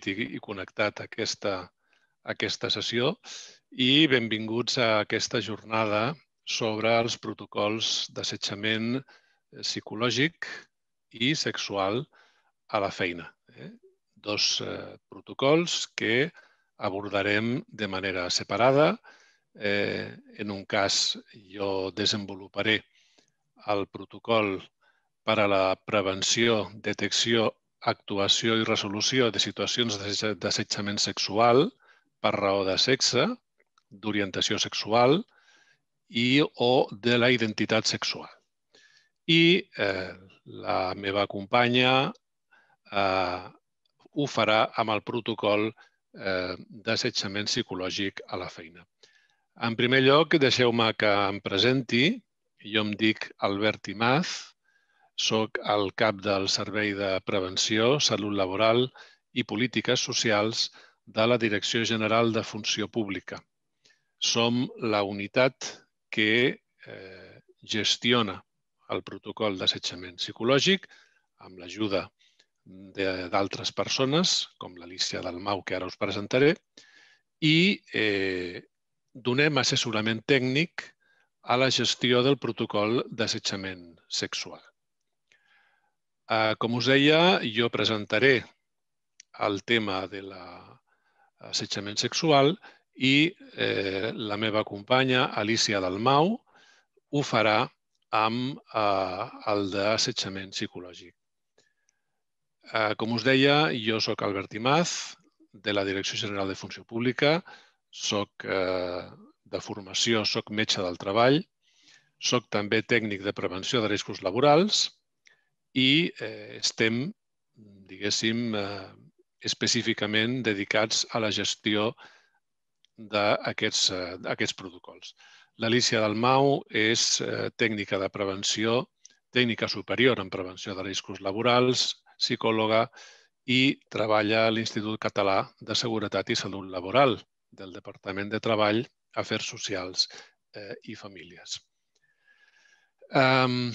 i connectat a aquesta, a aquesta sessió i benvinguts a aquesta jornada sobre els protocols d'assetjament psicològic i sexual a la feina. Eh? Dos eh, protocols que abordarem de manera separada. Eh, en un cas jo desenvoluparé el protocol per a la prevenció, detecció, actuació i resolució de situacions d'assetjament sexual per raó de sexe, d'orientació sexual i o de la identitat sexual. I eh, la meva companya eh, ho farà amb el protocol eh, d'assetjament psicològic a la feina. En primer lloc, deixeu-me que em presenti. Jo em dic Albert Imaz, soc el cap del Servei de Prevenció, Salut Laboral i Polítiques Socials de la Direcció General de Funció Pública. Som la unitat que eh, gestiona el protocol d'assetjament psicològic amb l'ajuda d'altres persones, com l'Alicia Dalmau, que ara us presentaré, i eh, donem assessorament tècnic a la gestió del protocol d'assetjament sexual. Eh, com us deia, jo presentaré el tema de l'assetjament sexual i eh, la meva companya, Alicia Dalmau, ho farà amb eh, el d'assetjament psicològic. Eh, com us deia, jo sóc Albert Imaz, de la Direcció General de Funció Pública, soc eh, de formació, soc metge del treball, soc també tècnic de prevenció de riscos laborals i eh, estem, diguéssim, eh, específicament dedicats a la gestió d'aquests eh, protocols. L'Alicia Dalmau és eh, tècnica de prevenció, tècnica superior en prevenció de riscos laborals, psicòloga i treballa a l'Institut Català de Seguretat i Salut Laboral del Departament de Treball, Afers Socials eh, i Famílies. Um,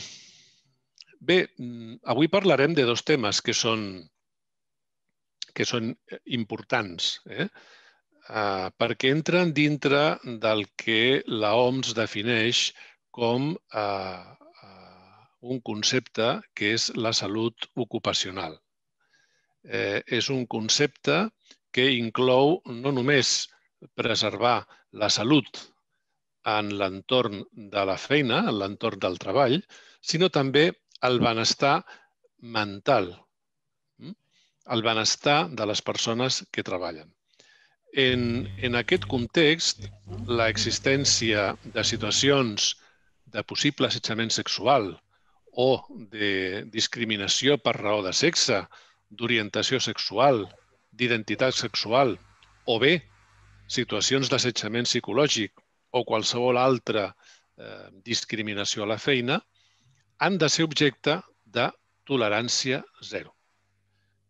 bé, avui parlarem de dos temes que són, que són importants. Eh? eh, perquè entren dintre del que la OMS defineix com eh, eh, un concepte que és la salut ocupacional. Eh, és un concepte que inclou no només preservar la salut en l'entorn de la feina, en l'entorn del treball, sinó també el benestar mental, mm? el benestar de les persones que treballen. En, en aquest context, l'existència de situacions de possible assetjament sexual o de discriminació per raó de sexe, d'orientació sexual, d'identitat sexual, o bé situacions d'assetjament psicològic o qualsevol altra eh, discriminació a la feina, han de ser objecte de tolerància zero.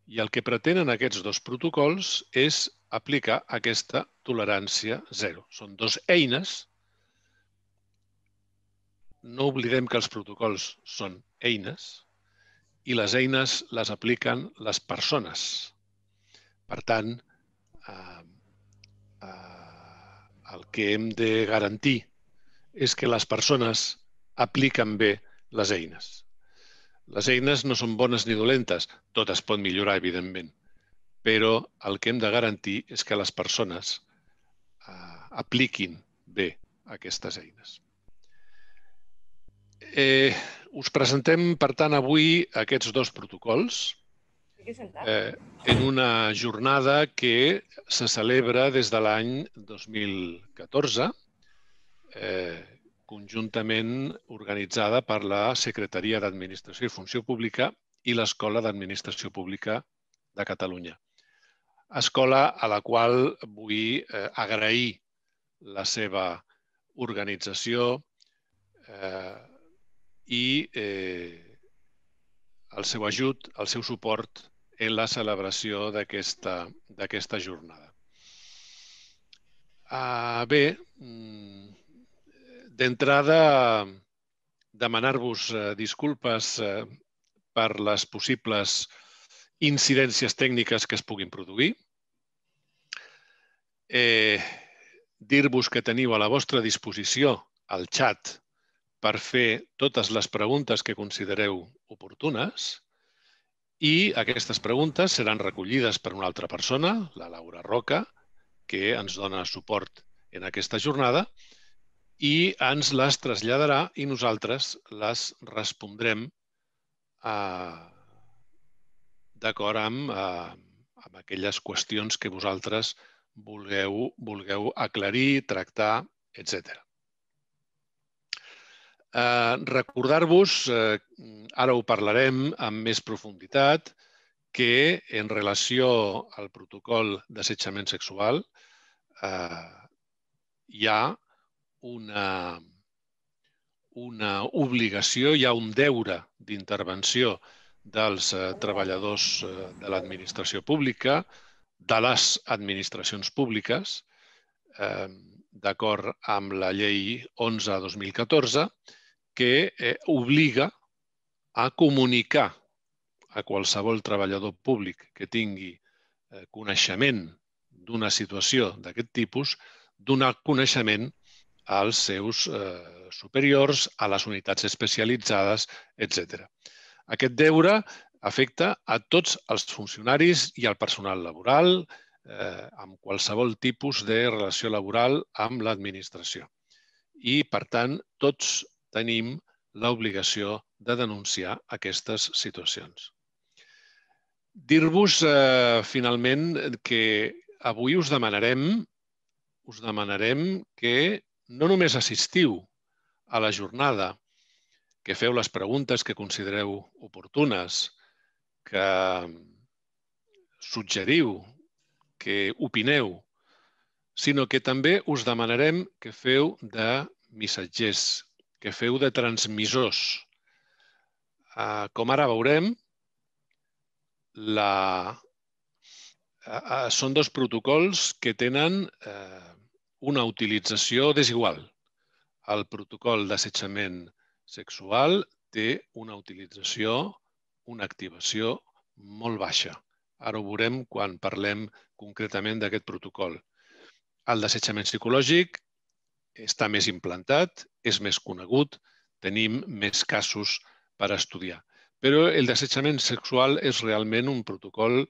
I el que pretenen aquests dos protocols és aplicar aquesta tolerància zero. Són dues eines. No oblidem que els protocols són eines i les eines les apliquen les persones. Per tant, eh, eh, el que hem de garantir és que les persones apliquen bé les eines. Les eines no són bones ni dolentes. Tot es pot millorar, evidentment. Però el que hem de garantir és que les persones eh, apliquin bé aquestes eines. Eh, us presentem, per tant, avui aquests dos protocols eh, en una jornada que se celebra des de l'any 2014 eh, conjuntament organitzada per la Secretaria d'Administració i Funció Pública i l'Escola d'Administració Pública de Catalunya. Escola a la qual vull eh, agrair la seva organització eh, i eh, el seu ajut, el seu suport en la celebració d'aquesta jornada. Uh, bé, mm, D'entrada, demanar-vos eh, disculpes eh, per les possibles incidències tècniques que es puguin produir, eh, dir-vos que teniu a la vostra disposició el xat per fer totes les preguntes que considereu oportunes i aquestes preguntes seran recollides per una altra persona, la Laura Roca, que ens dona suport en aquesta jornada ens les traslladarà i nosaltres les respondrem eh, d'acord amb, eh, amb aquelles qüestions que vosaltres vulgueu, vulgueu aclarir, tractar, etc. Eh, Recordar-vos, eh, ara ho parlarem amb més profunditat, que en relació al protocol d'assetjament sexual eh, hi ha una, una obligació, hi ha un deure d'intervenció dels eh, treballadors eh, de l'administració pública, de les administracions públiques, eh, d'acord amb la llei 11-2014, que obliga a comunicar a qualsevol treballador públic que tingui coneixement d'una situació d'aquest tipus, donar coneixement als seus eh, superiors, a les unitats especialitzades, etc. Aquest deure afecta a tots els funcionaris i al personal laboral eh, amb qualsevol tipus de relació laboral amb l'administració. I, per tant, tots tenim l'obligació de denunciar aquestes situacions. Dir-vos, eh, finalment, que avui us demanarem, us demanarem que no només assistiu a la jornada, que feu les preguntes que considereu oportunes, que suggeriu, que opineu, sinó que també us demanarem que feu de missatgers, que feu de transmissors. Ah, com ara veurem, la... Ah, ah, són dos protocols que tenen eh, una utilització desigual. El protocol d'assetjament sexual té una utilització una activació molt baixa. Ara ho veurem quan parlem concretament d'aquest protocol. El dessetjament psicològic està més implantat, és més conegut, tenim més casos per estudiar. Però el dessetjament sexual és realment un protocol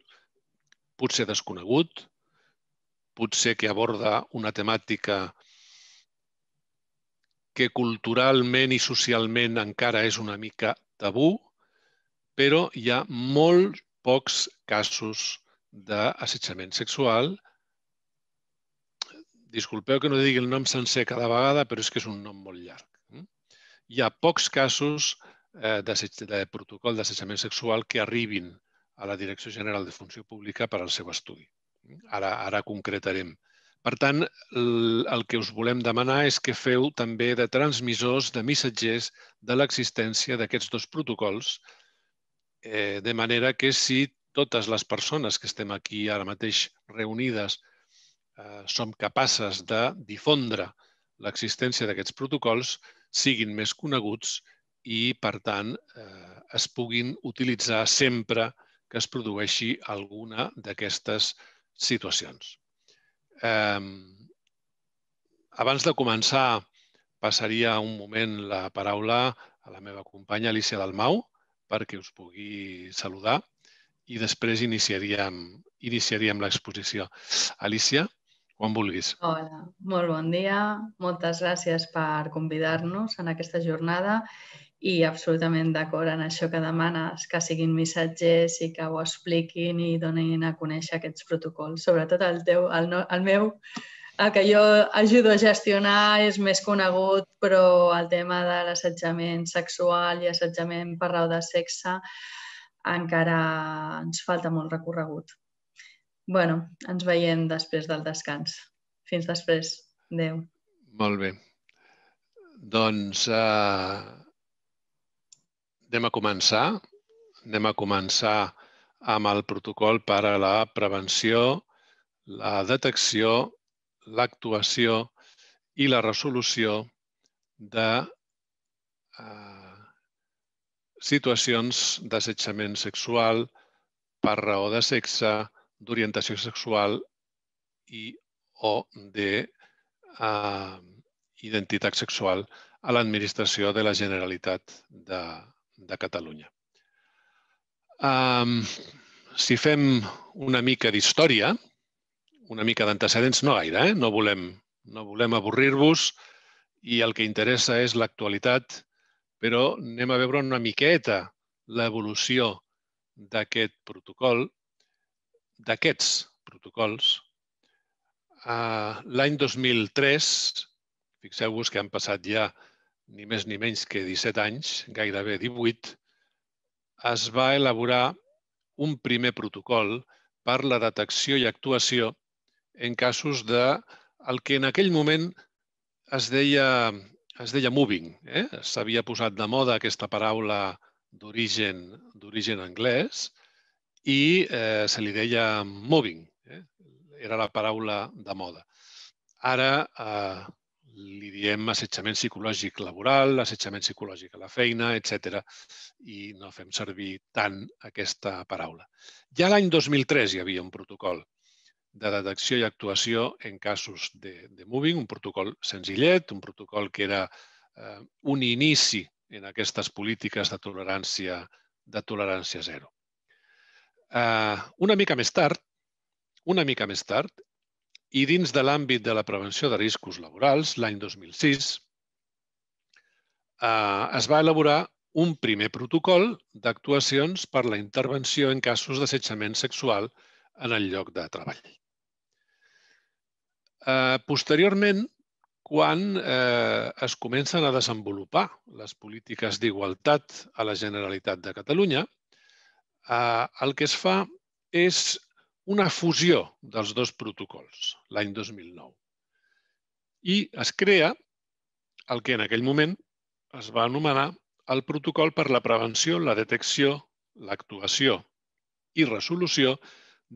potser desconegut, potser que aborda una temàtica que culturalment i socialment encara és una mica tabú, però hi ha molt pocs casos d'assetjament sexual. Disculpeu que no digui el nom sencer cada vegada, però és que és un nom molt llarg. Mm? Hi ha pocs casos eh, de protocol d'assetjament sexual que arribin a la Direcció General de Funció Pública per al seu estudi. Ara, ara concretarem. Per tant, el que us volem demanar és que feu també de transmissors, de missatgers de l'existència d'aquests dos protocols eh, de manera que si totes les persones que estem aquí ara mateix reunides eh, som capaces de difondre l'existència d'aquests protocols, siguin més coneguts i, per tant, eh, es puguin utilitzar sempre que es produeixi alguna d'aquestes situacions. Eh, abans de començar, passaria un moment la paraula a la meva companya Alicia Dalmau, perquè us pugui saludar i després iniciaríem, iniciaríem l'exposició. Alicia, quan vulguis. Hola, molt bon dia. Moltes gràcies per convidar-nos en aquesta jornada i absolutament d'acord en això que demanes, que siguin missatgers i que ho expliquin i donin a conèixer aquests protocols. Sobretot el, teu, el, no, el meu el que jo ajudo a gestionar és més conegut, però el tema de l'assetjament sexual i assetjament per raó de sexe encara ens falta molt recorregut. bueno, ens veiem després del descans. Fins després. Adéu. Molt bé. Doncs eh, anem a començar. Anem a començar amb el protocol per a la prevenció, la detecció l'actuació i la resolució de eh, situacions d'assetjament sexual per raó de sexe, d'orientació sexual i o de uh, identitat sexual a l'administració de la Generalitat de, de Catalunya. Um, si fem una mica d'història, una mica d'antecedents, no gaire, eh? no volem, no volem avorrir-vos i el que interessa és l'actualitat, però anem a veure una miqueta l'evolució d'aquest protocol, d'aquests protocols. Uh, L'any 2003, fixeu-vos que han passat ja ni més ni menys que 17 anys, gairebé 18, es va elaborar un primer protocol per la detecció i actuació en casos de el que en aquell moment es deia, es deia moving. Eh? S'havia posat de moda aquesta paraula d'origen anglès i eh, se li deia moving. Eh? Era la paraula de moda. Ara eh, li diem assetjament psicològic laboral, assetjament psicològic a la feina, etc. I no fem servir tant aquesta paraula. Ja l'any 2003 hi havia un protocol de detecció i actuació en casos de, de moving, un protocol senzillet, un protocol que era eh, un inici en aquestes polítiques de tolerància, de tolerància zero. Eh, una mica més tard, una mica més tard, i dins de l'àmbit de la prevenció de riscos laborals, l'any 2006, eh, es va elaborar un primer protocol d'actuacions per la intervenció en casos d'assetjament sexual en el lloc de treball. Eh, posteriorment, quan eh, es comencen a desenvolupar les polítiques d'igualtat a la Generalitat de Catalunya, eh, el que es fa és una fusió dels dos protocols l'any 2009. I es crea el que en aquell moment es va anomenar el protocol per la prevenció, la detecció, l'actuació i resolució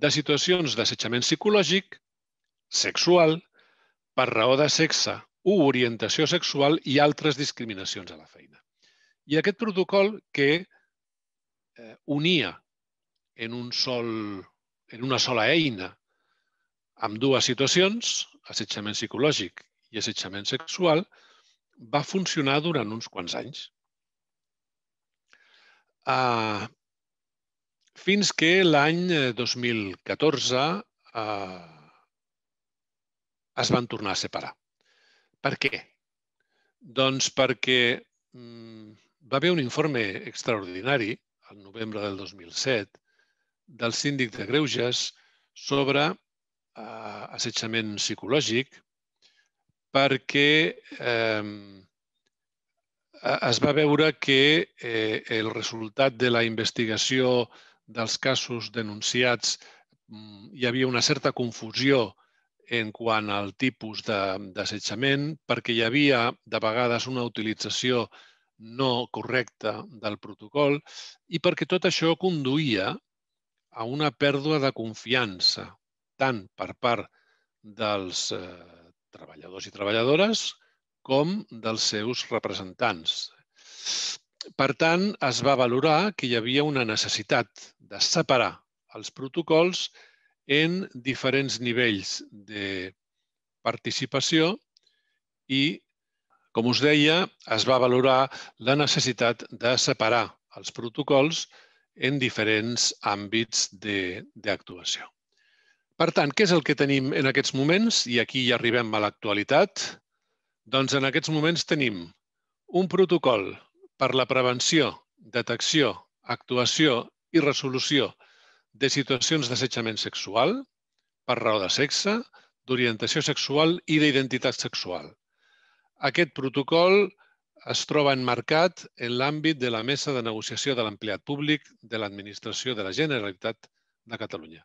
de situacions d'assetjament psicològic, sexual, per raó de sexe o orientació sexual i altres discriminacions a la feina. I aquest protocol que eh, unia en un sol en una sola eina amb dues situacions, assetjament psicològic i assetjament sexual, va funcionar durant uns quants anys. Uh, fins que l'any 2014 uh, es van tornar a separar. Per què? Doncs perquè um, va haver un informe extraordinari, al novembre del 2007, del síndic de Greuges sobre eh, assetjament psicològic perquè eh, es va veure que eh, el resultat de la investigació dels casos denunciats mm, hi havia una certa confusió en quant al tipus d'assetjament, perquè hi havia de vegades una utilització no correcta del protocol i perquè tot això conduïa a una pèrdua de confiança, tant per part dels eh, treballadors i treballadores com dels seus representants. Per tant, es va valorar que hi havia una necessitat de separar els protocols en diferents nivells de participació i, com us deia, es va valorar la necessitat de separar els protocols en diferents àmbits d'actuació. Per tant, què és el que tenim en aquests moments? I aquí ja arribem a l'actualitat. Doncs en aquests moments tenim un protocol per la prevenció, detecció, actuació i resolució de situacions d'assetjament sexual per raó de sexe, d'orientació sexual i d'identitat sexual. Aquest protocol es troba enmarcat en l'àmbit de la Mesa de Negociació de l'Empleat Públic de l'Administració de la Generalitat de Catalunya.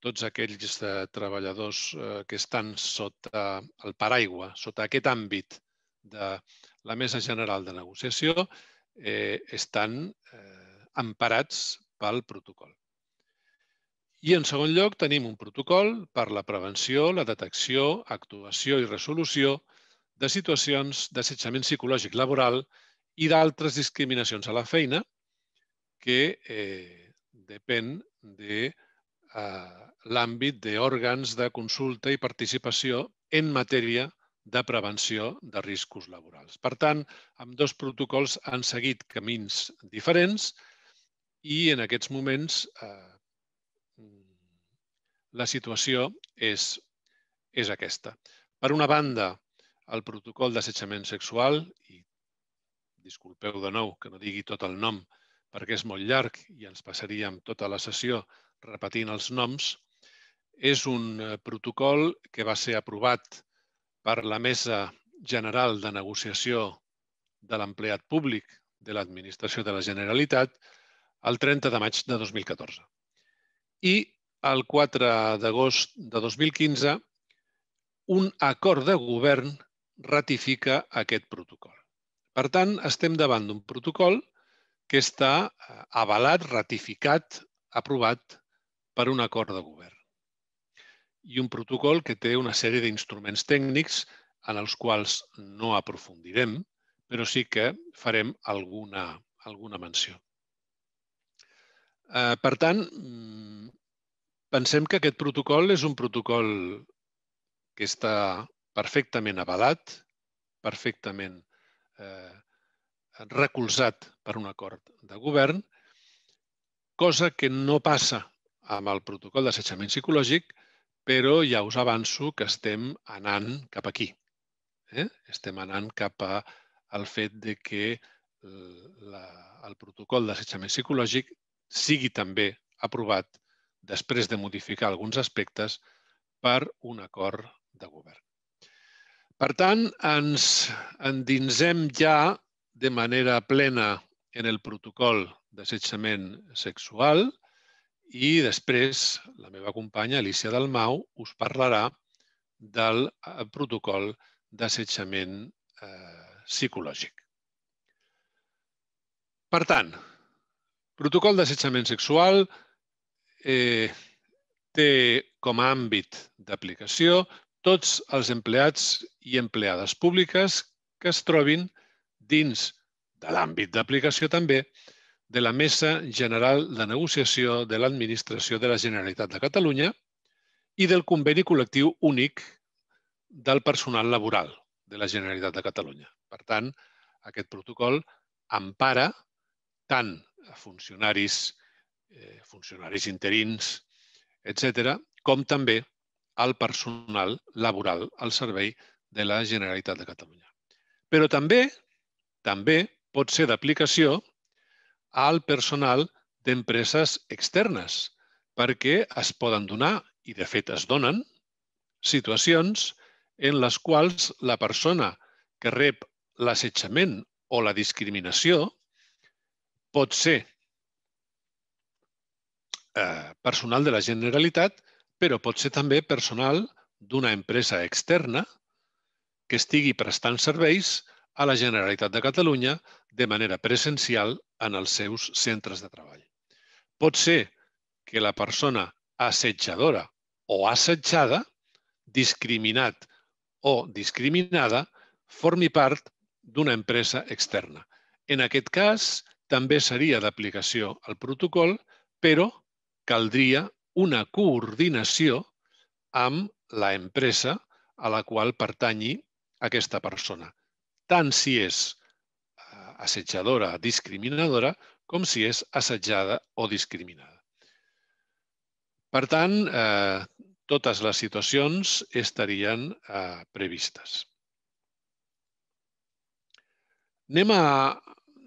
Tots aquells eh, treballadors eh, que estan sota el paraigua, sota aquest àmbit de la Mesa General de Negociació, eh, estan eh, emparats pel protocol. I en segon lloc tenim un protocol per la prevenció, la detecció, actuació i resolució de situacions d'assetjament psicològic laboral i d'altres discriminacions a la feina que eh, depèn de eh, l'àmbit d'òrgans de consulta i participació en matèria de prevenció de riscos laborals. Per tant, amb dos protocols han seguit camins diferents i en aquests moments eh, la situació és, és aquesta. Per una banda, el protocol d'assetjament sexual, i disculpeu de nou que no digui tot el nom perquè és molt llarg i ens passaríem tota la sessió repetint els noms, és un eh, protocol que va ser aprovat per la Mesa General de Negociació de l'Empleat Públic de l'Administració de la Generalitat el 30 de maig de 2014. I el 4 d'agost de 2015 un acord de govern ratifica aquest protocol. Per tant, estem davant d'un protocol que està eh, avalat, ratificat, aprovat per un acord de govern. I un protocol que té una sèrie d'instruments tècnics en els quals no aprofundirem, però sí que farem alguna, alguna menció. Eh, per tant, mm, pensem que aquest protocol és un protocol que està perfectament avalat, perfectament eh, recolzat per un acord de govern, cosa que no passa amb el protocol d'assetjament psicològic, però ja us avanço que estem anant cap aquí. Eh? Estem anant cap al fet de que la, el protocol d'assetjament psicològic sigui també aprovat després de modificar alguns aspectes per un acord de govern. Per tant, ens endinsem ja de manera plena en el protocol d'assetjament sexual i després la meva companya Alicia Dalmau us parlarà del eh, protocol d'assetjament eh, psicològic. Per tant, protocol d'assetjament sexual eh, té com a àmbit d'aplicació tots els empleats i empleades públiques que es trobin dins de l'àmbit d'aplicació també de la Mesa General de Negociació de l'Administració de la Generalitat de Catalunya i del Conveni Col·lectiu Únic del Personal Laboral de la Generalitat de Catalunya. Per tant, aquest protocol empara tant a funcionaris, eh, funcionaris interins, etc., com també al personal laboral al servei de la Generalitat de Catalunya. Però també també pot ser d'aplicació al personal d'empreses externes, perquè es poden donar, i de fet es donen, situacions en les quals la persona que rep l'assetjament o la discriminació pot ser eh, personal de la Generalitat, però pot ser també personal d'una empresa externa que estigui prestant serveis a la Generalitat de Catalunya de manera presencial en els seus centres de treball. Pot ser que la persona assetjadora o assetjada, discriminat o discriminada, formi part d'una empresa externa. En aquest cas, també seria d'aplicació al protocol, però caldria una coordinació amb la empresa a la qual pertanyi aquesta persona tant si és eh, assetjadora, discriminadora, com si és assetjada o discriminada. Per tant, eh, totes les situacions estarien eh, previstes. Anem a,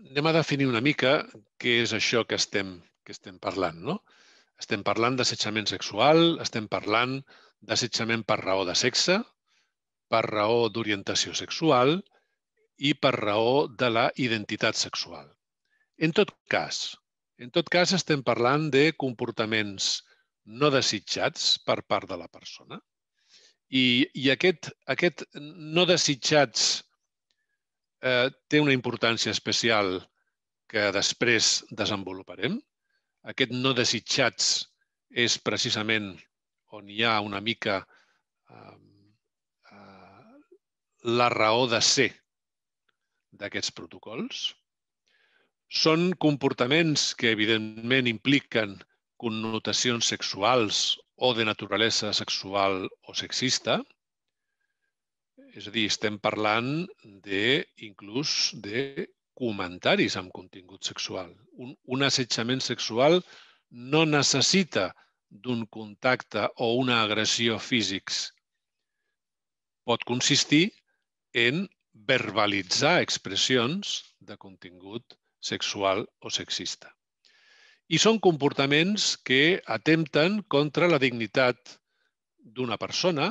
anem a definir una mica què és això que estem, que estem parlant. No? Estem parlant d'assetjament sexual, estem parlant d'assetjament per raó de sexe, per raó d'orientació sexual, i per raó de la identitat sexual. En tot cas, en tot cas estem parlant de comportaments no desitjats per part de la persona. I, i aquest, aquest no desitjats eh, té una importància especial que després desenvoluparem. Aquest no desitjats és precisament on hi ha una mica eh, eh, la raó de ser d'aquests protocols. Són comportaments que, evidentment, impliquen connotacions sexuals o de naturalesa sexual o sexista. És a dir, estem parlant de, inclús de comentaris amb contingut sexual. Un, un assetjament sexual no necessita d'un contacte o una agressió físics. Pot consistir en verbalitzar expressions de contingut sexual o sexista. I són comportaments que atempten contra la dignitat d'una persona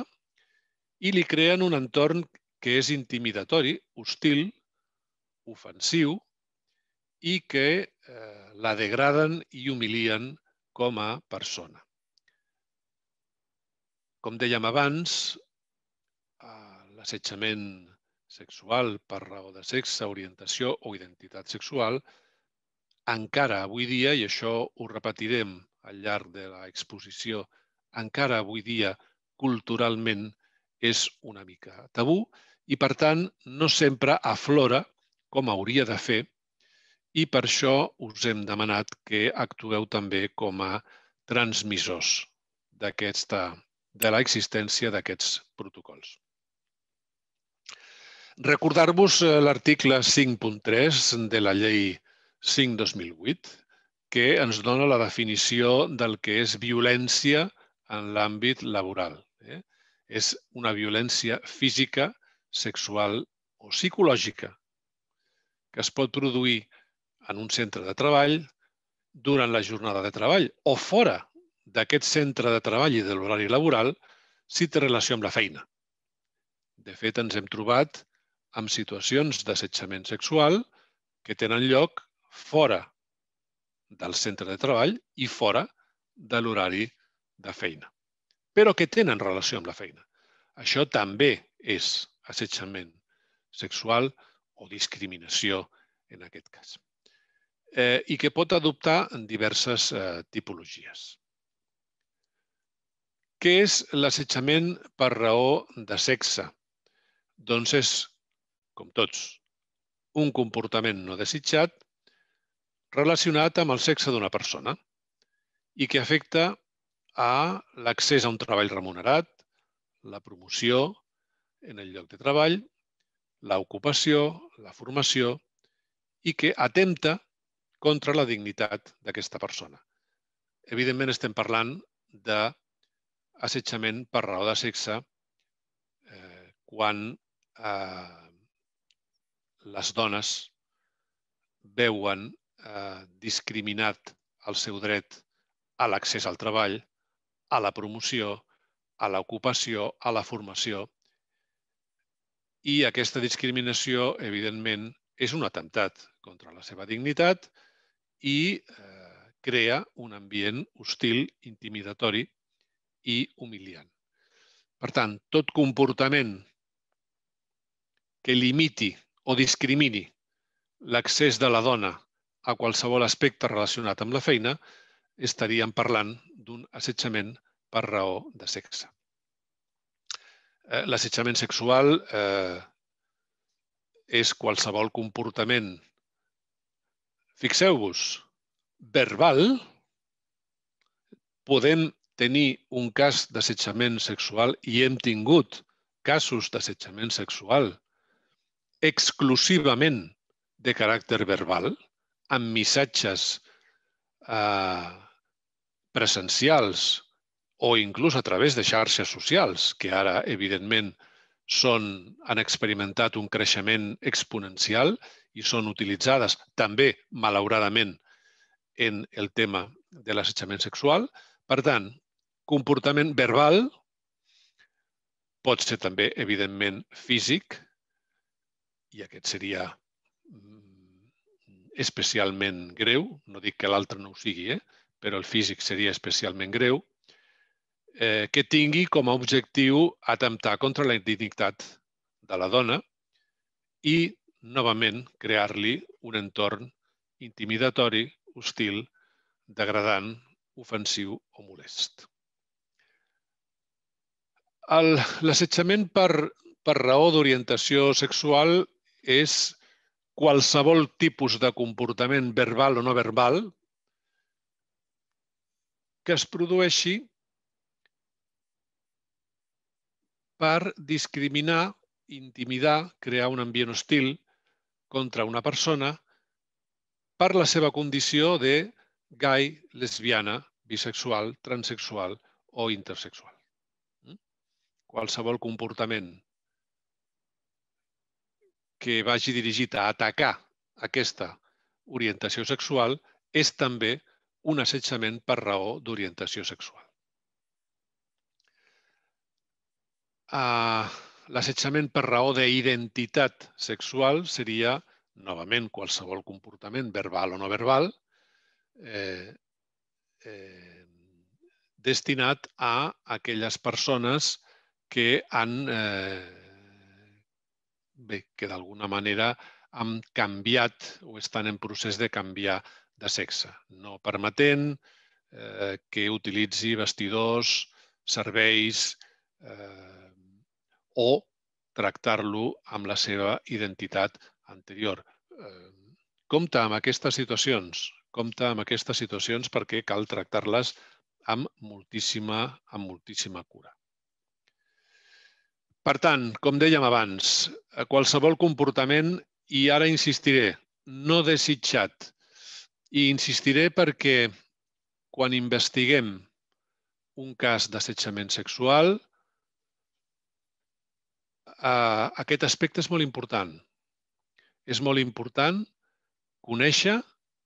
i li creen un entorn que és intimidatori, hostil, ofensiu i que eh, la degraden i humilien com a persona. Com dèiem abans, eh, l'assetjament sexual per raó de sexe, orientació o identitat sexual encara avui dia, i això ho repetirem al llarg de l'exposició, encara avui dia culturalment és una mica tabú i, per tant, no sempre aflora com hauria de fer i per això us hem demanat que actueu també com a transmissors de l'existència d'aquests protocols. Recordar-vos eh, l'article 5.3 de la llei 5-2008, que ens dona la definició del que és violència en l'àmbit laboral. Eh? És una violència física, sexual o psicològica que es pot produir en un centre de treball durant la jornada de treball o fora d'aquest centre de treball i de l'horari laboral si té relació amb la feina. De fet, ens hem trobat amb situacions d'assetjament sexual que tenen lloc fora del centre de treball i fora de l'horari de feina, però que tenen relació amb la feina. Això també és assetjament sexual o discriminació en aquest cas. Eh, I que pot adoptar diverses eh, tipologies. Què és l'assetjament per raó de sexe? Doncs és, com tots, un comportament no desitjat relacionat amb el sexe d'una persona i que afecta a l'accés a un treball remunerat, la promoció en el lloc de treball, l'ocupació, la formació i que atempta contra la dignitat d'aquesta persona. Evidentment estem parlant d'assetjament per raó de sexe eh, quan eh, les dones veuen eh, discriminat el seu dret a l'accés al treball, a la promoció, a l'ocupació, a la formació. I aquesta discriminació, evidentment, és un atemptat contra la seva dignitat i eh, crea un ambient hostil, intimidatori i humiliant. Per tant, tot comportament que limiti o discrimini l'accés de la dona a qualsevol aspecte relacionat amb la feina, estaríem parlant d'un assetjament per raó de sexe. Eh, l'assetjament sexual eh, és qualsevol comportament, fixeu-vos, verbal, podem tenir un cas d'assetjament sexual i hem tingut casos d'assetjament sexual exclusivament de caràcter verbal, amb missatges eh, presencials o inclús a través de xarxes socials, que ara, evidentment, són, han experimentat un creixement exponencial i són utilitzades també, malauradament, en el tema de l'assetjament sexual. Per tant, comportament verbal pot ser també, evidentment, físic, i aquest seria especialment greu, no dic que l'altre no ho sigui, eh? però el físic seria especialment greu, eh, que tingui com a objectiu atemptar contra la dignitat de la dona i, novament, crear-li un entorn intimidatori, hostil, degradant, ofensiu o molest. L'assetjament per, per raó d'orientació sexual és qualsevol tipus de comportament verbal o no verbal que es produeixi per discriminar, intimidar, crear un ambient hostil contra una persona per la seva condició de gai, lesbiana, bisexual, transexual o intersexual. Mm? Qualsevol comportament que vagi dirigit a atacar aquesta orientació sexual és també un assetjament per raó d'orientació sexual. L'assetjament per raó d'identitat sexual seria, novament, qualsevol comportament verbal o no verbal eh, eh, destinat a aquelles persones que han, eh, bé, que d'alguna manera han canviat o estan en procés de canviar de sexe, no permetent eh, que utilitzi vestidors, serveis, eh, o tractar-lo amb la seva identitat anterior. Eh, compte amb aquestes situacions, compte amb aquestes situacions perquè cal tractar-les amb moltíssima, amb moltíssima cura. Per tant, com dèiem abans, qualsevol comportament, i ara insistiré, no desitjat, i insistiré perquè quan investiguem un cas d'assetjament sexual, eh, aquest aspecte és molt important. És molt important conèixer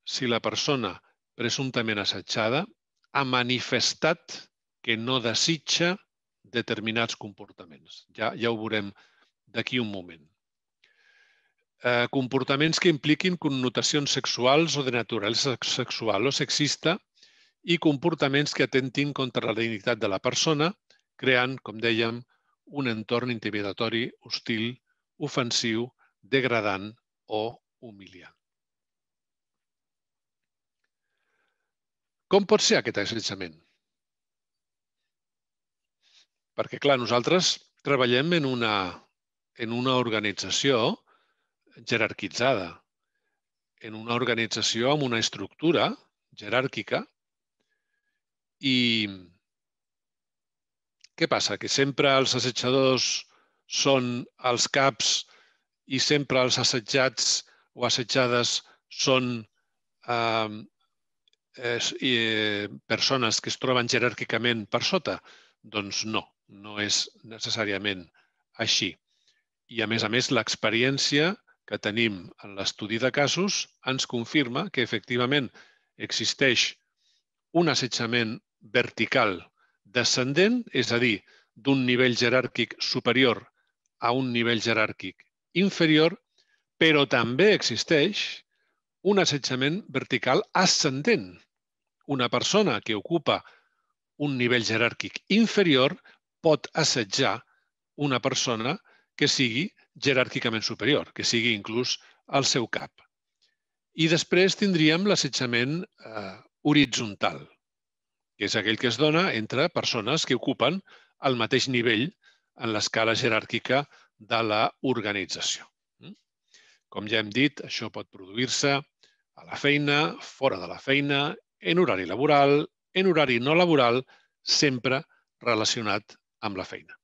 si la persona presumptament assetjada ha manifestat que no desitja determinats comportaments. Ja, ja ho veurem d'aquí un moment. Eh, comportaments que impliquin connotacions sexuals o de naturalesa sexual o sexista i comportaments que atentin contra la dignitat de la persona, creant, com dèiem, un entorn intimidatori, hostil, ofensiu, degradant o humiliant. Com pot ser aquest assetjament? Perquè, clar, nosaltres treballem en una, en una organització jerarquitzada, en una organització amb una estructura jeràrquica i què passa? Que sempre els assetjadors són els caps i sempre els assetjats o assetjades són eh, eh, persones que es troben jeràrquicament per sota? Doncs no, no és necessàriament així. I, a més a més, l'experiència que tenim en l'estudi de casos ens confirma que, efectivament, existeix un assetjament vertical descendent, és a dir, d'un nivell jeràrquic superior a un nivell jeràrquic inferior, però també existeix un assetjament vertical ascendent. Una persona que ocupa un nivell jeràrquic inferior pot assetjar una persona que sigui jeràrquicament superior, que sigui inclús el seu cap. I després tindríem l'assetjament eh, horitzontal, que és aquell que es dona entre persones que ocupen el mateix nivell en l'escala jeràrquica de la organització. Mm? Com ja hem dit, això pot produir-se a la feina, fora de la feina, en horari laboral, en horari no laboral, sempre relacionat amb la feina.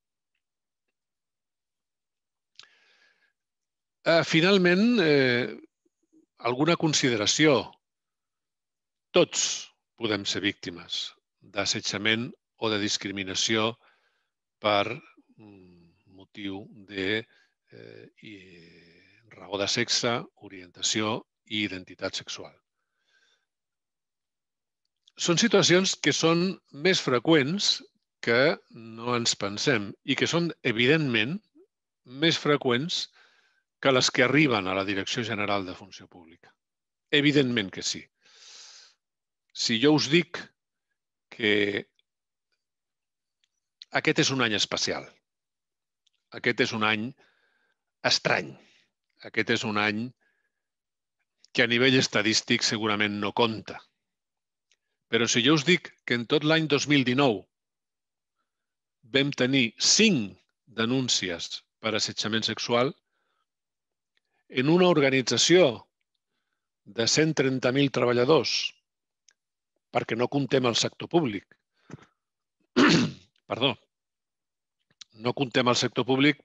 Eh, finalment, eh, alguna consideració. Tots podem ser víctimes d'assetjament o de discriminació per mm, motiu de eh, i, raó de sexe, orientació i identitat sexual. Són situacions que són més freqüents que no ens pensem i que són, evidentment, més freqüents que les que arriben a la Direcció General de Funció Pública. Evidentment que sí. Si jo us dic que aquest és un any especial. Aquest és un any estrany. Aquest és un any que a nivell estadístic segurament no compta. Però si jo us dic que en tot l'any 2019 vam tenir cinc denúncies per assetjament sexual, en una organització de 130.000 treballadors perquè no contem el sector públic. Perdó. No contem el sector públic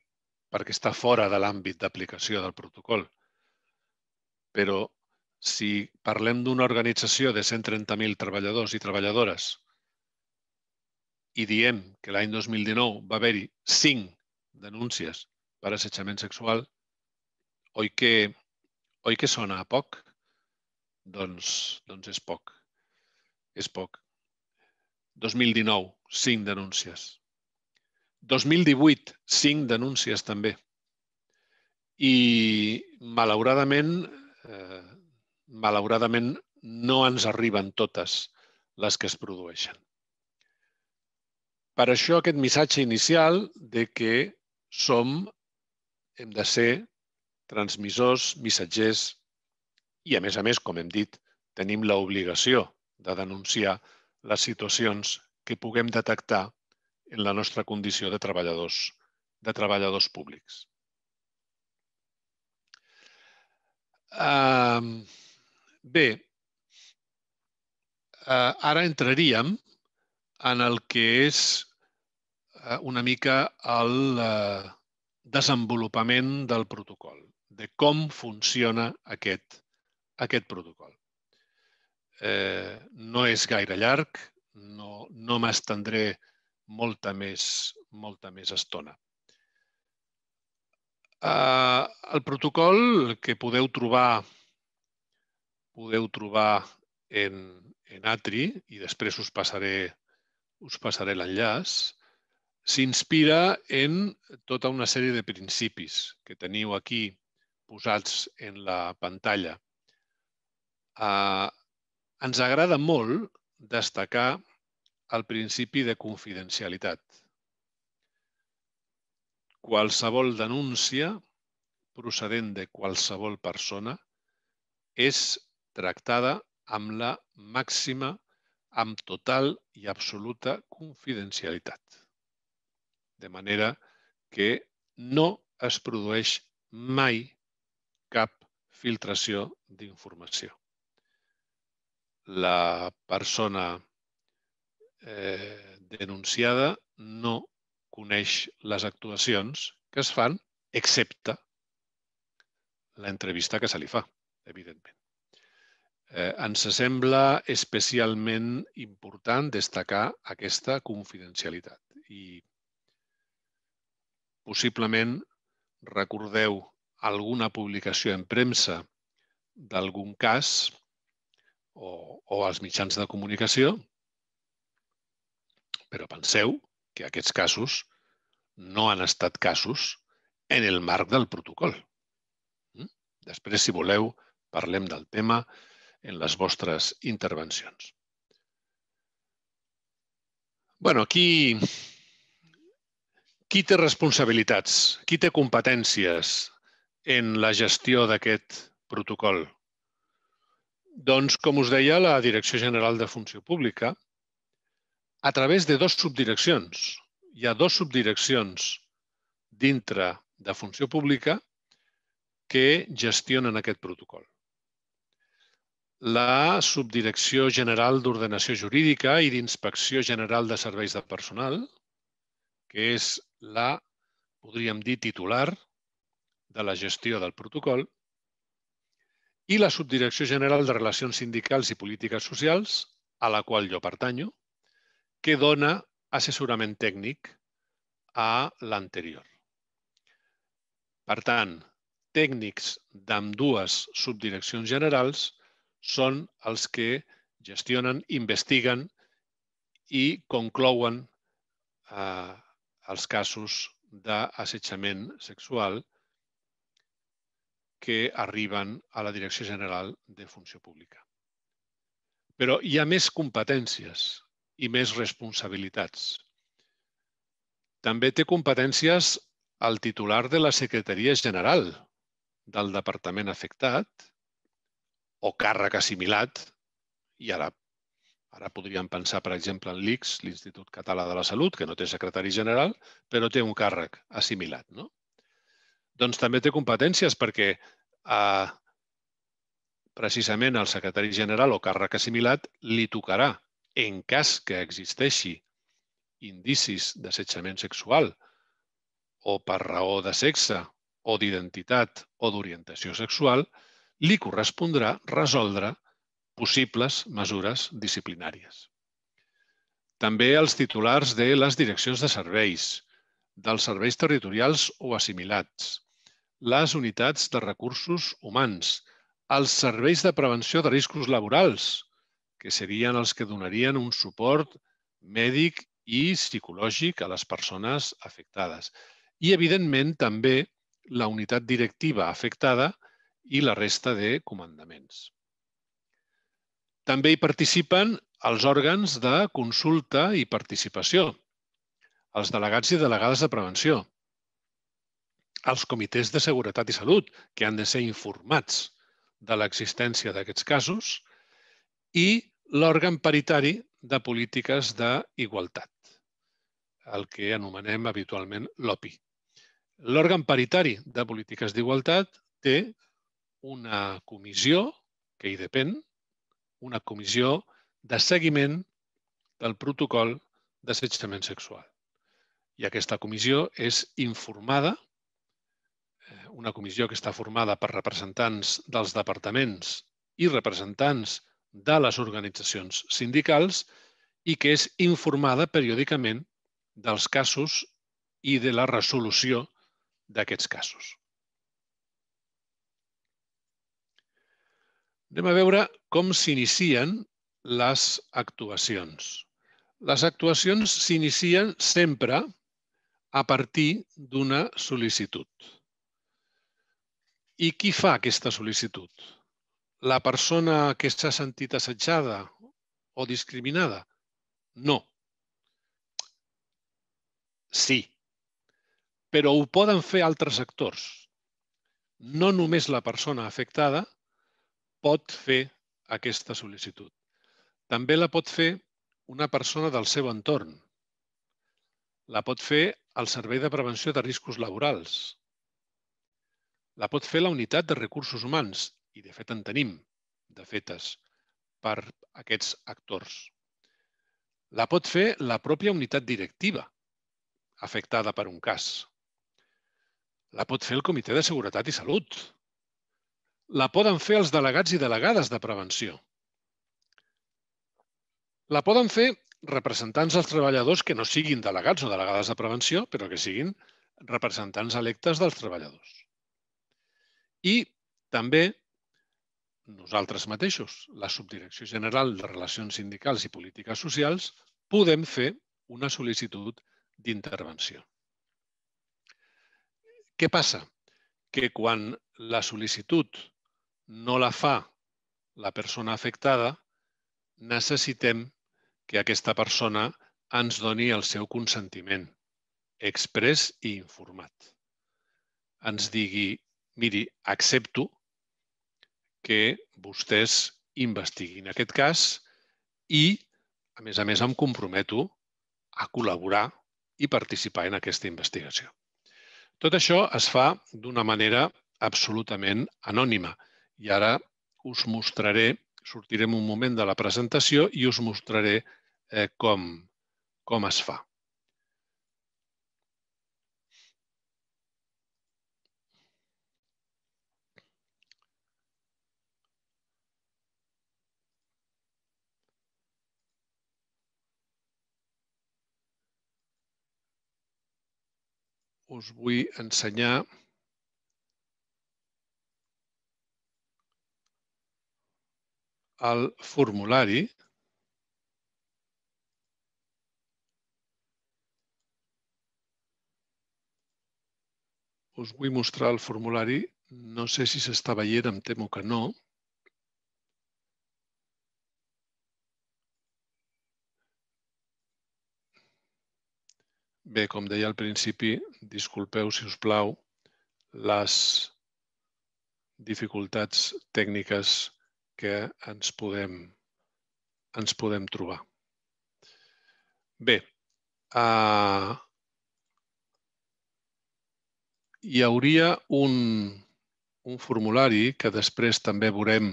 perquè està fora de l'àmbit d'aplicació del protocol. Però si parlem d'una organització de 130.000 treballadors i treballadores i diem que l'any 2019 va haver-hi 5 denúncies per assetjament sexual, oi que, oi que sona a poc? Doncs, doncs és poc. És poc. 2019, 5 denúncies. 2018, 5 denúncies també. I malauradament, eh, malauradament no ens arriben totes les que es produeixen. Per això aquest missatge inicial de que som, hem de ser transmissors, missatgers i, a més a més, com hem dit, tenim l'obligació de denunciar les situacions que puguem detectar en la nostra condició de treballadors, de treballadors públics. Uh, bé, uh, ara entraríem en el que és Eh, una mica el eh, desenvolupament del protocol, de com funciona aquest, aquest protocol. Eh, no és gaire llarg, no, no m'estendré molta més, molta més estona. Eh, el protocol que podeu trobar podeu trobar en, en Atri i després us passaré, us passaré l'enllaç s'inspira en tota una sèrie de principis que teniu aquí posats en la pantalla. Uh, ens agrada molt destacar el principi de confidencialitat. Qualsevol denúncia procedent de qualsevol persona és tractada amb la màxima, amb total i absoluta confidencialitat de manera que no es produeix mai cap filtració d'informació. La persona eh, denunciada no coneix les actuacions que es fan, excepte l'entrevista que se li fa, evidentment. Eh, ens sembla especialment important destacar aquesta confidencialitat i Possiblement recordeu alguna publicació en premsa d'algun cas o, o als mitjans de comunicació, però penseu que aquests casos no han estat casos en el marc del protocol. Mm? Després, si voleu, parlem del tema en les vostres intervencions. bueno, aquí qui té responsabilitats? Qui té competències en la gestió d'aquest protocol? Doncs, com us deia, la Direcció General de Funció Pública, a través de dos subdireccions. Hi ha dos subdireccions dintre de Funció Pública que gestionen aquest protocol. La Subdirecció General d'Ordenació Jurídica i d'Inspecció General de Serveis de Personal, que és la, podríem dir, titular de la gestió del protocol i la Subdirecció General de Relacions Sindicals i Polítiques Socials, a la qual jo pertanyo, que dona assessorament tècnic a l'anterior. Per tant, tècnics d'ambdues subdireccions generals són els que gestionen, investiguen i conclouen eh, els casos d'assetjament sexual que arriben a la Direcció General de Funció Pública. Però hi ha més competències i més responsabilitats. També té competències el titular de la Secretaria General del departament afectat o càrrec assimilat, i ara Ara podríem pensar, per exemple, en l'ICS, l'Institut Català de la Salut, que no té secretari general, però té un càrrec assimilat. No? Doncs també té competències perquè eh, precisament al secretari general o càrrec assimilat li tocarà, en cas que existeixi indicis d'assetjament sexual o per raó de sexe o d'identitat o d'orientació sexual, li correspondrà resoldre possibles mesures disciplinàries. També els titulars de les direccions de serveis, dels serveis territorials o assimilats, les unitats de recursos humans, els serveis de prevenció de riscos laborals, que serien els que donarien un suport mèdic i psicològic a les persones afectades. I, evidentment, també la unitat directiva afectada i la resta de comandaments. També hi participen els òrgans de consulta i participació, els delegats i delegades de prevenció, els comitès de seguretat i salut, que han de ser informats de l'existència d'aquests casos, i l'òrgan paritari de polítiques d'igualtat, el que anomenem habitualment l'OPI. L'òrgan paritari de polítiques d'igualtat té una comissió que hi depèn, una comissió de seguiment del protocol d'assetjament sexual. I aquesta comissió és informada, una comissió que està formada per representants dels departaments i representants de les organitzacions sindicals i que és informada periòdicament dels casos i de la resolució d'aquests casos. Anem a veure com s'inicien les actuacions. Les actuacions s'inicien sempre a partir d'una sol·licitud. I qui fa aquesta sol·licitud? La persona que s'ha sentit assetjada o discriminada? No. Sí. Però ho poden fer altres actors. No només la persona afectada pot fer aquesta sol·licitud. També la pot fer una persona del seu entorn. La pot fer el Servei de Prevenció de Riscos Laborals. La pot fer la Unitat de Recursos Humans, i de fet en tenim, de fetes, per aquests actors. La pot fer la pròpia unitat directiva, afectada per un cas. La pot fer el Comitè de Seguretat i Salut. La poden fer els delegats i delegades de prevenció. La poden fer representants dels treballadors que no siguin delegats o delegades de prevenció, però que siguin representants electes dels treballadors. I també nosaltres mateixos, la Subdirecció General de Relacions Sindicals i Polítiques Socials, podem fer una sol·licitud d'intervenció. Què passa? Que quan la sol·licitud no la fa la persona afectada, necessitem que aquesta persona ens doni el seu consentiment, express i informat. Ens digui, miri, accepto que vostès investiguin aquest cas i, a més a més, em comprometo a col·laborar i participar en aquesta investigació. Tot això es fa d'una manera absolutament anònima i ara us mostraré, sortirem un moment de la presentació i us mostraré eh, com, com es fa. Us vull ensenyar el formulari us vull mostrar el formulari. No sé si s'està veient, em temo que no. Bé, com deia al principi, disculpeu, si us plau, les dificultats tècniques que ens podem, ens podem trobar. Bé, uh, hi hauria un, un formulari que després també veurem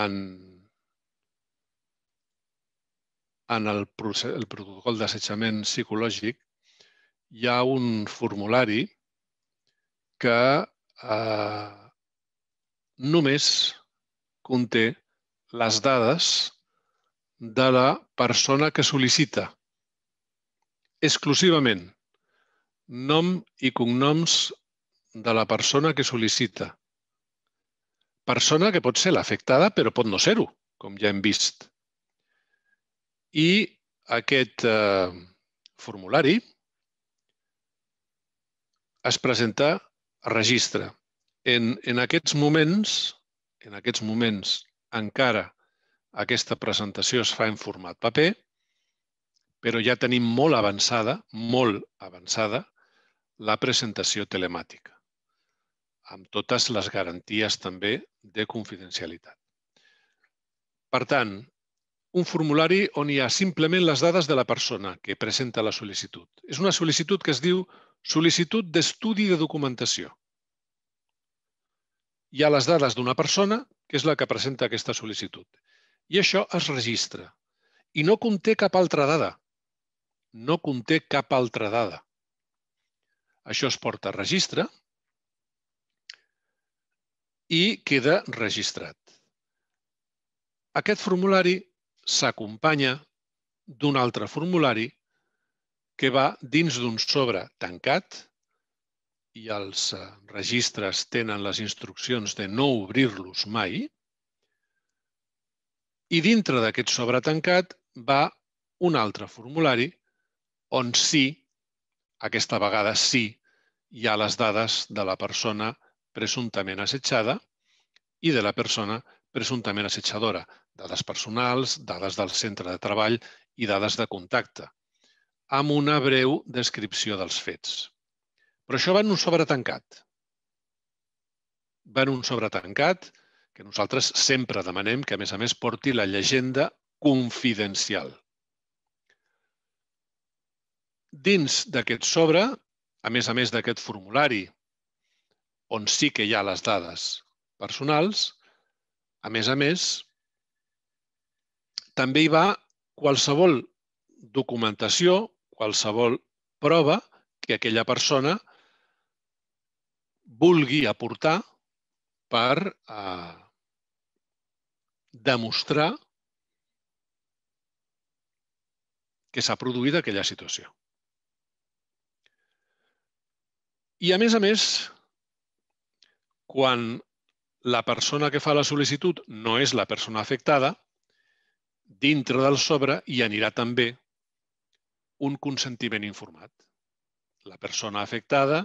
en, en el, procés, el protocol d'assetjament psicològic hi ha un formulari que eh, només conté les dades de la persona que sol·licita. Exclusivament. Nom i cognoms de la persona que sol·licita. Persona que pot ser l'afectada, però pot no ser-ho, com ja hem vist. I aquest eh, formulari es presenta a registre. En, en aquests moments, en aquests moments encara aquesta presentació es fa en format paper, però ja tenim molt avançada, molt avançada, la presentació telemàtica, amb totes les garanties també de confidencialitat. Per tant, un formulari on hi ha simplement les dades de la persona que presenta la sol·licitud. És una sol·licitud que es diu sol·licitud d'estudi de documentació. Hi ha les dades d'una persona, que és la que presenta aquesta sol·licitud. I això es registra. I no conté cap altra dada. No conté cap altra dada. Això es porta a registre i queda registrat. Aquest formulari s'acompanya d'un altre formulari que va dins d'un sobre tancat i els eh, registres tenen les instruccions de no obrir-los mai. I dintre d'aquest sobre tancat va un altre formulari on sí aquesta vegada sí hi ha les dades de la persona presumptament assetjada i de la persona presumptament assetjadora, dades personals, dades del centre de treball i dades de contacte, amb una breu descripció dels fets. Però això va en un sobre tancat. Va en un sobre tancat que nosaltres sempre demanem que, a més a més, porti la llegenda confidencial. Dins d'aquest sobre, a més a més d'aquest formulari, on sí que hi ha les dades personals, a més a més, també hi va qualsevol documentació, qualsevol prova que aquella persona vulgui aportar per eh, demostrar que s'ha produït aquella situació. I, a més a més, quan la persona que fa la sol·licitud no és la persona afectada, dintre del sobre hi anirà també un consentiment informat. La persona afectada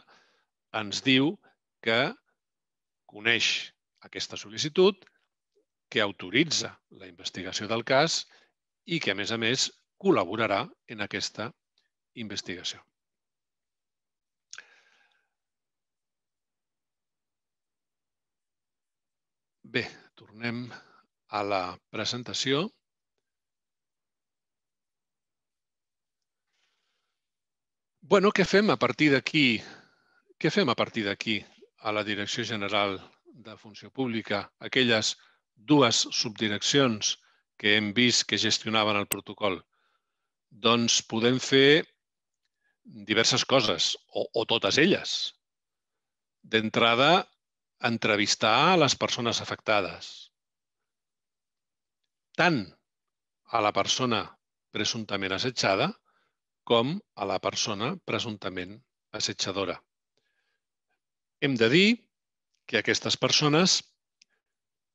ens diu que coneix aquesta sol·licitud, que autoritza la investigació del cas i que, a més a més, col·laborarà en aquesta investigació. Bé, tornem a la presentació. Bueno, què fem a partir d'aquí? Què fem a partir d'aquí a la Direcció General de Funció Pública? Aquelles dues subdireccions que hem vist que gestionaven el protocol. Doncs podem fer diverses coses, o, o totes elles. D'entrada, entrevistar a les persones afectades, tant a la persona presumptament assetjada com a la persona presumptament assetjadora. Hem de dir que aquestes persones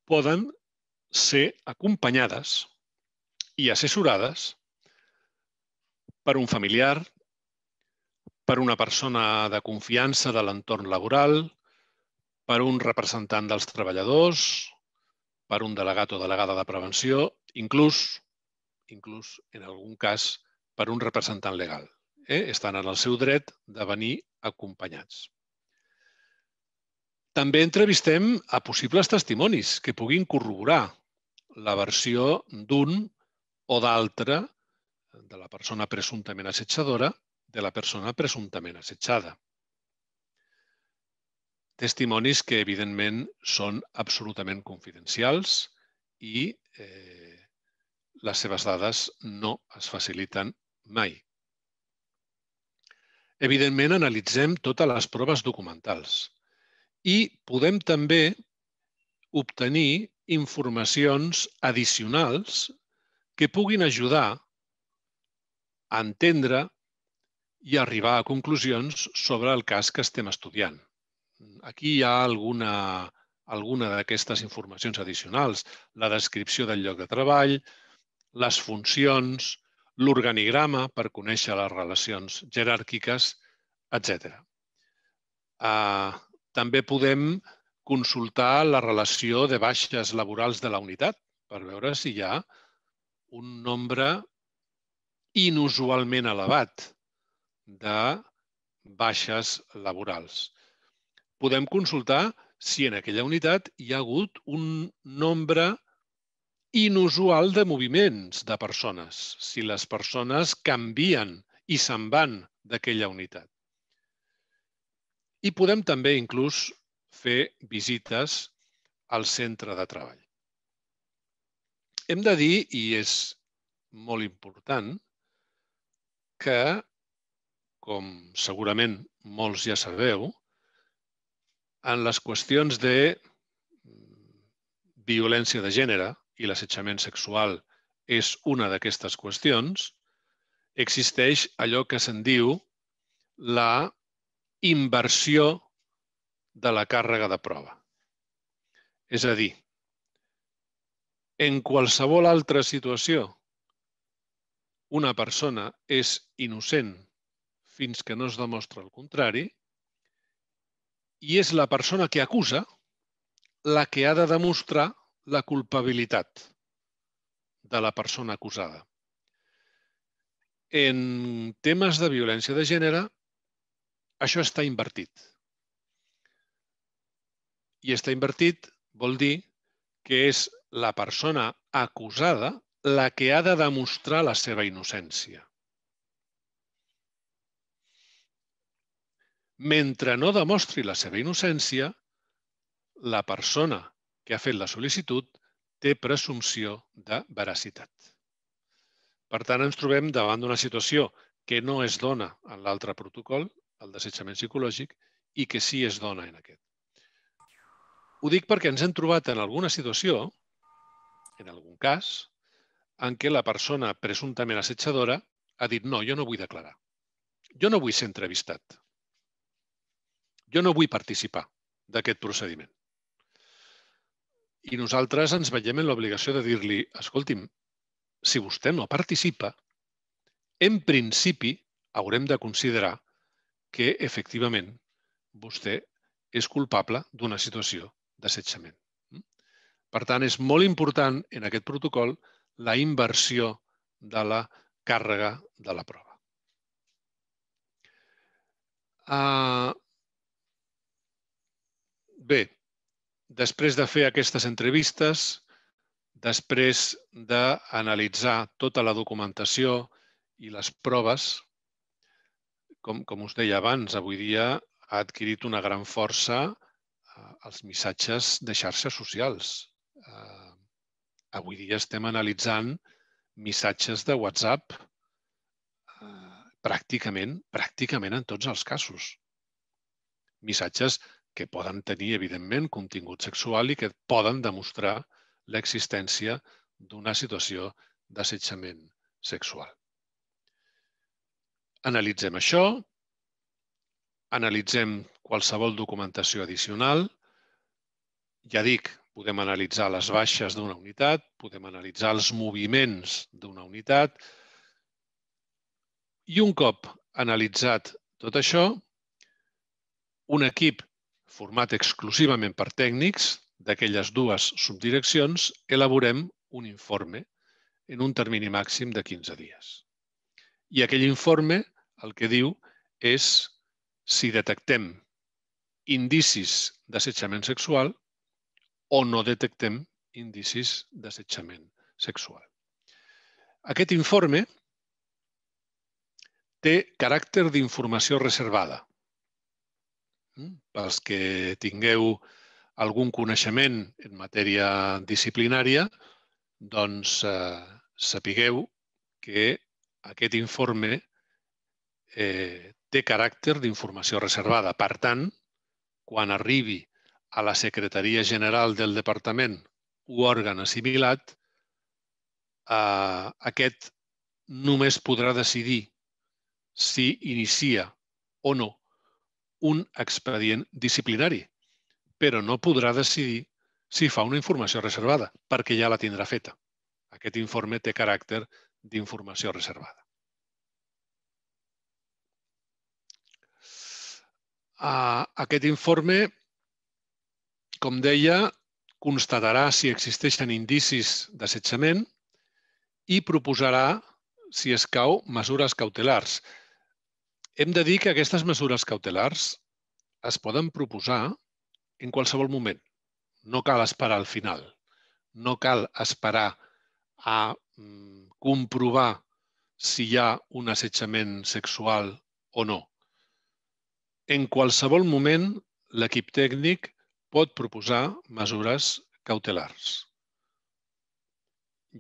poden ser acompanyades i assessorades per un familiar, per una persona de confiança de l'entorn laboral, per un representant dels treballadors, per un delegat o delegada de prevenció, inclús, inclús en algun cas, per un representant legal. Eh? Estan en el seu dret de venir acompanyats. També entrevistem a possibles testimonis que puguin corroborar la versió d'un o d'altre de la persona presumptament assetjadora de la persona presumptament assetjada. Testimonis que, evidentment, són absolutament confidencials i eh, les seves dades no es faciliten mai. Evidentment, analitzem totes les proves documentals i podem també obtenir informacions addicionals que puguin ajudar a entendre i arribar a conclusions sobre el cas que estem estudiant. Aquí hi ha alguna, alguna d'aquestes informacions addicionals, la descripció del lloc de treball, les funcions, l'organigrama per conèixer les relacions jeràrquiques, etc. Uh, també podem consultar la relació de baixes laborals de la unitat per veure si hi ha un nombre inusualment elevat de baixes laborals. Podem consultar si en aquella unitat hi ha hagut un nombre inusual de moviments de persones, si les persones canvien i se'n van d'aquella unitat. I podem també inclús fer visites al centre de treball. Hem de dir, i és molt important, que com segurament molts ja sabeu, en les qüestions de violència de gènere i l'assetjament sexual és una d'aquestes qüestions, existeix allò que se'n diu la inversió de la càrrega de prova. És a dir, en qualsevol altra situació, una persona és innocent fins que no es demostra el contrari, i és la persona que acusa la que ha de demostrar la culpabilitat de la persona acusada. En temes de violència de gènere, això està invertit. I està invertit vol dir que és la persona acusada la que ha de demostrar la seva innocència. Mentre no demostri la seva innocència, la persona que ha fet la sol·licitud té presumpció de veracitat. Per tant, ens trobem davant d'una situació que no es dona en l'altre protocol, el d'assetjament psicològic, i que sí es dona en aquest. Ho dic perquè ens hem trobat en alguna situació, en algun cas, en què la persona presumptament assetjadora ha dit no, jo no vull declarar. Jo no vull ser entrevistat. Jo no vull participar d'aquest procediment. I nosaltres ens veiem en l'obligació de dir-li, escolti'm, si vostè no participa, en principi haurem de considerar que efectivament vostè és culpable d'una situació d'assetjament. Per tant, és molt important en aquest protocol la inversió de la càrrega de la prova. Uh, Bé, després de fer aquestes entrevistes, després d'analitzar tota la documentació i les proves, com, com us deia abans, avui dia ha adquirit una gran força eh, els missatges de xarxes socials. Eh, avui dia estem analitzant missatges de WhatsApp eh, pràcticament, pràcticament en tots els casos. Missatges que poden tenir, evidentment, contingut sexual i que poden demostrar l'existència d'una situació d'assetjament sexual. Analitzem això, analitzem qualsevol documentació addicional. Ja dic, podem analitzar les baixes d'una unitat, podem analitzar els moviments d'una unitat i un cop analitzat tot això, un equip format exclusivament per tècnics d'aquelles dues subdireccions, elaborem un informe en un termini màxim de 15 dies. I aquell informe el que diu és si detectem indicis d'assetjament sexual o no detectem indicis d'assetjament sexual. Aquest informe té caràcter d'informació reservada. Pels que tingueu algun coneixement en matèria disciplinària, doncs eh, sapigueu que aquest informe eh, té caràcter d'informació reservada. Per tant, quan arribi a la Secretaria General del Departament o òrgan assimilat, eh, aquest només podrà decidir si inicia o no un expedient disciplinari, però no podrà decidir si fa una informació reservada, perquè ja la tindrà feta. Aquest informe té caràcter d'informació reservada. Aquest informe, com deia, constatarà si existeixen indicis d'assetjament i proposarà, si escau, mesures cautelars. Hem de dir que aquestes mesures cautelars es poden proposar en qualsevol moment. No cal esperar al final. No cal esperar a mm, comprovar si hi ha un assetjament sexual o no. En qualsevol moment, l'equip tècnic pot proposar mesures cautelars.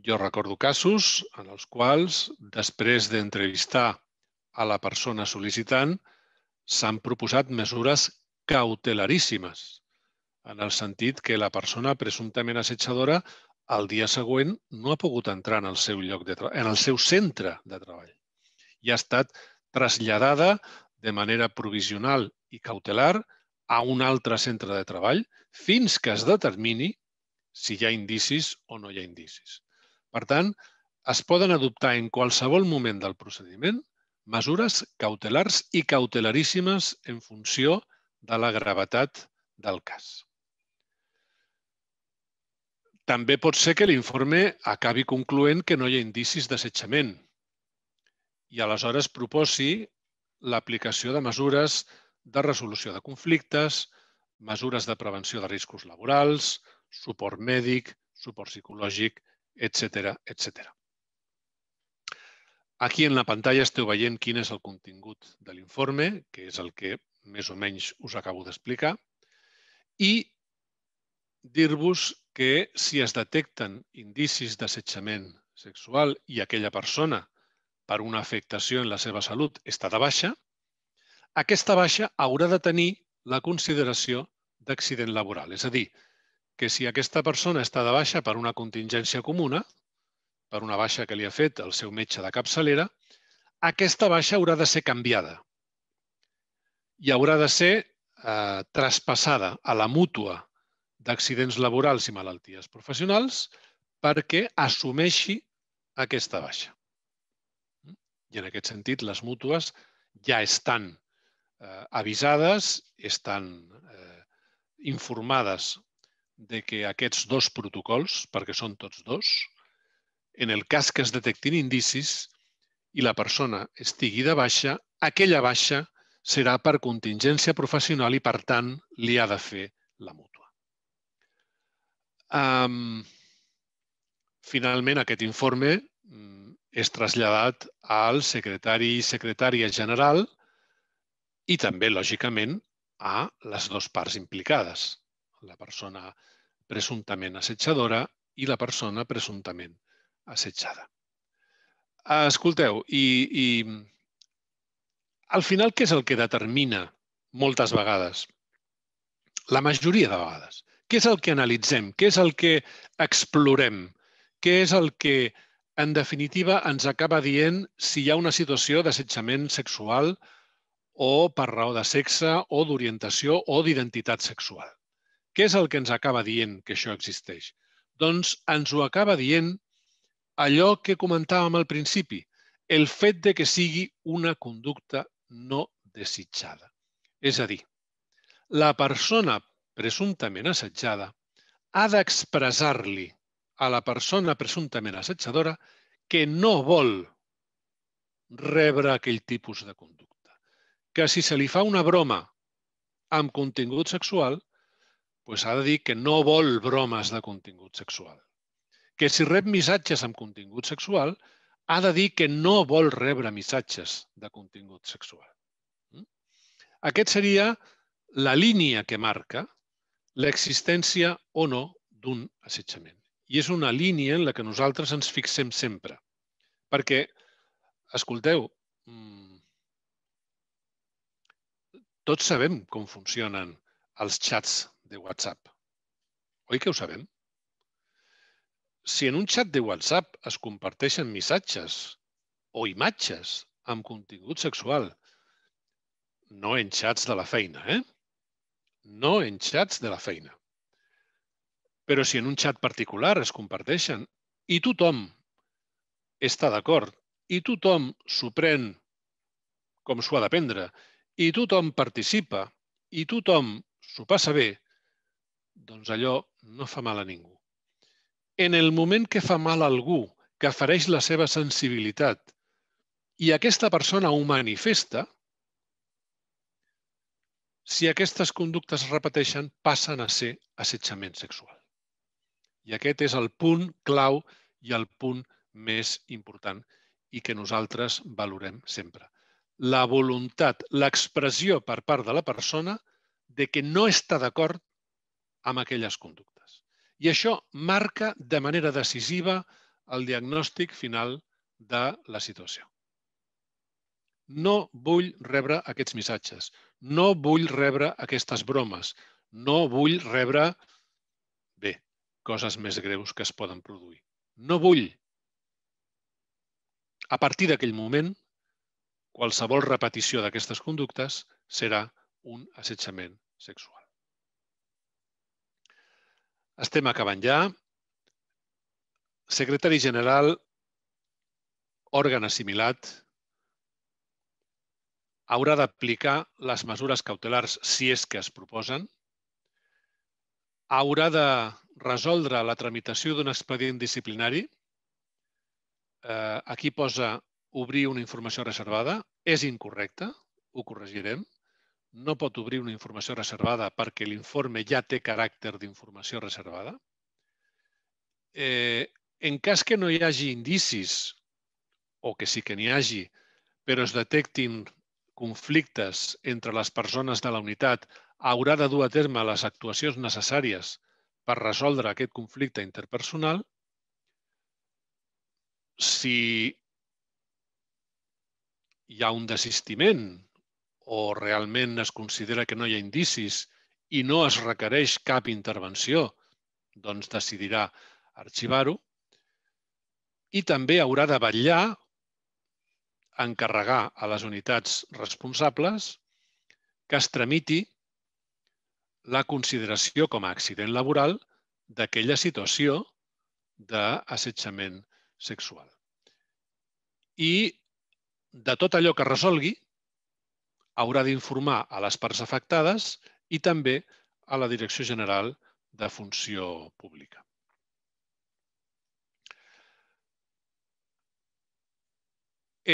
Jo recordo casos en els quals, després d'entrevistar a la persona sol·licitant, s'han proposat mesures cautelaríssimes, en el sentit que la persona presumptament assetjadora el dia següent no ha pogut entrar en el seu lloc de en el seu centre de treball. I ha estat traslladada de manera provisional i cautelar a un altre centre de treball fins que es determini si hi ha indicis o no hi ha indicis. Per tant, es poden adoptar en qualsevol moment del procediment mesures cautelars i cautelaríssimes en funció de la gravetat del cas. També pot ser que l'informe acabi concloent que no hi ha indicis d'assetjament i aleshores proposi l'aplicació de mesures de resolució de conflictes, mesures de prevenció de riscos laborals, suport mèdic, suport psicològic, etc etc. Aquí en la pantalla esteu veient quin és el contingut de l'informe, que és el que més o menys us acabo d'explicar, i dir-vos que si es detecten indicis d'assetjament sexual i aquella persona per una afectació en la seva salut està de baixa, aquesta baixa haurà de tenir la consideració d'accident laboral. És a dir, que si aquesta persona està de baixa per una contingència comuna, per una baixa que li ha fet el seu metge de capçalera, aquesta baixa haurà de ser canviada i haurà de ser eh, traspassada a la mútua d'accidents laborals i malalties professionals perquè assumeixi aquesta baixa. I en aquest sentit, les mútues ja estan eh, avisades, estan eh, informades de que aquests dos protocols, perquè són tots dos, en el cas que es detectin indicis i la persona estigui de baixa, aquella baixa serà per contingència professional i, per tant, li ha de fer la mútua. Um, finalment, aquest informe mm, és traslladat al secretari i secretària general i també, lògicament, a les dues parts implicades, la persona presumptament assetjadora i la persona presumptament assetjada. Escolteu, i, i al final què és el que determina moltes vegades? La majoria de vegades. Què és el que analitzem? Què és el que explorem? Què és el que, en definitiva, ens acaba dient si hi ha una situació d'assetjament sexual o per raó de sexe o d'orientació o d'identitat sexual? Què és el que ens acaba dient que això existeix? Doncs ens ho acaba dient allò que comentàvem al principi, el fet de que sigui una conducta no desitjada. És a dir, la persona presumptament assetjada ha d'expressar-li a la persona presumptament assetjadora que no vol rebre aquell tipus de conducta. Que si se li fa una broma amb contingut sexual, pues ha de dir que no vol bromes de contingut sexual. Que si rep missatges amb contingut sexual, ha de dir que no vol rebre missatges de contingut sexual. Mm? Aquest seria la línia que marca l'existència o no d'un assetjament. I és una línia en la que nosaltres ens fixem sempre. Perquè, escolteu, mm, tots sabem com funcionen els xats de WhatsApp. Oi que ho sabem? Si en un xat de WhatsApp es comparteixen missatges o imatges amb contingut sexual, no en xats de la feina, eh? No en xats de la feina. Però si en un xat particular es comparteixen i tothom està d'acord i tothom s'ho pren com s'ho ha d'aprendre i tothom participa i tothom s'ho passa bé, doncs allò no fa mal a ningú. En el moment que fa mal a algú, que afereix la seva sensibilitat i aquesta persona ho manifesta, si aquestes conductes es repeteixen, passen a ser assetjament sexual. I aquest és el punt clau i el punt més important i que nosaltres valorem sempre. La voluntat, l'expressió per part de la persona de que no està d'acord amb aquelles conductes. I això marca de manera decisiva el diagnòstic final de la situació. No vull rebre aquests missatges. No vull rebre aquestes bromes. No vull rebre, bé, coses més greus que es poden produir. No vull. A partir d'aquell moment, qualsevol repetició d'aquestes conductes serà un assetjament sexual. Estem acabant ja. Secretari General, òrgan assimilat, haurà d'aplicar les mesures cautelars si és que es proposen, haurà de resoldre la tramitació d'un expedient disciplinari. Eh, aquí posa obrir una informació reservada. És incorrecte, ho corregirem. No pot obrir una informació reservada perquè l'informe ja té caràcter d'informació reservada. Eh, en cas que no hi hagi indicis, o que sí que n'hi hagi, però es detectin conflictes entre les persones de la unitat, haurà de dur a terme les actuacions necessàries per resoldre aquest conflicte interpersonal. Si hi ha un desistiment o realment es considera que no hi ha indicis i no es requereix cap intervenció, doncs decidirà arxivar-ho. I també haurà de vetllar encarregar a les unitats responsables que es tramiti la consideració com a accident laboral d'aquella situació d'assetjament sexual. I de tot allò que resolgui, haurà d'informar a les parts afectades i també a la Direcció General de Funció Pública.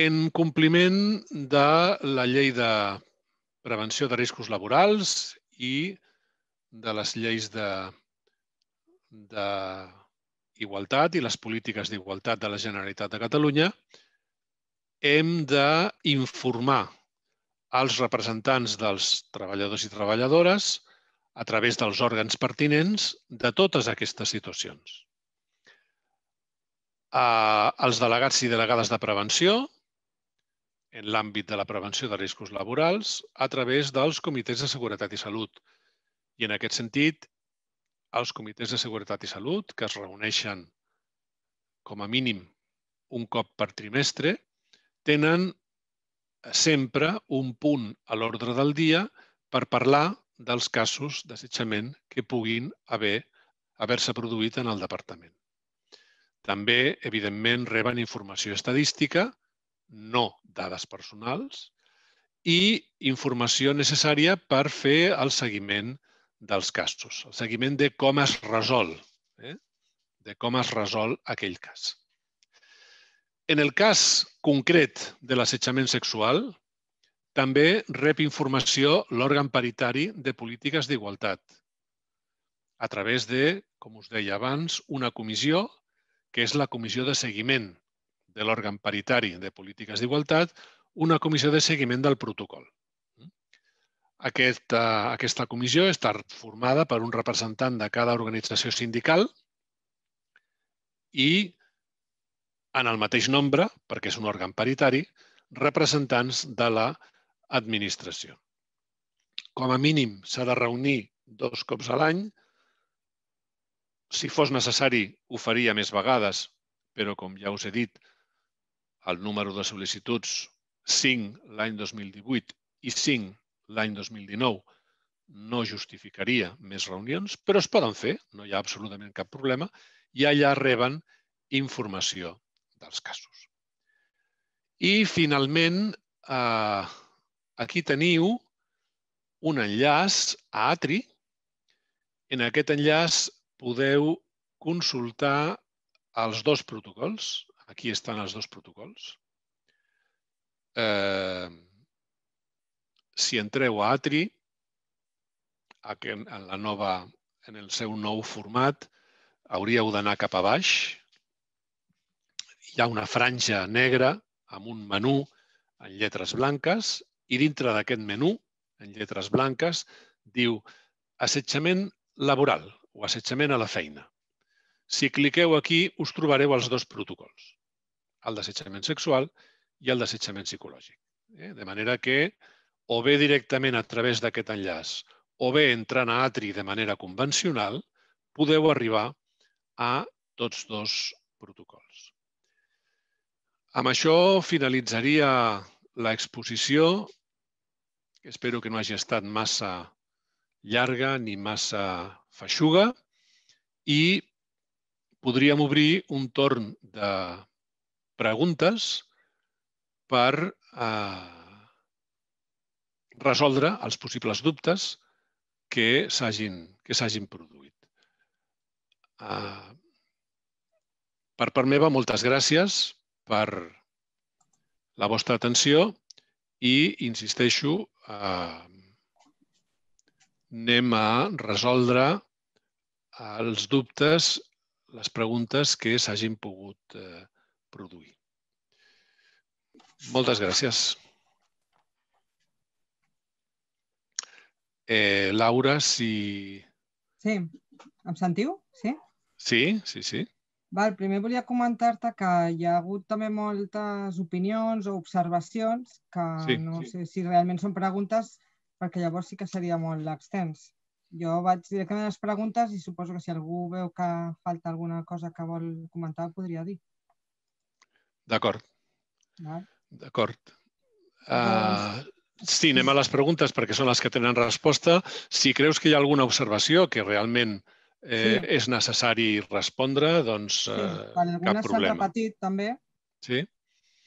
En compliment de la llei de prevenció de riscos laborals i de les lleis de, de igualtat i les polítiques d'igualtat de la Generalitat de Catalunya, hem d'informar als representants dels treballadors i treballadores a través dels òrgans pertinents de totes aquestes situacions. Els delegats i delegades de prevenció, en l'àmbit de la prevenció de riscos laborals a través dels comitès de seguretat i salut. I en aquest sentit, els comitès de seguretat i salut, que es reuneixen com a mínim un cop per trimestre, tenen sempre un punt a l'ordre del dia per parlar dels casos d'assetjament que puguin haver haver-se produït en el departament. També, evidentment, reben informació estadística no dades personals, i informació necessària per fer el seguiment dels casos, el seguiment de com es resol, eh? de com es resol aquell cas. En el cas concret de l'assetjament sexual, també rep informació l'òrgan paritari de polítiques d'igualtat a través de, com us deia abans, una comissió que és la comissió de seguiment de l'òrgan paritari de polítiques d'igualtat una comissió de seguiment del protocol. Aquesta, aquesta comissió està formada per un representant de cada organització sindical i en el mateix nombre, perquè és un òrgan paritari, representants de l'administració. Com a mínim s'ha de reunir dos cops a l'any. Si fos necessari, ho faria més vegades, però com ja us he dit, el número de sol·licituds 5 l'any 2018 i 5 l'any 2019 no justificaria més reunions, però es poden fer, no hi ha absolutament cap problema, i allà reben informació dels casos. I, finalment, eh, aquí teniu un enllaç a Atri. En aquest enllaç podeu consultar els dos protocols. Aquí estan els dos protocols. Eh, si entreu a Atri, en la nova, en el seu nou format, hauríeu d'anar cap a baix. Hi ha una franja negra amb un menú en lletres blanques i dintre d'aquest menú, en lletres blanques, diu assetjament laboral o assetjament a la feina. Si cliqueu aquí, us trobareu els dos protocols, el d'assetjament sexual i el d'assetjament psicològic. Eh? De manera que o bé directament a través d'aquest enllaç o bé entrant a Atri de manera convencional, podeu arribar a tots dos protocols. Amb això finalitzaria l'exposició. Espero que no hagi estat massa llarga ni massa feixuga i podríem obrir un torn de preguntes per eh, resoldre els possibles dubtes que s'hagin produït. Uh, per part meva, moltes gràcies per la vostra atenció i, insisteixo, eh, anem a resoldre els dubtes, les preguntes que s'hagin pogut eh, produir. Moltes gràcies. Eh, Laura, si... Sí, em sentiu? Sí? Sí, sí, sí. Val, primer volia comentar-te que hi ha hagut també moltes opinions o observacions que sí, no sí. sé si realment són preguntes perquè llavors sí que seria molt extens. Jo vaig directament a les preguntes i suposo que si algú veu que falta alguna cosa que vol comentar, podria dir. D'acord. D'acord. Uh, sí, anem a les preguntes perquè són les que tenen resposta. Si creus que hi ha alguna observació que realment eh, sí. és necessari respondre, doncs eh, sí. vale, cap problema. repetit també. Sí.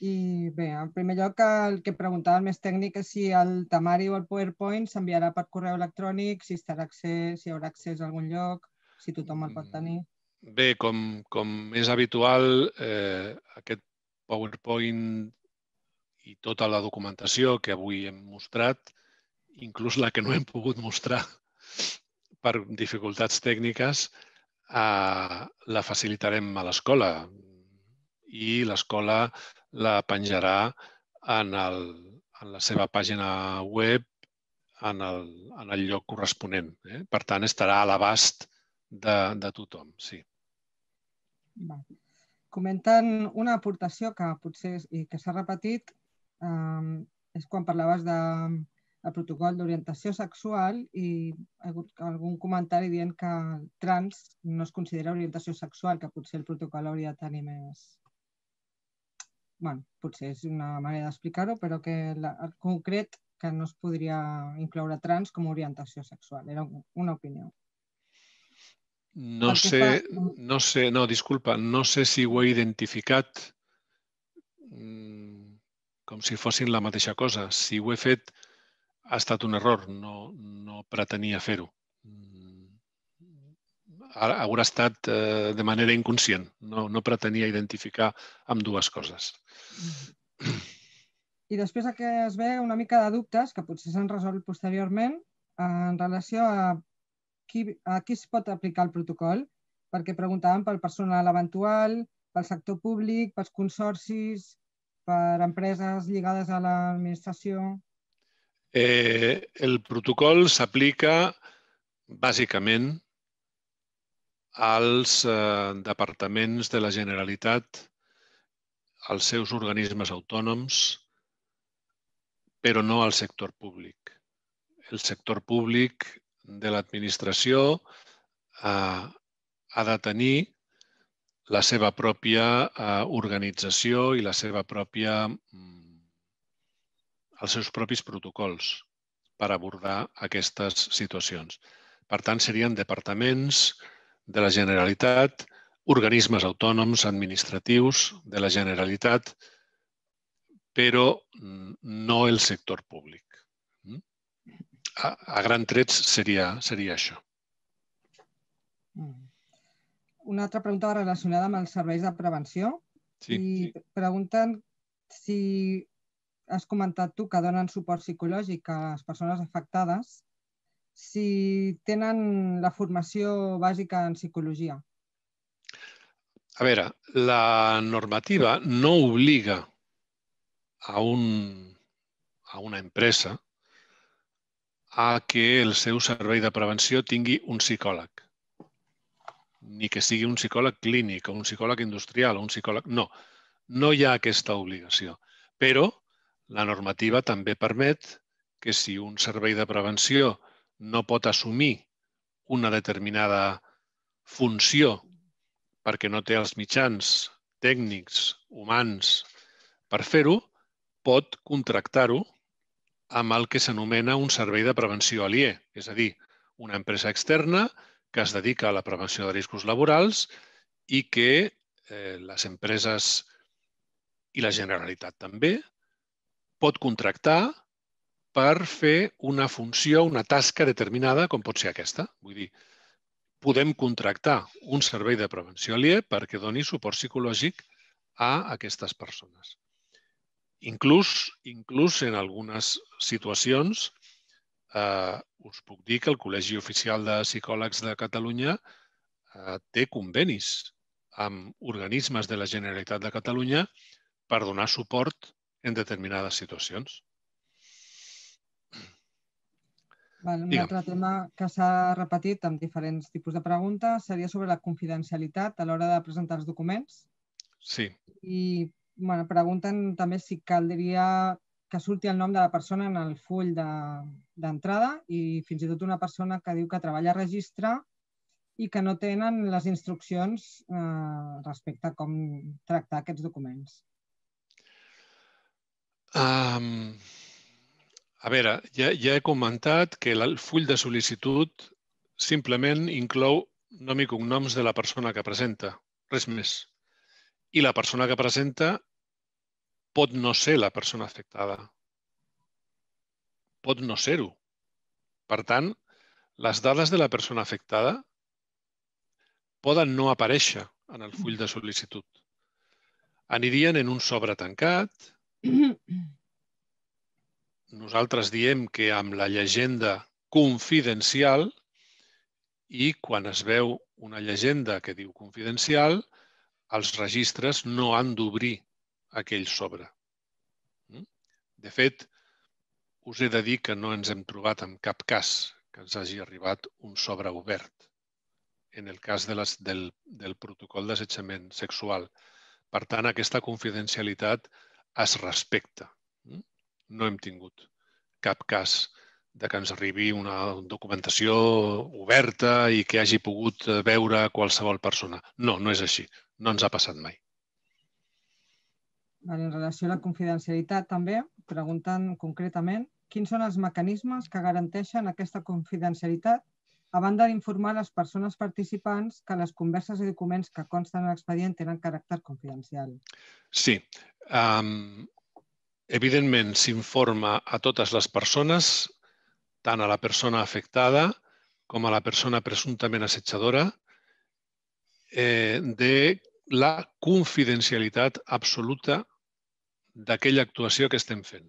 I bé, en primer lloc el que preguntava el més tècnic és si el temari o el PowerPoint s'enviarà per correu electrònic, si, estarà accés, si hi haurà accés a algun lloc, si tothom el pot tenir. Mm, bé, com, com és habitual, eh, aquest PowerPoint i tota la documentació que avui hem mostrat, inclús la que no hem pogut mostrar, per dificultats tècniques, eh, la facilitarem a l'escola i l'escola la penjarà en, el, en la seva pàgina web en el, en el lloc corresponent. Eh? Per tant, estarà a l'abast de, de tothom, sí. Va. Comentant una aportació que potser i que s'ha repetit, eh, és quan parlaves de el protocol d'orientació sexual i algun comentari dient que trans no es considera orientació sexual, que potser el protocol hauria de tenir més... bueno, potser és una manera d'explicar-ho, però que la, el concret que no es podria incloure trans com a orientació sexual. Era una opinió. No sé, fa... no sé, no, disculpa, no sé si ho he identificat mm, com si fossin la mateixa cosa. Si ho he fet ha estat un error, no, no pretenia fer-ho. Mm, haurà estat eh, de manera inconscient, no, no pretenia identificar amb dues coses. I després que es ve una mica de dubtes, que potser s'han resolt posteriorment, en relació a qui, a qui es pot aplicar el protocol, perquè preguntaven pel personal eventual, pel sector públic, pels consorcis, per empreses lligades a l'administració... Eh, el protocol s'aplica bàsicament als eh, departaments de la Generalitat, als seus organismes autònoms, però no al sector públic. El sector públic de l'administració eh, ha de tenir la seva pròpia eh, organització i la seva pròpia, mm, els seus propis protocols per abordar aquestes situacions. Per tant, serien departaments, de la Generalitat, organismes autònoms administratius de la Generalitat, però no el sector públic. A, a gran trets seria, seria això. Mm. Una altra pregunta relacionada amb els serveis de prevenció. Sí, I sí. pregunten si has comentat tu que donen suport psicològic a les persones afectades si tenen la formació bàsica en psicologia. A veure, la normativa no obliga a, un, a una empresa a que el seu servei de prevenció tingui un psicòleg. Ni que sigui un psicòleg clínic o un psicòleg industrial o un psicòleg... No, no hi ha aquesta obligació. Però la normativa també permet que si un servei de prevenció no pot assumir una determinada funció perquè no té els mitjans tècnics, humans, per fer-ho, pot contractar-ho amb el que s'anomena un servei de prevenció aliè, és a dir, una empresa externa que es dedica a la prevenció de riscos laborals i que eh, les empreses i la Generalitat també pot contractar per fer una funció, una tasca determinada, com pot ser aquesta. Vull dir, podem contractar un servei de prevenció aliè perquè doni suport psicològic a aquestes persones. Inclús, inclús en algunes situacions, eh, us puc dir que el Col·legi Oficial de Psicòlegs de Catalunya eh, té convenis amb organismes de la Generalitat de Catalunya per donar suport en determinades situacions. Val, un Digue'm. altre tema que s'ha repetit amb diferents tipus de preguntes seria sobre la confidencialitat a l'hora de presentar els documents. Sí. I bueno, pregunten també si caldria que surti el nom de la persona en el full d'entrada de, i fins i tot una persona que diu que treballa a registre i que no tenen les instruccions eh, respecte a com tractar aquests documents. Um, a veure, ja, ja he comentat que el full de sol·licitud simplement inclou nom i cognoms de la persona que presenta, res més. I la persona que presenta pot no ser la persona afectada. Pot no ser-ho. Per tant, les dades de la persona afectada poden no aparèixer en el full de sol·licitud. Anirien en un sobre tancat, nosaltres diem que amb la llegenda confidencial i quan es veu una llegenda que diu confidencial, els registres no han d'obrir aquell sobre. Mm? De fet, us he de dir que no ens hem trobat en cap cas que ens hagi arribat un sobre obert en el cas de les, del, del protocol d'assetjament sexual. Per tant, aquesta confidencialitat es respecta no hem tingut cap cas de que ens arribi una documentació oberta i que hagi pogut eh, veure qualsevol persona. No, no és així. No ens ha passat mai. En relació a la confidencialitat, també pregunten concretament quins són els mecanismes que garanteixen aquesta confidencialitat a banda d'informar les persones participants que les converses i documents que consten en l'expedient tenen caràcter confidencial. Sí. Um, Evidentment, s'informa a totes les persones, tant a la persona afectada com a la persona presumptament assetjadora, eh, de la confidencialitat absoluta d'aquella actuació que estem fent.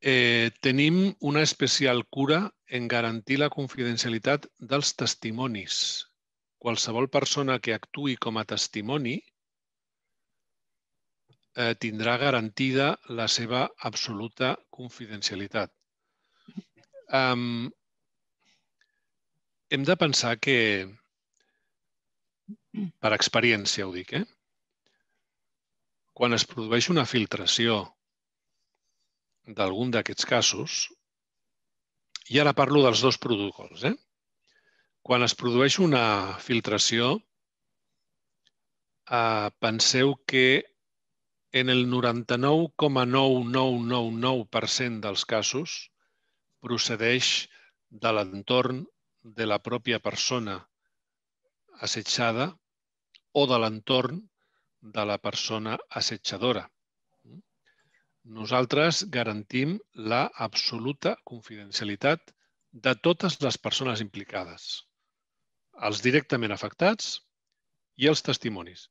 Eh, tenim una especial cura en garantir la confidencialitat dels testimonis. Qualsevol persona que actui com a testimoni eh, tindrà garantida la seva absoluta confidencialitat. Um, hem de pensar que, per experiència ho dic, eh? quan es produeix una filtració d'algun d'aquests casos, i ara parlo dels dos protocols, eh? quan es produeix una filtració, eh, penseu que en el 99,9999% dels casos procedeix de l'entorn de la pròpia persona assetjada o de l'entorn de la persona assetjadora. Nosaltres garantim la absoluta confidencialitat de totes les persones implicades, els directament afectats i els testimonis.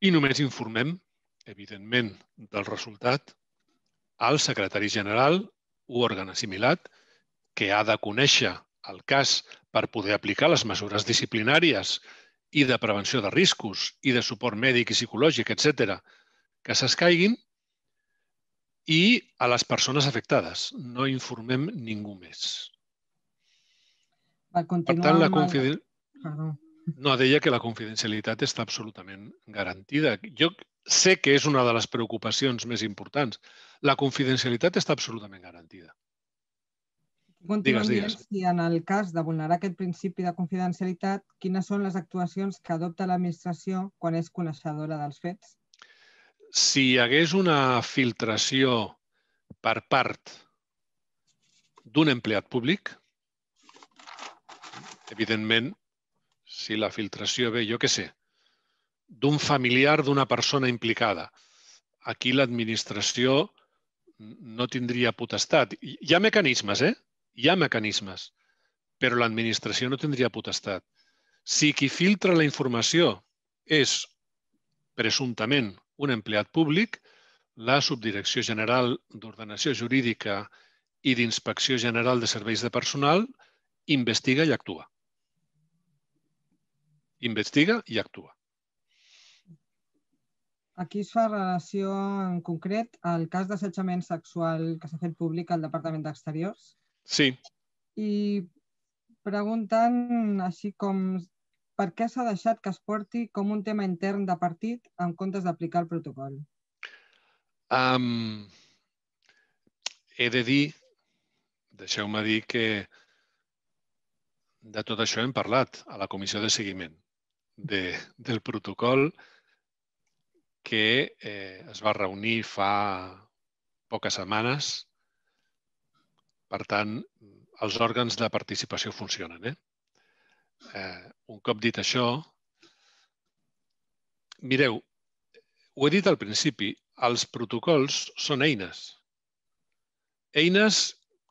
I només informem, evidentment, del resultat al secretari general o òrgan assimilat que ha de conèixer el cas per poder aplicar les mesures disciplinàries i de prevenció de riscos i de suport mèdic i psicològic, etc, que s'escaiguin i a les persones afectades. No informem ningú més. Per, per tant, la confiden... el... No, deia que la confidencialitat està absolutament garantida. Jo sé que és una de les preocupacions més importants. La confidencialitat està absolutament garantida. Continuem digues, digues. si en el cas de vulnerar aquest principi de confidencialitat, quines són les actuacions que adopta l'administració quan és coneixedora dels fets? Si hi hagués una filtració per part d'un empleat públic, evidentment, si la filtració ve, jo què sé, d'un familiar d'una persona implicada, aquí l'administració no tindria potestat. Hi ha mecanismes, eh? Hi ha mecanismes, però l'administració no tindria potestat. Si qui filtra la informació és presumptament un empleat públic, la Subdirecció General d'Ordenació Jurídica i d'Inspecció General de Serveis de Personal investiga i actua. Investiga i actua. Aquí es fa relació en concret al cas d'assetjament sexual que s'ha fet públic al Departament d'Exteriors. Sí. I preguntant així com per què s'ha deixat que es porti com un tema intern de partit en comptes d'aplicar el protocol? Um, he de dir, deixeu-me dir que de tot això hem parlat a la comissió de seguiment de, del protocol que eh, es va reunir fa poques setmanes per tant, els òrgans de participació funcionen. Eh? Eh, un cop dit això, mireu, ho he dit al principi, els protocols són eines. Eines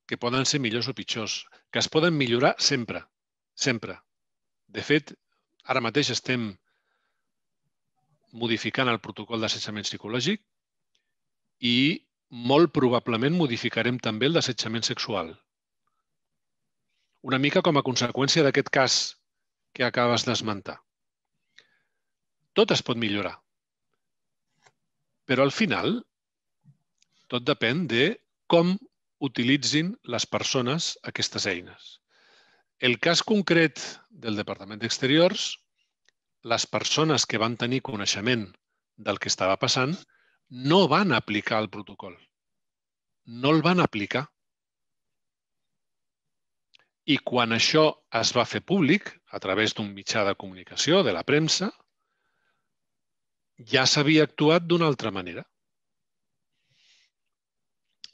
que poden ser millors o pitjors, que es poden millorar sempre, sempre. De fet, ara mateix estem modificant el protocol d'assetjament psicològic i molt probablement modificarem també el d'assetjament sexual. Una mica com a conseqüència d'aquest cas que acabes d'esmentar. Tot es pot millorar. Però al final, tot depèn de com utilitzin les persones aquestes eines. El cas concret del Departament d'Exteriors, les persones que van tenir coneixement del que estava passant no van aplicar el protocol. No el van aplicar. I quan això es va fer públic, a través d'un mitjà de comunicació, de la premsa, ja s'havia actuat d'una altra manera.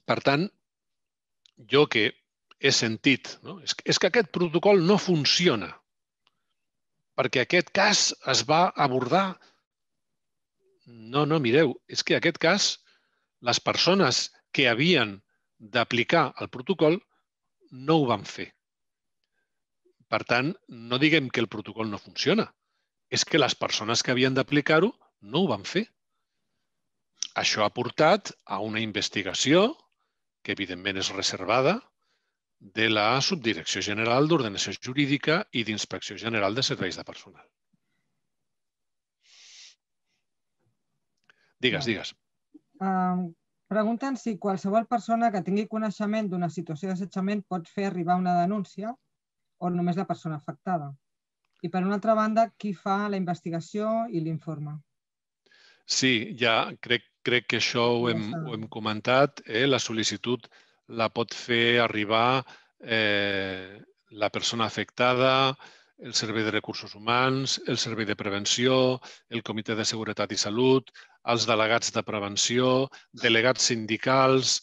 Per tant, jo que he sentit, no? és, que aquest protocol no funciona, perquè aquest cas es va abordar no, no, mireu, és que aquest cas les persones que havien d'aplicar el protocol no ho van fer. Per tant, no diguem que el protocol no funciona. És que les persones que havien d'aplicar-ho no ho van fer. Això ha portat a una investigació, que evidentment és reservada, de la Subdirecció General d'Ordenació Jurídica i d'Inspecció General de Serveis de Personal. Digues, digues. Um, pregunten si qualsevol persona que tingui coneixement d'una situació d'assetjament pot fer arribar una denúncia o només la persona afectada. I per una altra banda, qui fa la investigació i l'informe? Sí, ja crec, crec que això ho hem, ho hem comentat. Eh? La sol·licitud la pot fer arribar eh, la persona afectada, el Servei de Recursos Humans, el Servei de Prevenció, el Comitè de Seguretat i Salut, els delegats de prevenció, delegats sindicals,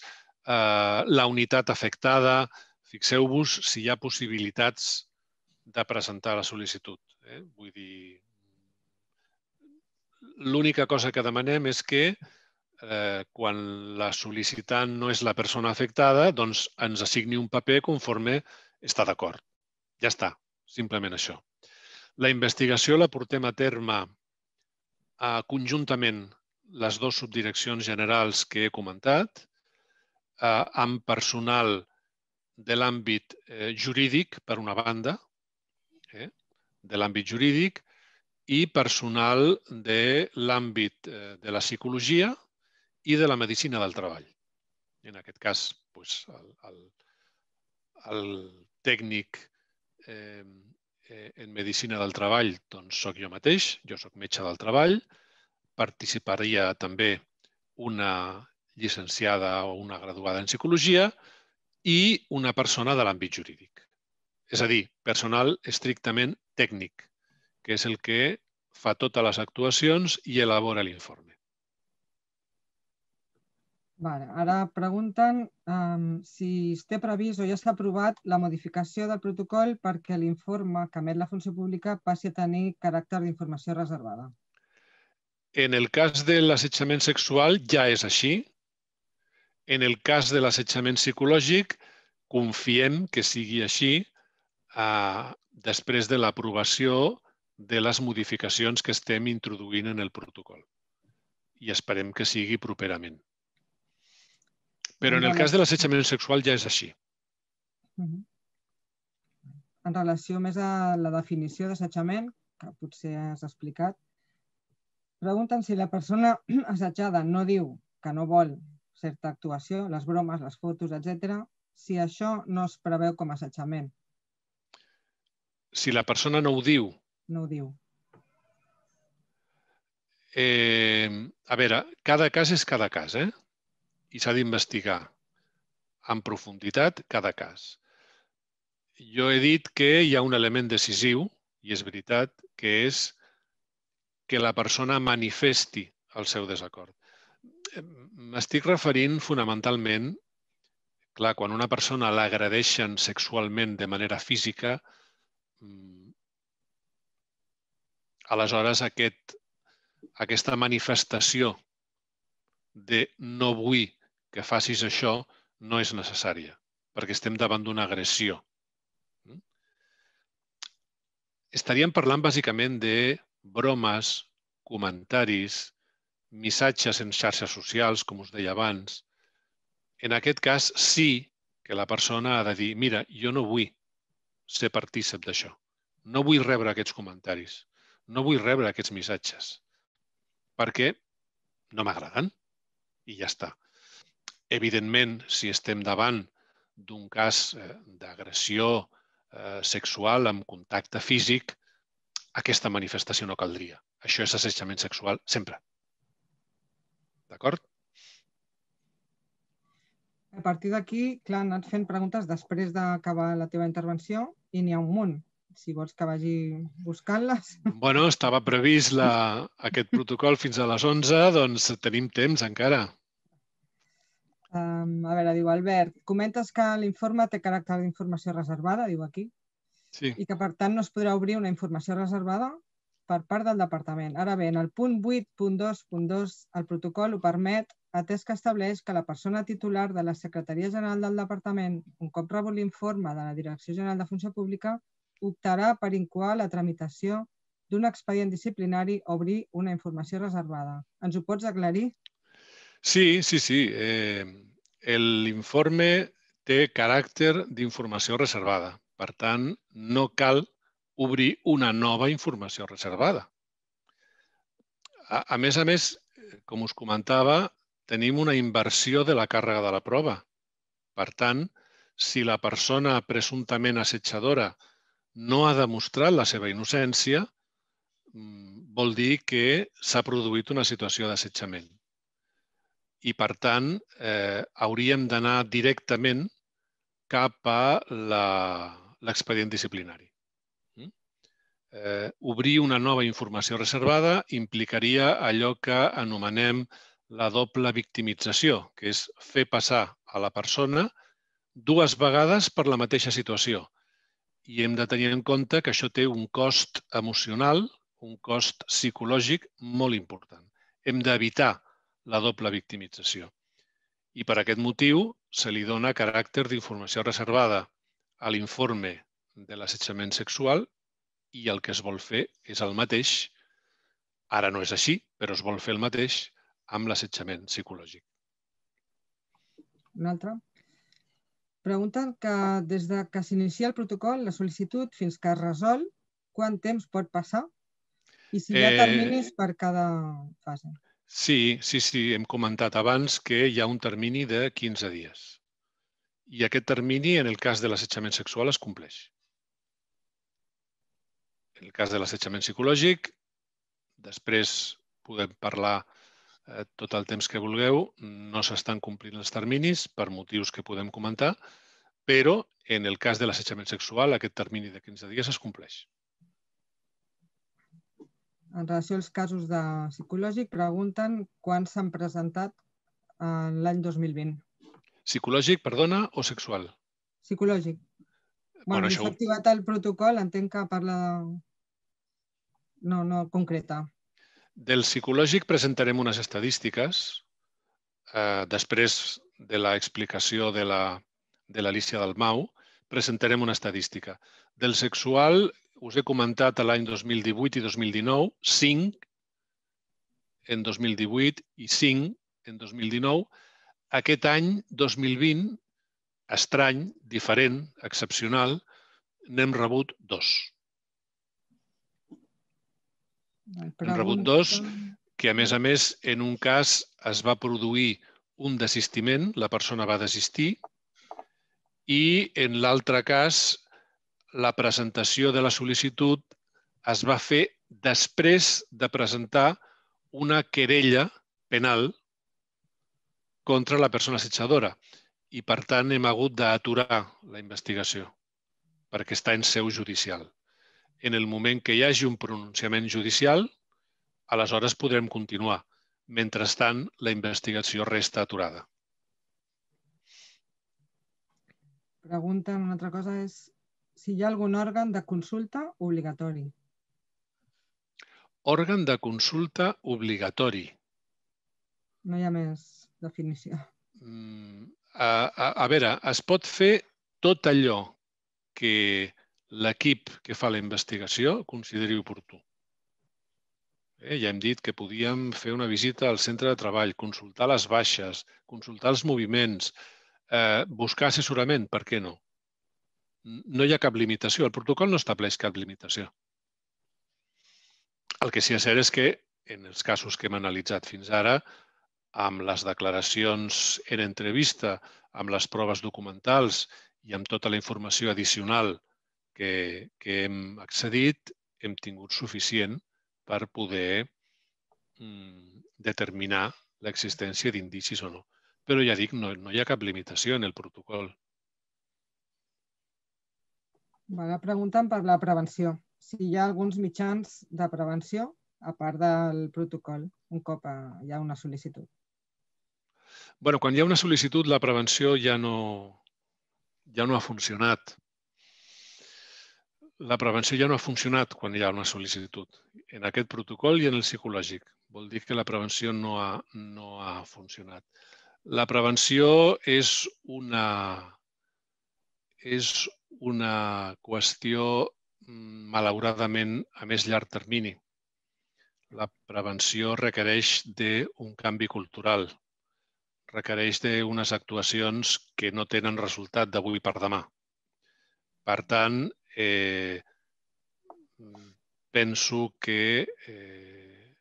eh, la unitat afectada. Fixeu-vos si hi ha possibilitats de presentar la sol·licitud. Eh? Vull dir, l'única cosa que demanem és que eh, quan la sol·licitant no és la persona afectada, doncs ens assigni un paper conforme està d'acord. Ja està, simplement això. La investigació la portem a terme eh, conjuntament les dues subdireccions generals que he comentat, eh, amb personal de l'àmbit eh, jurídic, per una banda, eh, de l'àmbit jurídic, i personal de l'àmbit eh, de la psicologia i de la medicina del treball. En aquest cas, doncs, el, el, el tècnic eh, en medicina del treball doncs, soc jo mateix, jo sóc metge del treball, participaria també una llicenciada o una graduada en psicologia i una persona de l'àmbit jurídic. És a dir, personal estrictament tècnic, que és el que fa totes les actuacions i elabora l'informe. Vale. Ara pregunten um, si es té previst o ja està aprovat la modificació del protocol perquè l'informe que emet la funció pública passi a tenir caràcter d'informació reservada. En el cas de l'assetjament sexual ja és així. En el cas de l'assetjament psicològic, confiem que sigui així eh, després de l'aprovació de les modificacions que estem introduint en el protocol. I esperem que sigui properament. Però en el cas de l'assetjament sexual ja és així. En relació més a la definició d'assetjament, que potser has explicat, Pregunten si la persona assetjada no diu que no vol certa actuació, les bromes, les fotos, etc. si això no es preveu com a assetjament. Si la persona no ho diu. No ho diu. Eh, a veure, cada cas és cada cas, eh? I s'ha d'investigar en profunditat cada cas. Jo he dit que hi ha un element decisiu, i és veritat, que és que la persona manifesti el seu desacord. M'estic referint fonamentalment, clar, quan una persona l'agradeixen sexualment de manera física, mm, aleshores aquest, aquesta manifestació de no vull que facis això no és necessària, perquè estem davant d'una agressió. Mm? Estaríem parlant bàsicament de bromes, comentaris, missatges en xarxes socials, com us deia abans. En aquest cas, sí que la persona ha de dir mira, jo no vull ser partícip d'això. No vull rebre aquests comentaris. No vull rebre aquests missatges. Perquè no m'agraden. I ja està. Evidentment, si estem davant d'un cas eh, d'agressió eh, sexual amb contacte físic, aquesta manifestació no caldria. Això és assetjament sexual sempre. D'acord? A partir d'aquí, clar, han anat fent preguntes després d'acabar la teva intervenció i n'hi ha un munt. Si vols que vagi buscant-les. Bueno, estava previst la, aquest protocol fins a les 11, doncs tenim temps encara. Um, a veure, diu Albert, comentes que l'informe té caràcter d'informació reservada, diu aquí. Sí. i que, per tant, no es podrà obrir una informació reservada per part del departament. Ara bé, en el punt 8.2.2 el protocol ho permet atès que estableix que la persona titular de la Secretaria General del Departament, un cop rebut l'informe de la Direcció General de Funció Pública, optarà per incoar la tramitació d'un expedient disciplinari o obrir una informació reservada. Ens ho pots aclarir? Sí, sí, sí. Eh, L'informe té caràcter d'informació reservada. Per tant, no cal obrir una nova informació reservada. A, a més a més, com us comentava, tenim una inversió de la càrrega de la prova. Per tant, si la persona presumptament assetjadora no ha demostrat la seva innocència, mm, vol dir que s'ha produït una situació d'assetjament. I, per tant, eh, hauríem d'anar directament cap a l'expedient disciplinari. Mm? Eh, obrir una nova informació reservada implicaria allò que anomenem la doble victimització, que és fer passar a la persona dues vegades per la mateixa situació. I hem de tenir en compte que això té un cost emocional, un cost psicològic molt important. Hem d'evitar la doble victimització. I per aquest motiu se li dona caràcter d'informació reservada a l'informe de l'assetjament sexual i el que es vol fer és el mateix, ara no és així, però es vol fer el mateix amb l'assetjament psicològic. Una altra. Pregunten que des de que s'inicia el protocol, la sol·licitud, fins que es resol, quant temps pot passar? I si hi ha terminis eh... per cada fase? Sí, sí, sí, hem comentat abans que hi ha un termini de 15 dies. I aquest termini, en el cas de l'assetjament sexual, es compleix. En el cas de l'assetjament psicològic, després podem parlar eh, tot el temps que vulgueu, no s'estan complint els terminis per motius que podem comentar, però en el cas de l'assetjament sexual aquest termini de 15 dies es compleix en relació als casos de psicològic, pregunten quan s'han presentat l'any 2020. Psicològic, perdona, o sexual? Psicològic. Bueno, bueno això... s'ha activat el protocol, entenc que parla de... No, no concreta. Del psicològic presentarem unes estadístiques eh, després de l'explicació de l'Alicia la, de del Mau, presentarem una estadística. Del sexual us he comentat l'any 2018 i 2019, 5 en 2018 i 5 en 2019. Aquest any, 2020, estrany, diferent, excepcional, n'hem rebut dos. Hem rebut dos que, a més a més, en un cas es va produir un desistiment, la persona va desistir, i en l'altre cas la presentació de la sol·licitud es va fer després de presentar una querella penal contra la persona assetjadora i, per tant, hem hagut d'aturar la investigació perquè està en seu judicial. En el moment que hi hagi un pronunciament judicial, aleshores podrem continuar. Mentrestant, la investigació resta aturada. Pregunta, una altra cosa és si hi ha algun òrgan de consulta obligatori. Òrgan de consulta obligatori. No hi ha més definició. Mm, a, a, a veure, es pot fer tot allò que l'equip que fa la investigació consideri oportú. Eh, ja hem dit que podíem fer una visita al centre de treball, consultar les baixes, consultar els moviments, eh, buscar assessorament, per què no? No hi ha cap limitació. El protocol no estableix cap limitació. El que sí que és cert és que en els casos que hem analitzat fins ara, amb les declaracions en entrevista, amb les proves documentals i amb tota la informació addicional que, que hem accedit, hem tingut suficient per poder mm, determinar l'existència d'indicis o no. Però ja dic, no, no hi ha cap limitació en el protocol. Vale, pregunten per la prevenció. Si hi ha alguns mitjans de prevenció a part del protocol, un cop hi ha una sol·licitud. bueno, quan hi ha una sol·licitud, la prevenció ja no, ja no ha funcionat. La prevenció ja no ha funcionat quan hi ha una sol·licitud, en aquest protocol i en el psicològic. Vol dir que la prevenció no ha, no ha funcionat. La prevenció és una, és una qüestió, mm, malauradament, a més llarg termini. La prevenció requereix d'un canvi cultural, requereix d'unes actuacions que no tenen resultat d'avui per demà. Per tant, eh, penso que eh,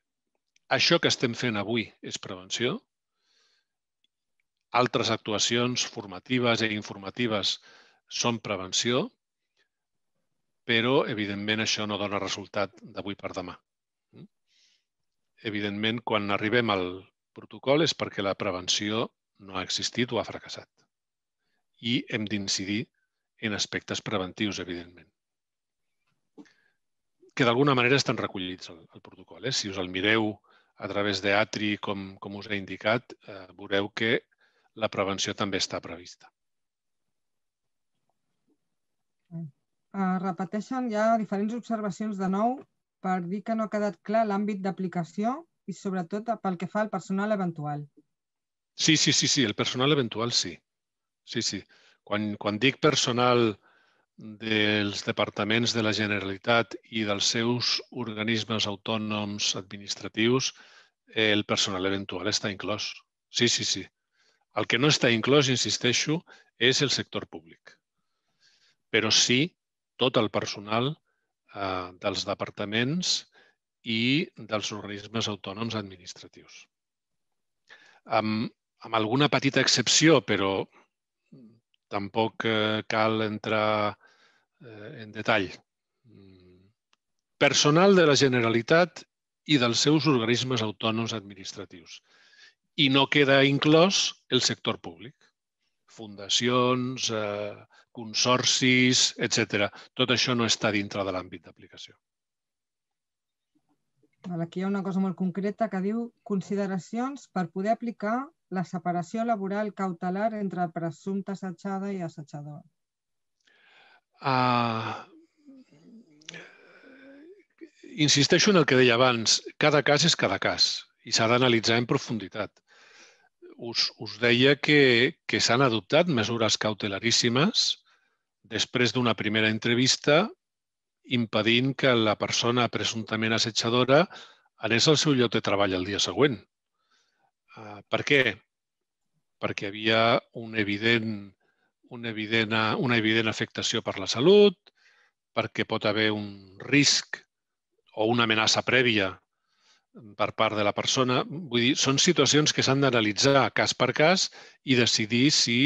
això que estem fent avui és prevenció. Altres actuacions formatives i informatives són prevenció, però, evidentment, això no dona resultat d'avui per demà. Evidentment, quan arribem al protocol és perquè la prevenció no ha existit o ha fracassat. I hem d'incidir en aspectes preventius, evidentment que d'alguna manera estan recollits al, al protocol. Eh? Si us el mireu a través d'Atri, com, com us he indicat, eh, veureu que la prevenció també està prevista. Uh, repeteixen ja diferents observacions de nou per dir que no ha quedat clar l'àmbit d'aplicació i sobretot pel que fa al personal eventual. Sí, sí, sí, sí, el personal eventual sí. Sí, sí. Quan, quan dic personal dels departaments de la Generalitat i dels seus organismes autònoms administratius, el personal eventual està inclòs. Sí, sí, sí. El que no està inclòs, insisteixo, és el sector públic. Però sí tot el personal eh, dels departaments i dels organismes autònoms administratius. Amb, amb alguna petita excepció, però tampoc eh, cal entrar eh, en detall. Personal de la Generalitat i dels seus organismes autònoms administratius. I no queda inclòs el sector públic. Fundacions, eh, consorcis, etc. Tot això no està dintre de l'àmbit d'aplicació. Aquí hi ha una cosa molt concreta que diu consideracions per poder aplicar la separació laboral cautelar entre presumpta assetjada i assetjador. Uh, insisteixo en el que deia abans. Cada cas és cada cas i s'ha d'analitzar en profunditat. Us, us deia que, que s'han adoptat mesures cautelaríssimes després d'una primera entrevista impedint que la persona presumptament assetjadora anés al seu lloc de treball el dia següent. Uh, per què? Perquè havia un evident una evident, una evident afectació per la salut, perquè pot haver un risc o una amenaça prèvia per part de la persona. Vull dir, són situacions que s'han d'analitzar cas per cas i decidir si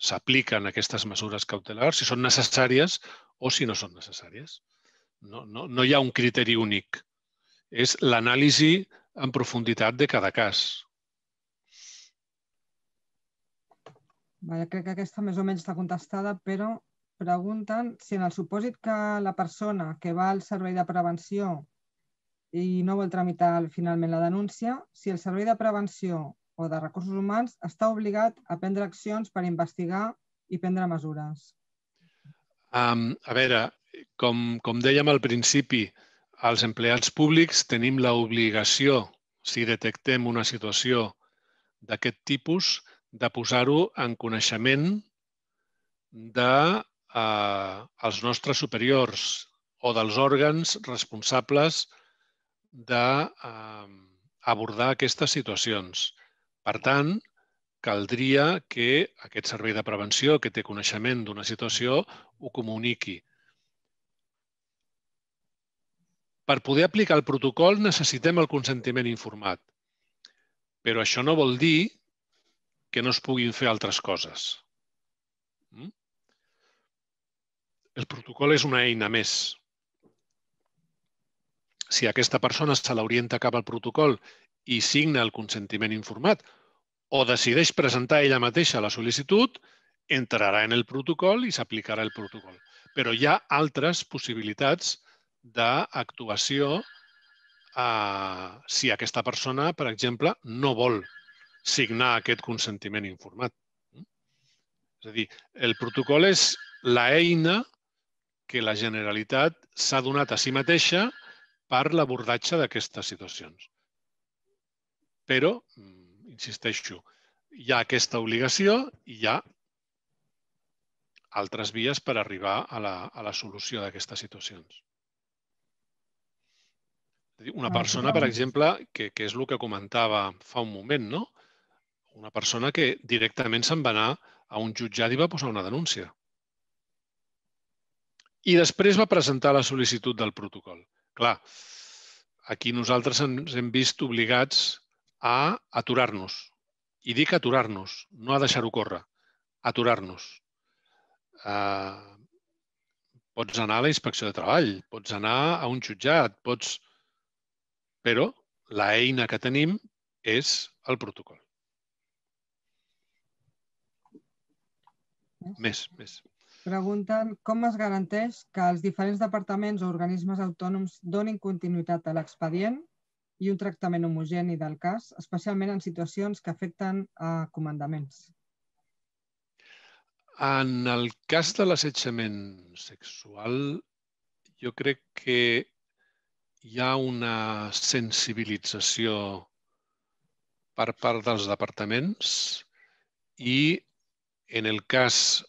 s'apliquen aquestes mesures cautelars, si són necessàries o si no són necessàries. No, no, no hi ha un criteri únic. És l'anàlisi en profunditat de cada cas. Vale, crec que aquesta més o menys està contestada, però pregunten si en el supòsit que la persona que va al servei de prevenció i no vol tramitar finalment la denúncia, si el servei de prevenció o de recursos humans està obligat a prendre accions per investigar i prendre mesures. Um, a veure, com, com dèiem al principi, els empleats públics tenim l'obligació, si detectem una situació d'aquest tipus, de posar-ho en coneixement de eh, els nostres superiors o dels òrgans responsables d'abordar eh, aquestes situacions. Per tant, caldria que aquest servei de prevenció que té coneixement d'una situació ho comuniqui. Per poder aplicar el protocol necessitem el consentiment informat. Però això no vol dir que no es puguin fer altres coses. Mm? El protocol és una eina més. Si aquesta persona se l'orienta cap al protocol i signa el consentiment informat o decideix presentar ella mateixa la sol·licitud, entrarà en el protocol i s'aplicarà el protocol. Però hi ha altres possibilitats d'actuació eh, si aquesta persona, per exemple, no vol signar aquest consentiment informat. És a dir, el protocol és l'eina que la Generalitat s'ha donat a si mateixa per l'abordatge d'aquestes situacions. Però, mm, insisteixo, hi ha aquesta obligació i hi ha altres vies per arribar a la, a la solució d'aquestes situacions. Una persona, per exemple, que, que és el que comentava fa un moment, no? Una persona que directament se'n va anar a un jutjat i va posar una denúncia. I després va presentar la sol·licitud del protocol. Clar, aquí nosaltres ens hem vist obligats a aturar-nos. I dic aturar-nos, no a deixar-ho córrer, aturar-nos. Uh, pots anar a la inspecció de treball, pots anar a un jutjat, pots... Però la eina que tenim és el protocol. Més, més. Pregunten com es garanteix que els diferents departaments o organismes autònoms donin continuïtat a l'expedient i un tractament homogeni del cas, especialment en situacions que afecten a comandaments. En el cas de l'assetjament sexual, jo crec que hi ha una sensibilització per part dels departaments i en el cas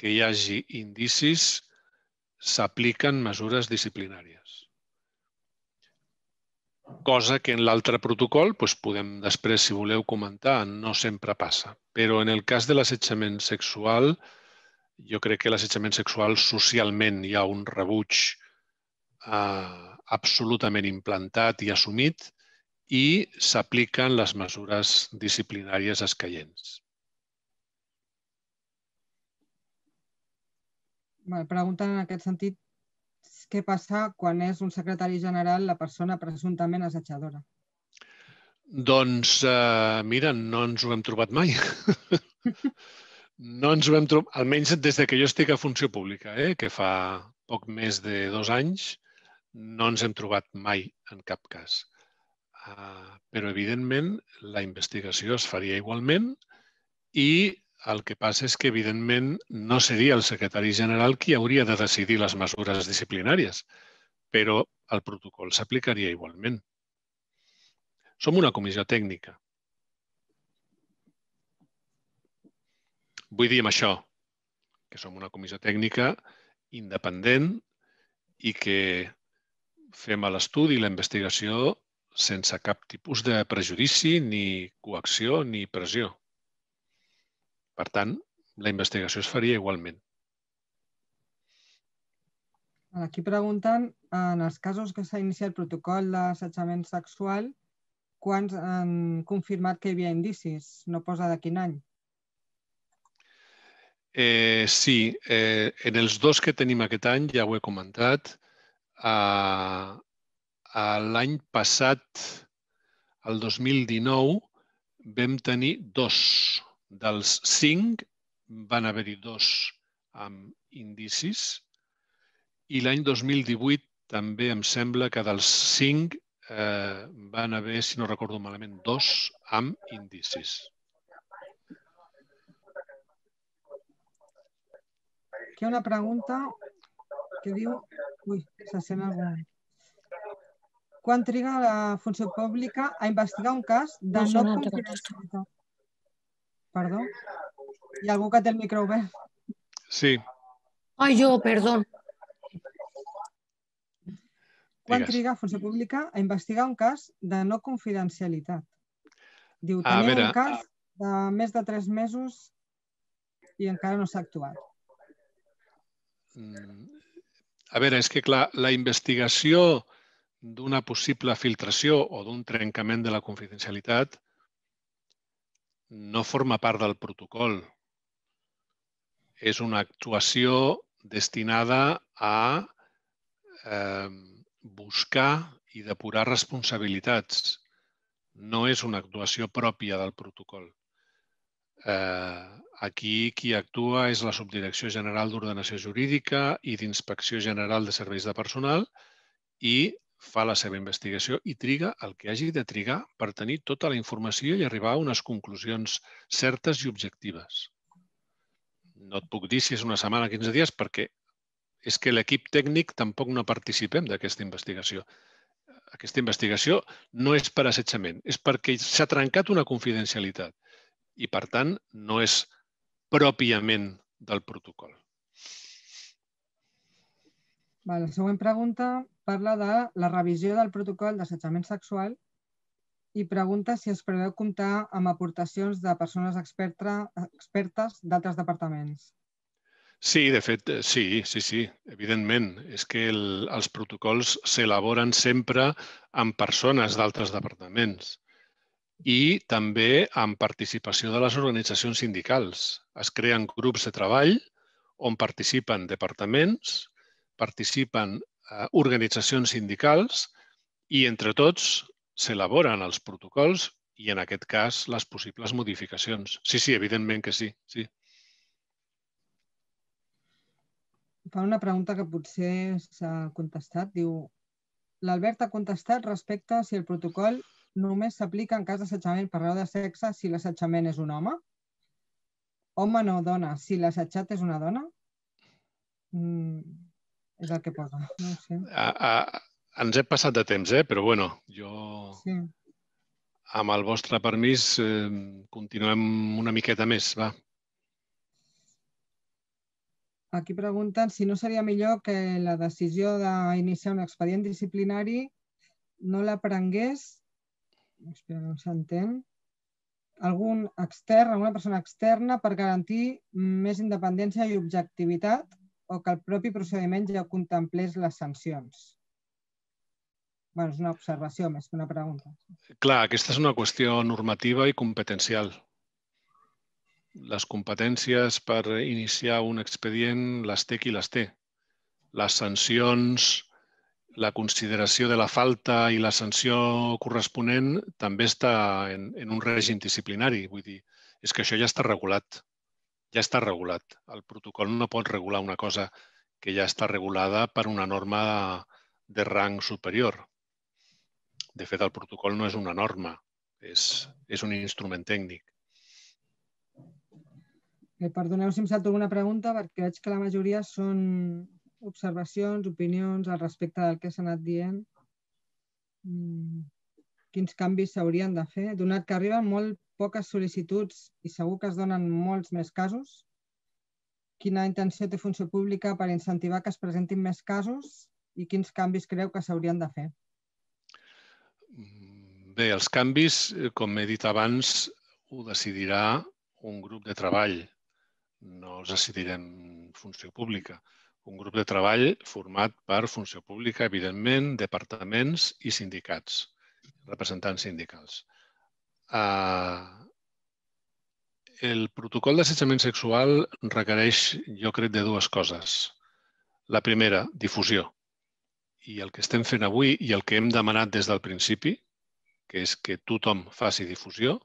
que hi hagi indicis, s'apliquen mesures disciplinàries. Cosa que en l'altre protocol doncs podem després, si voleu comentar, no sempre passa. Però en el cas de l'assetjament sexual, jo crec que l'assetjament sexual socialment hi ha un rebuig eh, absolutament implantat i assumit i s'apliquen les mesures disciplinàries escaients. Pregunten en aquest sentit què passa quan és un secretari general la persona presumptament assetjadora. Doncs, uh, mira, no ens ho hem trobat mai. no ens ho hem trobat, almenys des de que jo estic a funció pública, eh, que fa poc més de dos anys, no ens hem trobat mai en cap cas. Uh, però, evidentment, la investigació es faria igualment i el que passa és que, evidentment, no seria el secretari general qui hauria de decidir les mesures disciplinàries, però el protocol s'aplicaria igualment. Som una comissió tècnica. Vull dir amb això que som una comissió tècnica independent i que fem l'estudi i la investigació sense cap tipus de prejudici, ni coacció, ni pressió. Per tant, la investigació es faria igualment. Aquí pregunten, en els casos que s'ha iniciat el protocol d'assetjament sexual, quants han confirmat que hi havia indicis? No posa de quin any. Eh, sí, eh, en els dos que tenim aquest any, ja ho he comentat, eh, l'any passat, el 2019, vam tenir dos dels cinc van haver-hi dos amb indicis i l'any 2018 també em sembla que dels cinc eh, van haver, si no recordo malament, dos amb indicis. Aquí hi ha una pregunta que diu... Ui, se sent algú. Quan triga la funció pública a investigar un cas de no, no confidencialitat? Perdó? Hi ha algú que té el micro obert? Sí. Ai, jo, perdó. Quan Digues. triga Funció Pública a investigar un cas de no confidencialitat? Diu, tenia veure, un cas de més de tres mesos i encara no s'ha actuat. Mm, a veure, és que clar, la investigació d'una possible filtració o d'un trencament de la confidencialitat no forma part del protocol. És una actuació destinada a eh, buscar i depurar responsabilitats. No és una actuació pròpia del protocol. Eh, aquí qui actua és la Subdirecció General d'Ordenació Jurídica i d'Inspecció General de Serveis de Personal i fa la seva investigació i triga el que hagi de trigar per tenir tota la informació i arribar a unes conclusions certes i objectives. No et puc dir si és una setmana o 15 dies perquè és que l'equip tècnic tampoc no participem d'aquesta investigació. Aquesta investigació no és per assetjament, és perquè s'ha trencat una confidencialitat i, per tant, no és pròpiament del protocol. Vale, la següent pregunta parla de la revisió del protocol d'assetjament sexual i pregunta si es preveu comptar amb aportacions de persones experta, expertes d'altres departaments. Sí, de fet, eh, sí, sí, sí, evidentment. És que el, els protocols s'elaboren sempre amb persones d'altres departaments i també amb participació de les organitzacions sindicals. Es creen grups de treball on participen departaments, participen eh, organitzacions sindicals i entre tots s'elaboren els protocols i, en aquest cas, les possibles modificacions. Sí, sí, evidentment que sí. sí. fa una pregunta que potser s'ha contestat. Diu, l'Albert ha contestat respecte si el protocol només s'aplica en cas d'assetjament per raó de sexe si l'assetjament és un home? Home no dona, si l'assetjat és una dona? Mm, és el que posa, no sé. A, a, ens hem passat de temps, eh? però bueno, jo... Sí. Amb el vostre permís, eh, continuem una miqueta més, va. Aquí pregunten si no seria millor que la decisió d'iniciar un expedient disciplinari no la prengués, espera, no s'entén, algun extern, alguna persona externa per garantir més independència i objectivitat o que el propi procediment ja contemplés les sancions. Bueno, és una observació més que una pregunta. Clar, aquesta és una qüestió normativa i competencial les competències per iniciar un expedient les té qui les té. Les sancions, la consideració de la falta i la sanció corresponent també està en, en un règim disciplinari. Vull dir, és que això ja està regulat. Ja està regulat. El protocol no pot regular una cosa que ja està regulada per una norma de rang superior. De fet, el protocol no és una norma, és, és un instrument tècnic. Eh, perdoneu si em salto alguna pregunta perquè veig que la majoria són observacions, opinions al respecte del que s'ha anat dient. Mm. Quins canvis s'haurien de fer? Donat que arriben molt poques sol·licituds i segur que es donen molts més casos, quina intenció té Funció Pública per incentivar que es presentin més casos i quins canvis creu que s'haurien de fer? Bé, els canvis, eh, com he dit abans, ho decidirà un grup de treball no els decidirem funció pública. Un grup de treball format per funció pública, evidentment, departaments i sindicats, representants sindicals. Uh, el protocol d'assetjament sexual requereix, jo crec, de dues coses. La primera, difusió. I el que estem fent avui i el que hem demanat des del principi, que és que tothom faci difusió,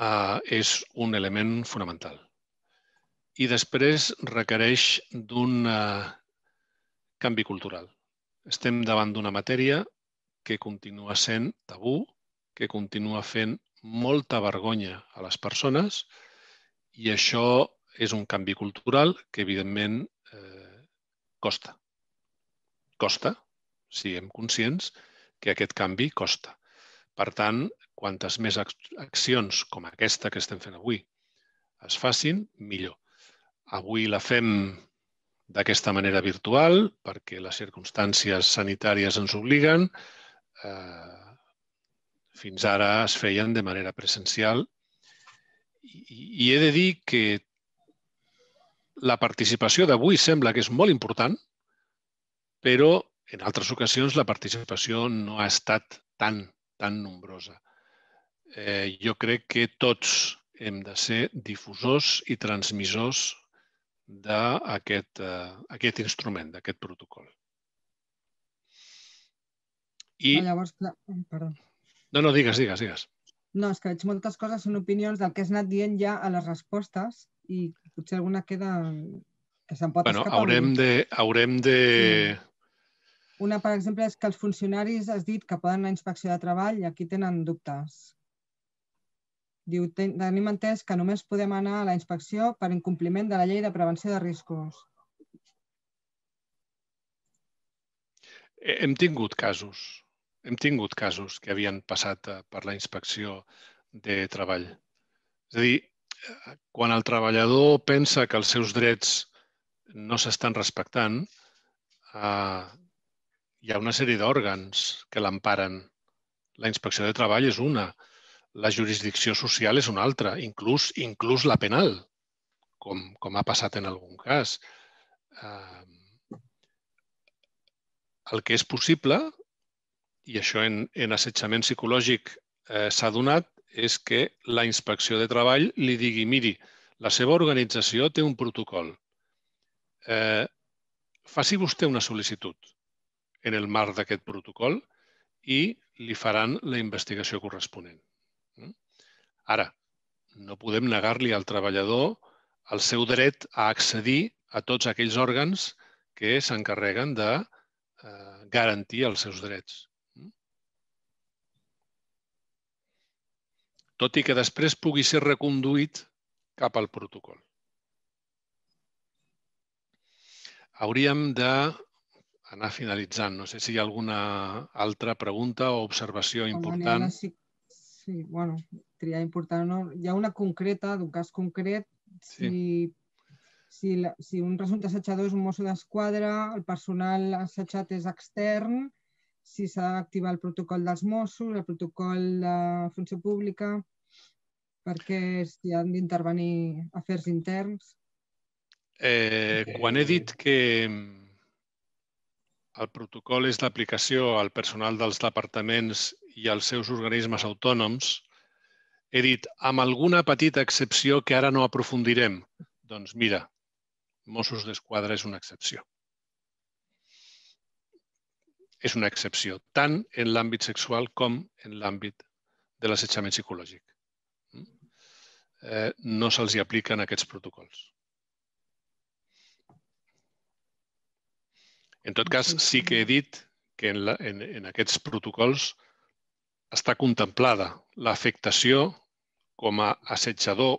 uh, és un element fonamental. I després requereix d'un uh, canvi cultural. Estem davant d'una matèria que continua sent tabú, que continua fent molta vergonya a les persones i això és un canvi cultural que, evidentment, eh, costa. Costa, siguem conscients que aquest canvi costa. Per tant, quantes més accions com aquesta que estem fent avui es facin, millor. Avui la fem d'aquesta manera virtual perquè les circumstàncies sanitàries ens obliguen. Eh, fins ara es feien de manera presencial i, he de dir que la participació d'avui sembla que és molt important, però en altres ocasions la participació no ha estat tan, tan nombrosa eh, jo crec que tots hem de ser difusors i transmissors d'aquest eh, aquest instrument, d'aquest protocol. I... No, llavors, perdó. No, no, digues, digues, digues. No, és que veig moltes coses són opinions del que has anat dient ja a les respostes i potser alguna queda que se'n pot bueno, escapar. Haurem de, haurem de... Sí. Una, per exemple, és que els funcionaris has dit que poden anar a inspecció de treball i aquí tenen dubtes. Diu, tenim entès que només podem anar a la inspecció per incompliment de la llei de prevenció de riscos. Hem tingut casos. Hem tingut casos que havien passat eh, per la inspecció de treball. És a dir, eh, quan el treballador pensa que els seus drets no s'estan respectant, eh, hi ha una sèrie d'òrgans que l'emparen. La inspecció de treball és una. La jurisdicció social és una altra, inclús, inclús la penal, com, com ha passat en algun cas. Eh, el que és possible, i això en, en assetjament psicològic eh, s'ha donat, és que la inspecció de treball li digui, miri, la seva organització té un protocol. Eh, faci vostè una sol·licitud en el marc d'aquest protocol i li faran la investigació corresponent. Mm? Ara, no podem negar-li al treballador el seu dret a accedir a tots aquells òrgans que s'encarreguen de eh, garantir els seus drets. Tot i que després pugui ser reconduït cap al protocol. Hauríem de anar finalitzant. No sé si hi ha alguna altra pregunta o observació important. Sí, sí, bueno, triar important. No? Hi ha una concreta, d'un cas concret, si, sí. si, la, si un resultat assetjador és un mosso d'esquadra, el personal assetjat és extern, si s'ha d'activar el protocol dels Mossos, el protocol de funció pública, perquè si han d'intervenir afers interns. Eh, quan he dit que el protocol és d'aplicació al personal dels departaments i als seus organismes autònoms. He dit, amb alguna petita excepció que ara no aprofundirem. Doncs mira, Mossos d'Esquadra és una excepció. És una excepció, tant en l'àmbit sexual com en l'àmbit de l'assetjament psicològic. Eh, no se'ls apliquen aquests protocols. En tot cas, sí que he dit que en, la, en, en aquests protocols està contemplada l'afectació com a assetjador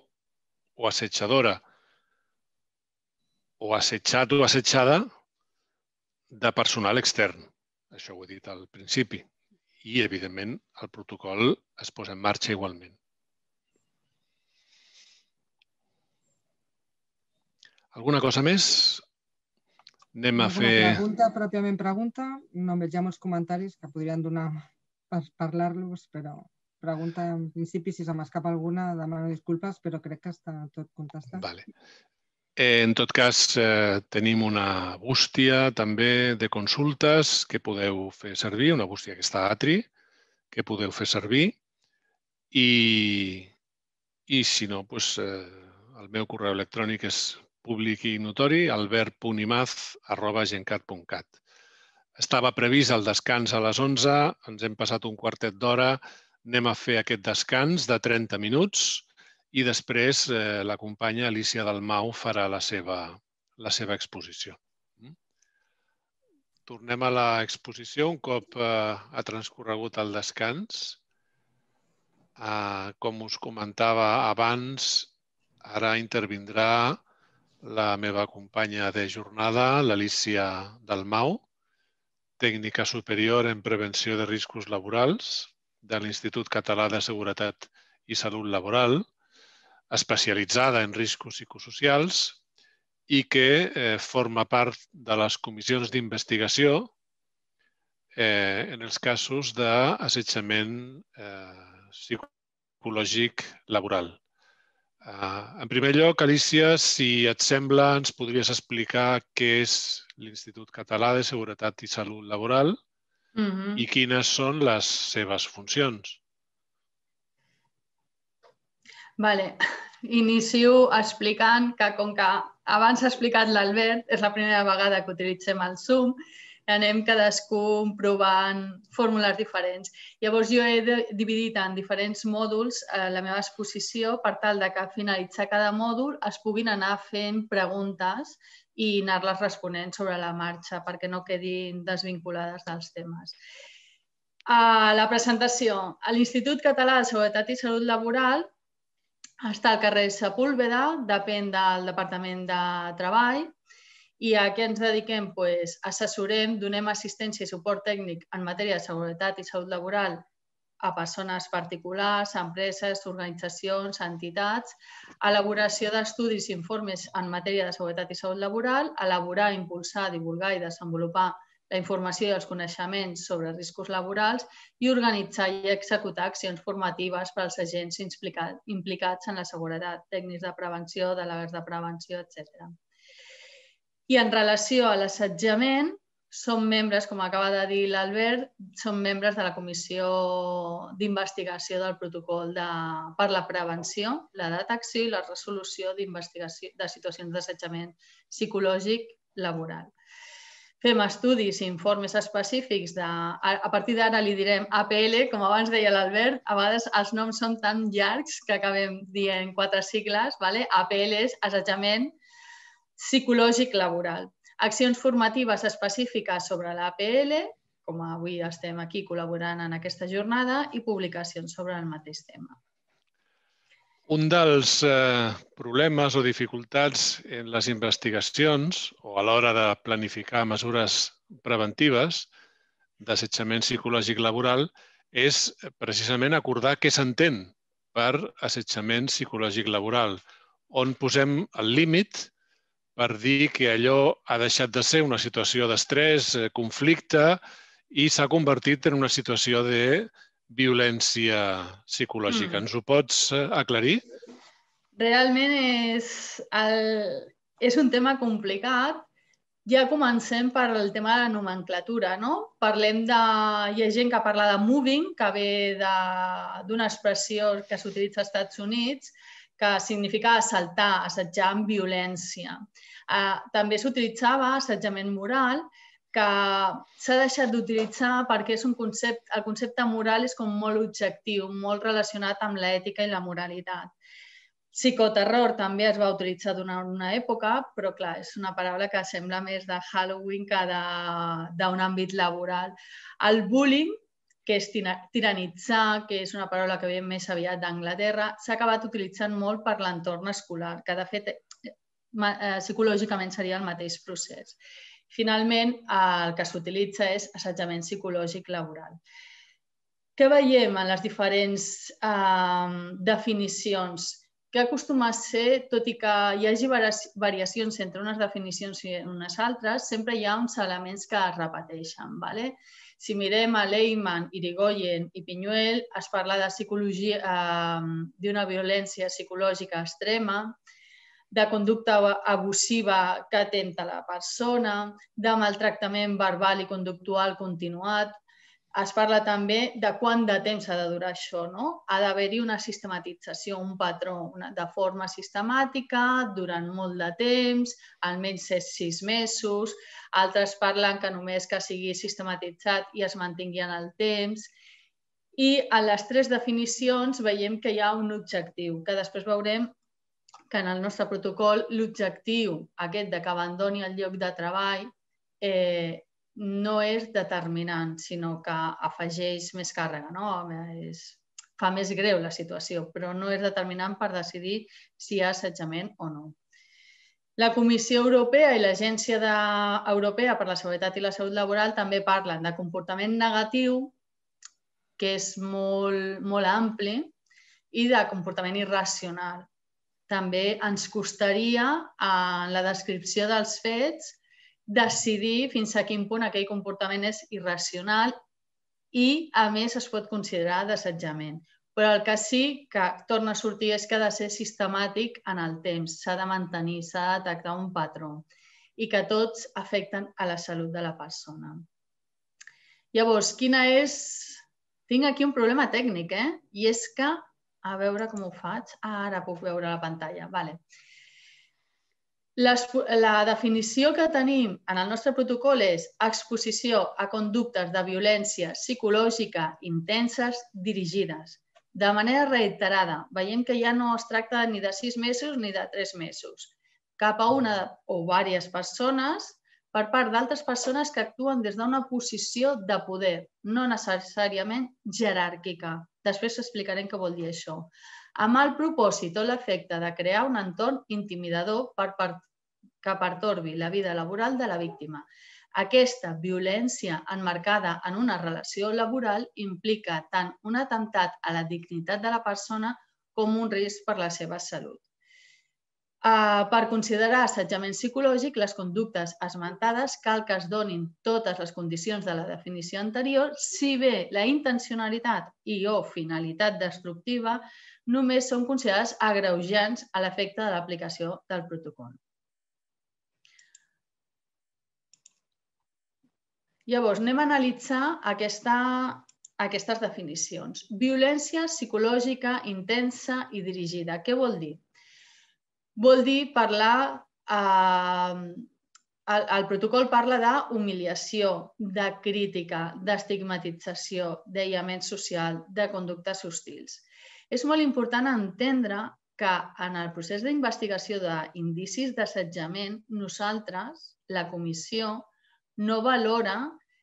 o assetjadora o assetjat o assetjada de personal extern. Això ho he dit al principi. I, evidentment, el protocol es posa en marxa igualment. Alguna cosa més? Anem a fer... Pregunta, pròpiament pregunta. No veig ja molts comentaris que podrien donar per parlar-los, però pregunta en principi, si se m'escapa alguna, demano disculpes, però crec que està tot contestat. Vale. Eh, en tot cas, eh, tenim una bústia també de consultes que podeu fer servir, una bústia que està a Atri, que podeu fer servir i, i si no, doncs, eh, el meu correu electrònic és públic i notori, albert.punimaz.gencat.cat. Estava previst el descans a les 11, ens hem passat un quartet d'hora, anem a fer aquest descans de 30 minuts i després eh, la companya Alicia Dalmau farà la seva, la seva exposició. Mm? Tornem a l'exposició un cop eh, ha transcorregut el descans. Eh, com us comentava abans, ara intervindrà la meva companya de jornada, l'Alicia Dalmau, tècnica superior en prevenció de riscos laborals de l'Institut Català de Seguretat i Salut Laboral, especialitzada en riscos psicosocials i que eh, forma part de les comissions d'investigació eh, en els casos d'assetjament eh, psicològic laboral. Uh, en primer lloc, Alicia, si et sembla, ens podries explicar què és l'Institut Català de Seguretat i Salut Laboral mm -hmm. i quines són les seves funcions. Vale. Inicio explicant que, com que abans ha explicat l'Albert, és la primera vegada que utilitzem el Zoom, anem cadascú provant fórmules diferents. Llavors jo he dividit en diferents mòduls eh, la meva exposició per tal de que a finalitzar cada mòdul es puguin anar fent preguntes i anar-les responent sobre la marxa perquè no quedin desvinculades dels temes. A la presentació. A l'Institut Català de Seguretat i Salut Laboral està al carrer Sepúlveda, depèn del Departament de Treball, i a què ens dediquem? Pues, assessorem, donem assistència i suport tècnic en matèria de seguretat i salut laboral a persones particulars, empreses, organitzacions, entitats, elaboració d'estudis i informes en matèria de seguretat i salut laboral, elaborar, impulsar, divulgar i desenvolupar la informació i els coneixements sobre riscos laborals i organitzar i executar accions formatives per als agents implicats en la seguretat, tècnics de prevenció, delegats de prevenció, etc. I en relació a l'assetjament, som membres, com acaba de dir l'Albert, som membres de la Comissió d'Investigació del Protocol de, per la Prevenció, la detecció i la resolució d'investigació de situacions d'assetjament psicològic laboral. Fem estudis i informes específics de... A partir d'ara li direm APL, com abans deia l'Albert, a vegades els noms són tan llargs que acabem dient quatre sigles. Vale? APL és assetjament psicològic laboral accions formatives específiques sobre l'APL, com avui estem aquí col·laborant en aquesta jornada, i publicacions sobre el mateix tema. Un dels eh, problemes o dificultats en les investigacions o a l'hora de planificar mesures preventives d'assetjament psicològic laboral és precisament acordar què s'entén per assetjament psicològic laboral, on posem el límit per dir que allò ha deixat de ser una situació d'estrès, eh, conflicte, i s'ha convertit en una situació de violència psicològica. Mm. Ens ho pots eh, aclarir? Realment és, el, és un tema complicat. Ja comencem per el tema de la nomenclatura, no? Parlem de... Hi ha gent que parla de moving, que ve d'una expressió que s'utilitza als Estats Units, que significa assaltar, assetjar amb violència. Eh, també s'utilitzava assetjament moral, que s'ha deixat d'utilitzar perquè és un concepte, el concepte moral és com molt objectiu, molt relacionat amb l'ètica i la moralitat. Psicoterror també es va utilitzar durant una època, però clar, és una paraula que sembla més de Halloween que d'un àmbit laboral. El bullying que és tiranitzar, que és una paraula que veiem més aviat d'Anglaterra, s'ha acabat utilitzant molt per l'entorn escolar, que de fet eh, psicològicament seria el mateix procés. Finalment, el que s'utilitza és assetjament psicològic laboral. Què veiem en les diferents eh, definicions? Que acostuma a ser, tot i que hi hagi variacions entre unes definicions i unes altres, sempre hi ha uns elements que es repeteixen. ¿vale? Si mirem a Lehmann, Irigoyen i Pinyuel, es parla de psicologia, eh, d'una violència psicològica extrema, de conducta abusiva que atenta la persona, de maltractament verbal i conductual continuat, es parla també de quant de temps ha de durar això. No? Ha d'haver-hi una sistematització, un patró una, de forma sistemàtica, durant molt de temps, almenys sis mesos. Altres parlen que només que sigui sistematitzat i es mantingui en el temps. I a les tres definicions veiem que hi ha un objectiu, que després veurem que en el nostre protocol l'objectiu aquest de que abandoni el lloc de treball eh, no és determinant, sinó que afegeix més càrrega, no? És, fa més greu la situació, però no és determinant per decidir si hi ha assetjament o no. La Comissió Europea i l'Agència de... Europea per la Seguretat i la Salut Laboral també parlen de comportament negatiu, que és molt, molt ampli, i de comportament irracional. També ens costaria, en la descripció dels fets, decidir fins a quin punt aquell comportament és irracional i, a més, es pot considerar d'assetjament. Però el que sí que torna a sortir és que ha de ser sistemàtic en el temps, s'ha de mantenir, s'ha de detectar un patró i que tots afecten a la salut de la persona. Llavors, quina és... Tinc aquí un problema tècnic, eh? I és que, a veure com ho faig, ara puc veure la pantalla. Vale. Les, la definició que tenim en el nostre protocol és exposició a conductes de violència psicològica intenses dirigides. De manera reiterada, veiem que ja no es tracta ni de sis mesos ni de tres mesos, cap a una o diverses persones per part d'altres persones que actuen des d'una posició de poder, no necessàriament jeràrquica. Després explicarem què vol dir això amb el propòsit o l'efecte de crear un entorn intimidador per, per, que pertorbi la vida laboral de la víctima. Aquesta violència enmarcada en una relació laboral implica tant un atemptat a la dignitat de la persona com un risc per la seva salut. Uh, per considerar assetjament psicològic, les conductes esmentades cal que es donin totes les condicions de la definició anterior, si bé la intencionalitat i o finalitat destructiva només són considerades agreujants a l'efecte de l'aplicació del protocol. Llavors, anem a analitzar aquesta, aquestes definicions. Violència psicològica intensa i dirigida. Què vol dir? Vol dir parlar... Eh, el, el protocol parla d'humiliació, de crítica, d'estigmatització, d'aïllament social, de conductes hostils. És molt important entendre que en el procés d'investigació d'indicis d'assetjament, nosaltres, la comissió, no valora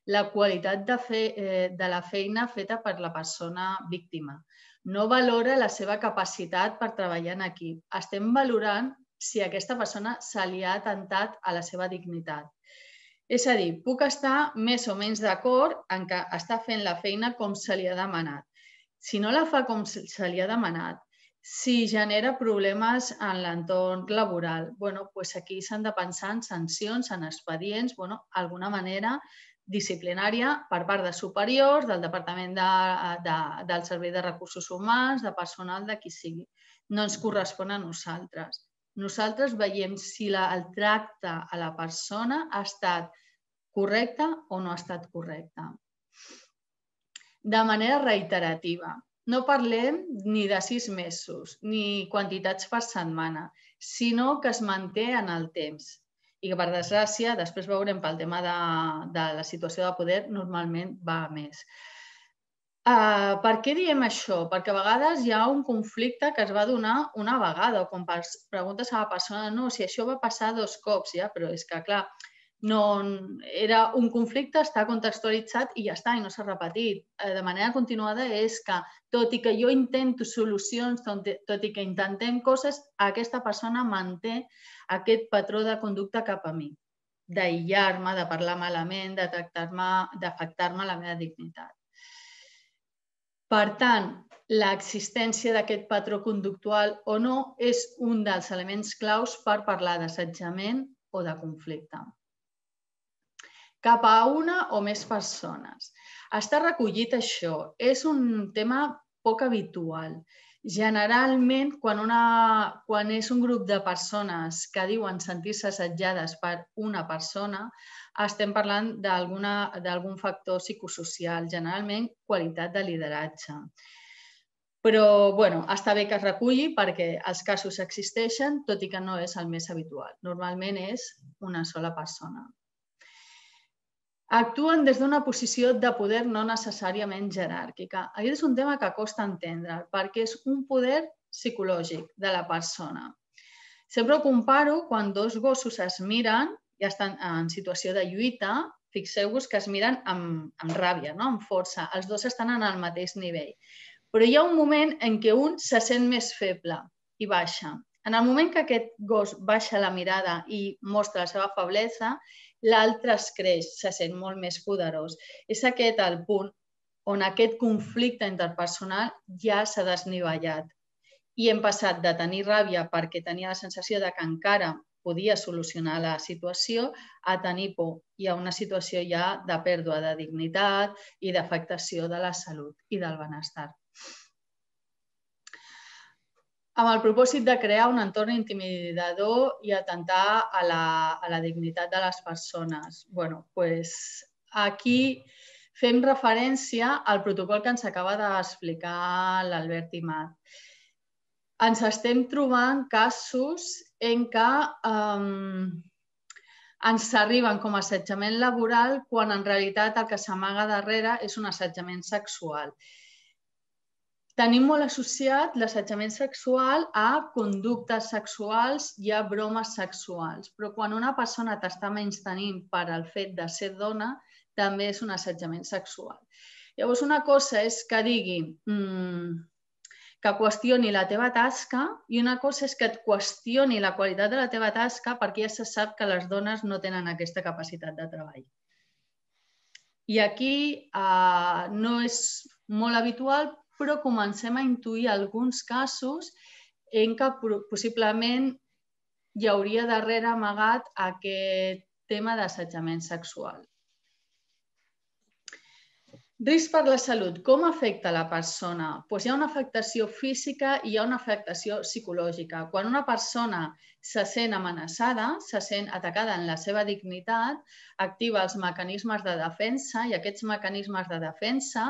la qualitat de, fe, eh, de la feina feta per la persona víctima no valora la seva capacitat per treballar en equip. Estem valorant si aquesta persona se li ha atentat a la seva dignitat. És a dir, puc estar més o menys d'acord en que està fent la feina com se li ha demanat. Si no la fa com se li ha demanat, si genera problemes en l'entorn laboral, bueno, pues aquí s'han de pensar en sancions, en expedients, bueno, alguna manera disciplinària per part de superiors, del Departament de, de, del Servei de Recursos Humans, de personal, de qui sigui. No ens correspon a nosaltres. Nosaltres veiem si la, el tracte a la persona ha estat correcte o no ha estat correcte. De manera reiterativa. No parlem ni de sis mesos, ni quantitats per setmana, sinó que es manté en el temps i que, per desgràcia, després veurem pel tema de, de la situació de poder, normalment va a més. Uh, per què diem això? Perquè a vegades hi ha un conflicte que es va donar una vegada, o quan preguntes a la persona, no, si això va passar dos cops, ja, però és que, clar, no, era un conflicte, està contextualitzat i ja està, i no s'ha repetit. Eh, de manera continuada és que, tot i que jo intento solucions, tot i que intentem coses, aquesta persona manté aquest patró de conducta cap a mi, d'aïllar-me, de parlar malament, de tractar-me, d'afectar-me la meva dignitat. Per tant, l'existència d'aquest patró conductual o no és un dels elements claus per parlar d'assetjament o de conflicte cap a una o més persones. Està recollit això. És un tema poc habitual. Generalment, quan, una, quan és un grup de persones que diuen sentir-se assetjades per una persona, estem parlant d'algun factor psicosocial, generalment qualitat de lideratge. Però bueno, està bé que es reculli perquè els casos existeixen, tot i que no és el més habitual. Normalment és una sola persona actuen des d'una posició de poder no necessàriament jeràrquica. Aquest és un tema que costa entendre, perquè és un poder psicològic de la persona. Sempre ho comparo quan dos gossos es miren i estan en situació de lluita, fixeu-vos que es miren amb, amb ràbia, no? amb força. Els dos estan en el mateix nivell. Però hi ha un moment en què un se sent més feble i baixa. En el moment que aquest gos baixa la mirada i mostra la seva feblesa, l'altre es creix, se sent molt més poderós. És aquest el punt on aquest conflicte interpersonal ja s'ha desnivellat. I hem passat de tenir ràbia perquè tenia la sensació de que encara podia solucionar la situació a tenir por i a una situació ja de pèrdua de dignitat i d'afectació de la salut i del benestar amb el propòsit de crear un entorn intimidador i atentar a la, a la dignitat de les persones. bueno, pues aquí fem referència al protocol que ens acaba d'explicar l'Albert Imat. Ens estem trobant casos en què um, ens arriben com a assetjament laboral quan en realitat el que s'amaga darrere és un assetjament sexual. Tenim molt associat l'assetjament sexual a conductes sexuals i a bromes sexuals, però quan una persona t'està menys tenint per al fet de ser dona, també és un assetjament sexual. Llavors, una cosa és que digui mmm, que qüestioni la teva tasca i una cosa és que et qüestioni la qualitat de la teva tasca perquè ja se sap que les dones no tenen aquesta capacitat de treball. I aquí eh, no és molt habitual, però comencem a intuir alguns casos en què possiblement hi hauria darrere amagat aquest tema d'assetjament sexual. Risc per la salut. Com afecta la persona? Pues hi ha una afectació física i hi ha una afectació psicològica. Quan una persona se sent amenaçada, se sent atacada en la seva dignitat, activa els mecanismes de defensa i aquests mecanismes de defensa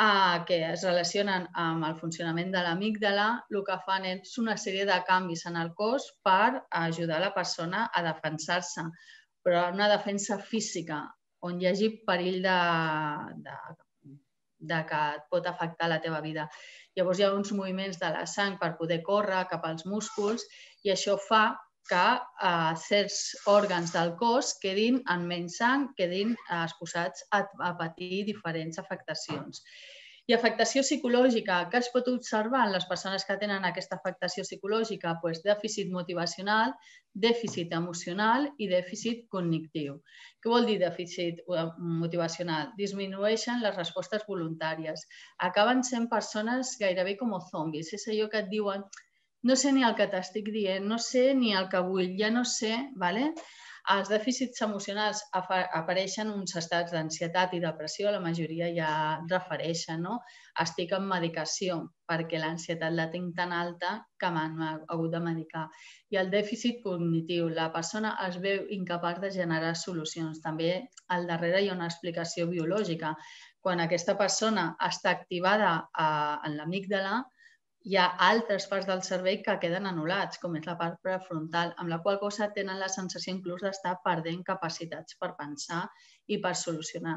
eh, que es relacionen amb el funcionament de l'amígdala, el que fan és una sèrie de canvis en el cos per ajudar la persona a defensar-se, però una defensa física, on hi hagi perill de, de, de que et pot afectar la teva vida. Llavors hi ha uns moviments de la sang per poder córrer cap als músculs i això fa que eh, certs òrgans del cos quedin en menys sang, quedin eh, exposats a, a patir diferents afectacions. I afectació psicològica, què es pot observar en les persones que tenen aquesta afectació psicològica? Pues dèficit motivacional, dèficit emocional i dèficit cognitiu. Què vol dir dèficit eh, motivacional? Disminueixen les respostes voluntàries. Acaben sent persones gairebé com zombis. És allò que et diuen no sé ni el que t'estic dient, no sé ni el que vull, ja no sé, ¿vale? Els dèficits emocionals apareixen uns estats d'ansietat i depressió, la majoria ja refereixen, no? Estic en medicació perquè l'ansietat la tinc tan alta que m'han hagut de medicar. I el dèficit cognitiu, la persona es veu incapaç de generar solucions. També al darrere hi ha una explicació biològica. Quan aquesta persona està activada en l'amígdala, hi ha altres parts del cervell que queden anul·lats, com és la part prefrontal, amb la qual cosa tenen la sensació inclús d'estar perdent capacitats per pensar i per solucionar.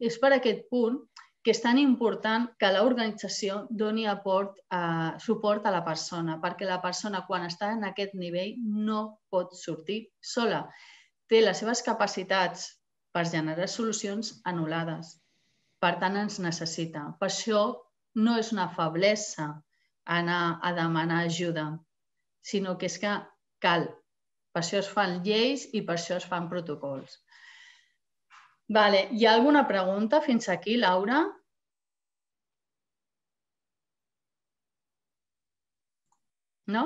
És per aquest punt que és tan important que l'organització doni aport, eh, suport a la persona, perquè la persona quan està en aquest nivell no pot sortir sola. Té les seves capacitats per generar solucions anul·lades. Per tant, ens necessita. Per això no és una feblesa anar a demanar ajuda, sinó que és que cal. Per això es fan lleis i per això es fan protocols. Vale. Hi ha alguna pregunta fins aquí, Laura? No?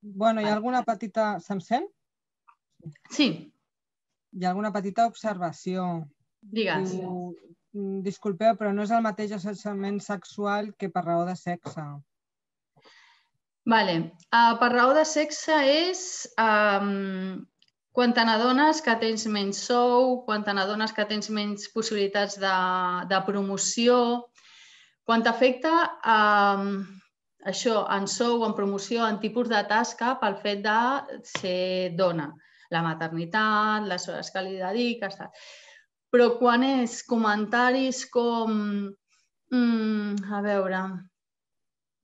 Bueno, hi ha alguna petita... Se'm sent? Sí. Hi ha alguna petita observació. Digues. Diu, disculpeu, però no és el mateix assetjament sexual que per raó de sexe. Vale. Uh, per raó de sexe és um, quan te n'adones que tens menys sou, quan te n'adones que tens menys possibilitats de, de promoció, quan t'afecta um, això, en sou, en promoció, en tipus de tasca pel fet de ser dona. La maternitat, les hores que li dediques... Tal. Però quan és comentaris com... Mm, a veure...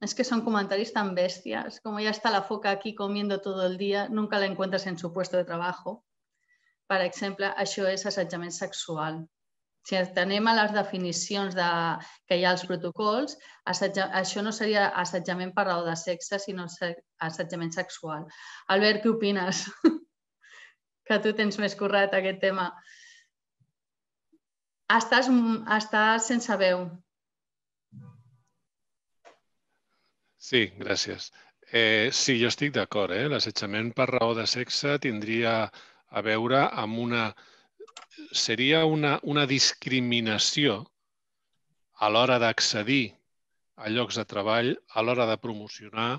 Es que son comentarios tan bestias, como ya está la foca aquí comiendo todo el día, nunca la encuentras en su puesto de trabajo. Per exemple, això és assetjament sexual. Si atenem a les definicions de, que hi ha als protocols, assetja, això no seria assetjament per raó de sexe, sinó assetjament sexual. Albert, què opines? que tu tens més currat aquest tema. Estàs, estàs sense veu. Sí, gràcies. Eh, sí, jo estic d'acord. Eh? L'assetjament per raó de sexe tindria a veure amb una... Seria una, una discriminació a l'hora d'accedir a llocs de treball, a l'hora de promocionar,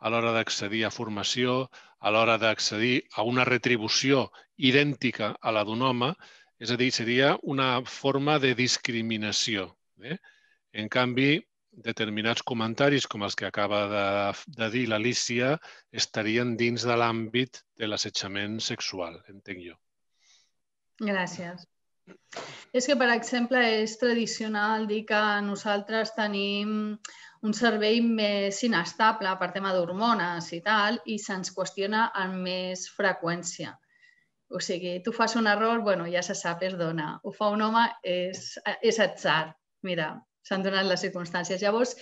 a l'hora d'accedir a formació, a l'hora d'accedir a una retribució idèntica a la d'un home, és a dir, seria una forma de discriminació. Eh? En canvi, determinats comentaris, com els que acaba de, de dir l'Alicia, estarien dins de l'àmbit de l'assetjament sexual, entenc jo. Gràcies. És que, per exemple, és tradicional dir que nosaltres tenim un cervell més inestable per tema d'hormones i tal, i se'ns qüestiona amb més freqüència. O sigui, tu fas un error, bueno, ja se sap, és dona. Ho fa un home, és, és atzar. Mira, s'han donat les circumstàncies. Llavors,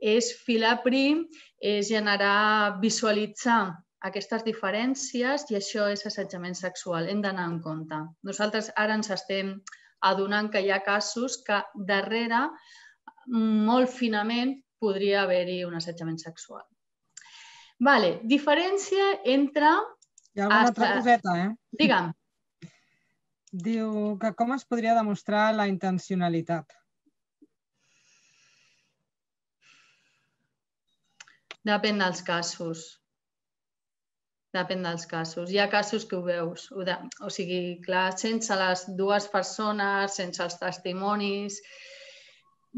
és filar prim, és generar, visualitzar aquestes diferències i això és assetjament sexual. Hem d'anar en compte. Nosaltres ara ens estem adonant que hi ha casos que darrere, molt finament, podria haver-hi un assetjament sexual. Vale, diferència entre... Hi ha alguna altra coseta, eh? Digue'm, Diu que com es podria demostrar la intencionalitat. depèn dels casos. Depèn dels casos. Hi ha casos que ho veus. Ho de... O sigui, clar, sense les dues persones, sense els testimonis,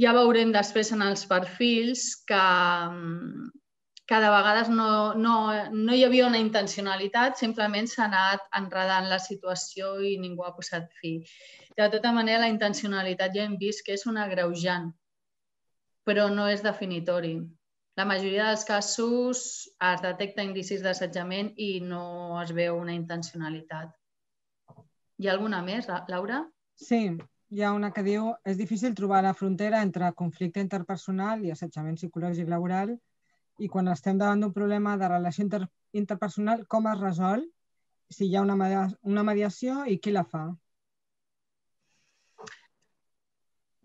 ja veurem després en els perfils que, mm, que de vegades no, no, no hi havia una intencionalitat, simplement s'ha anat enredant la situació i ningú ha posat fi. De tota manera, la intencionalitat ja hem vist que és un agreujant, però no és definitori. La majoria dels casos es detecta indicis d'assetjament i no es veu una intencionalitat. Hi ha alguna més, La- Laura? Sí, hi ha una que diu és difícil trobar la frontera entre conflicte interpersonal i assetjament psicològic laboral i quan estem davant d'un problema de relació inter interpersonal, com es resol? Si hi ha una, media una mediació i qui la fa?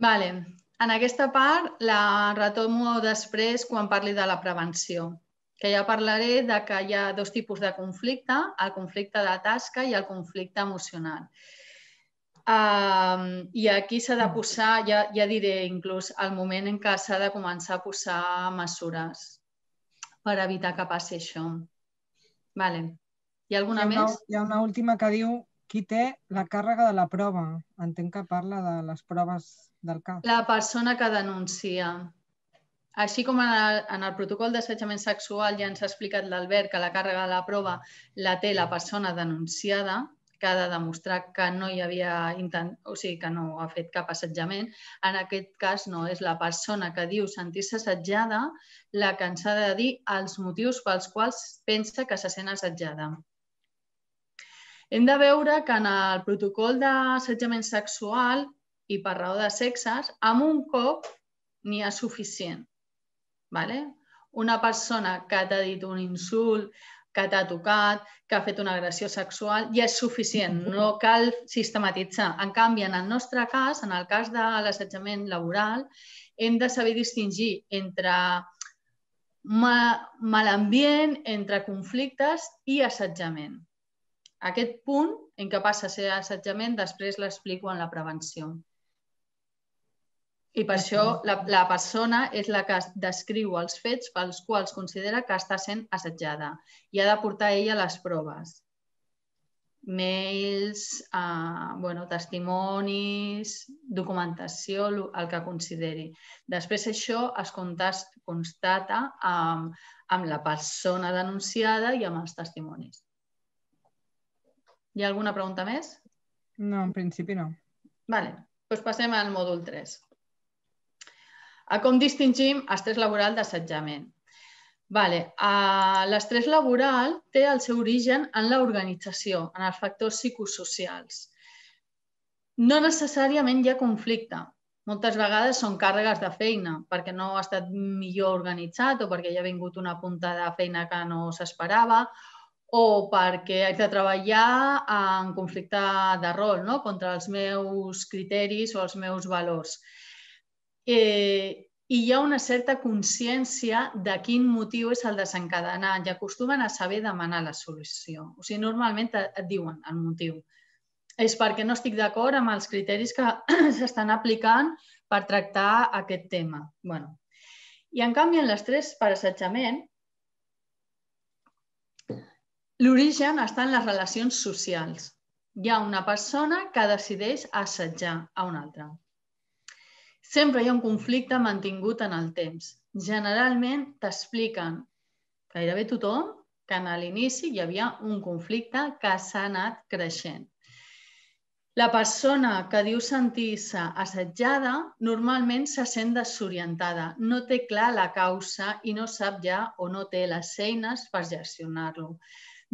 Vale. En aquesta part la retomo després quan parli de la prevenció, que ja parlaré de que hi ha dos tipus de conflicte, el conflicte de tasca i el conflicte emocional. Um, I aquí s'ha de posar, ja, ja diré inclús, el moment en què s'ha de començar a posar mesures per evitar que passi això. Vale. Hi ha alguna hi, ha una, més? hi ha una última que diu qui té la càrrega de la prova. Entenc que parla de les proves del cas. La persona que denuncia. Així com en el, en el protocol d'assetjament sexual ja ens ha explicat l'Albert que la càrrega de la prova la té la persona denunciada, que ha de demostrar que no hi havia intent, o sigui, que no ha fet cap assetjament. En aquest cas no, és la persona que diu sentir-se assetjada la que ens ha de dir els motius pels quals pensa que se sent assetjada. Hem de veure que en el protocol d'assetjament sexual i per raó de sexes, amb un cop n'hi ha suficient. Vale? Una persona que t'ha dit un insult, que t'ha tocat, que ha fet una agressió sexual, ja és suficient, no cal sistematitzar. En canvi, en el nostre cas, en el cas de l'assetjament laboral, hem de saber distingir entre ma mal ambient, entre conflictes i assetjament. Aquest punt en què passa a ser assetjament després l'explico en la prevenció. I per això la, la persona és la que descriu els fets pels quals considera que està sent assetjada i ha de portar ella les proves. Mails, eh, bueno, testimonis, documentació, el que consideri. Després això es constata amb, amb la persona denunciada i amb els testimonis. Hi ha alguna pregunta més? No, en principi no. Vale, doncs passem al mòdul 3. A com distingim estrès laboral d'assetjament? Vale, l'estrès laboral té el seu origen en l'organització, en els factors psicosocials. No necessàriament hi ha conflicte. Moltes vegades són càrregues de feina perquè no ha estat millor organitzat o perquè hi ha vingut una punta de feina que no s'esperava o perquè haig de treballar en conflicte de rol, no? contra els meus criteris o els meus valors. Eh, I hi ha una certa consciència de quin motiu és el desencadenant i acostumen a saber demanar la solució. O sigui, normalment et diuen el motiu. És perquè no estic d'acord amb els criteris que s'estan aplicant per tractar aquest tema. Bueno. I en canvi, en l'estrès per assetjament, L'origen està en les relacions socials. Hi ha una persona que decideix assetjar a una altra. Sempre hi ha un conflicte mantingut en el temps. Generalment t'expliquen gairebé tothom que a l'inici hi havia un conflicte que s'ha anat creixent. La persona que diu sentir-se assetjada normalment se sent desorientada, no té clar la causa i no sap ja o no té les eines per gestionar-lo.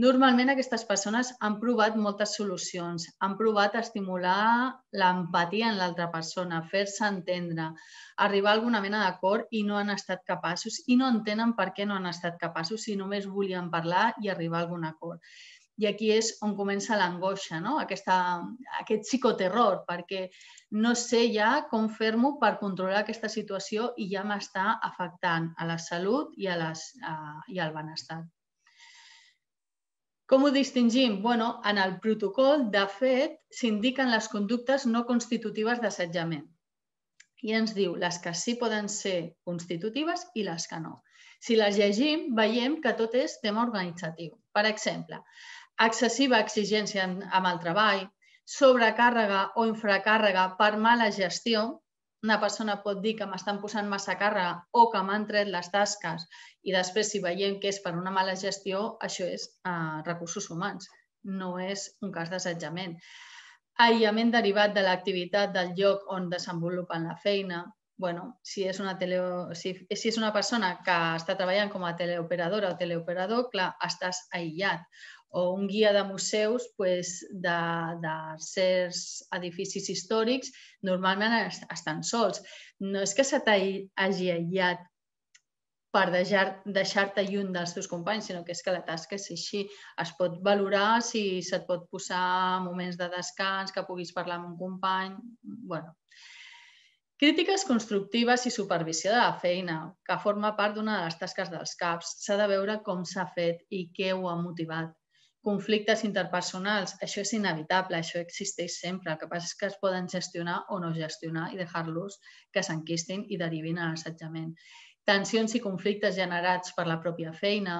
Normalment aquestes persones han provat moltes solucions, han provat estimular l'empatia en l'altra persona, fer-se entendre, arribar a alguna mena d'acord i no han estat capaços i no entenen per què no han estat capaços si només volien parlar i arribar a algun acord. I aquí és on comença l'angoixa, no? Aquesta, aquest psicoterror, perquè no sé ja com fer-m'ho per controlar aquesta situació i ja m'està afectant a la salut i, a les, a, i al benestar. Com ho distingim? Bueno, en el protocol, de fet, s'indiquen les conductes no constitutives d'assetjament. I ens diu les que sí poden ser constitutives i les que no. Si les llegim, veiem que tot és tema organitzatiu. Per exemple, excessiva exigència amb el treball, sobrecàrrega o infracàrrega per mala gestió, una persona pot dir que m'estan posant massa càrrega o que m'han tret les tasques i després si veiem que és per una mala gestió, això és uh, recursos humans, no és un cas d'assetjament. Aïllament derivat de l'activitat del lloc on desenvolupen la feina. bueno, si, és una tele... si, si és una persona que està treballant com a teleoperadora o teleoperador, clar, estàs aïllat o un guia de museus pues, de, de certs edificis històrics normalment estan sols. No és que se t'hagi aïllat per deixar-te deixar lluny dels teus companys, sinó que és que la tasca és així. Es pot valorar si se't pot posar moments de descans, que puguis parlar amb un company... bueno. Crítiques constructives i supervisió de la feina, que forma part d'una de les tasques dels CAPs. S'ha de veure com s'ha fet i què ho ha motivat conflictes interpersonals, això és inevitable, això existeix sempre. El que passa és que es poden gestionar o no gestionar i deixar-los que s'enquistin i derivin a l'assetjament. Tensions i conflictes generats per la pròpia feina,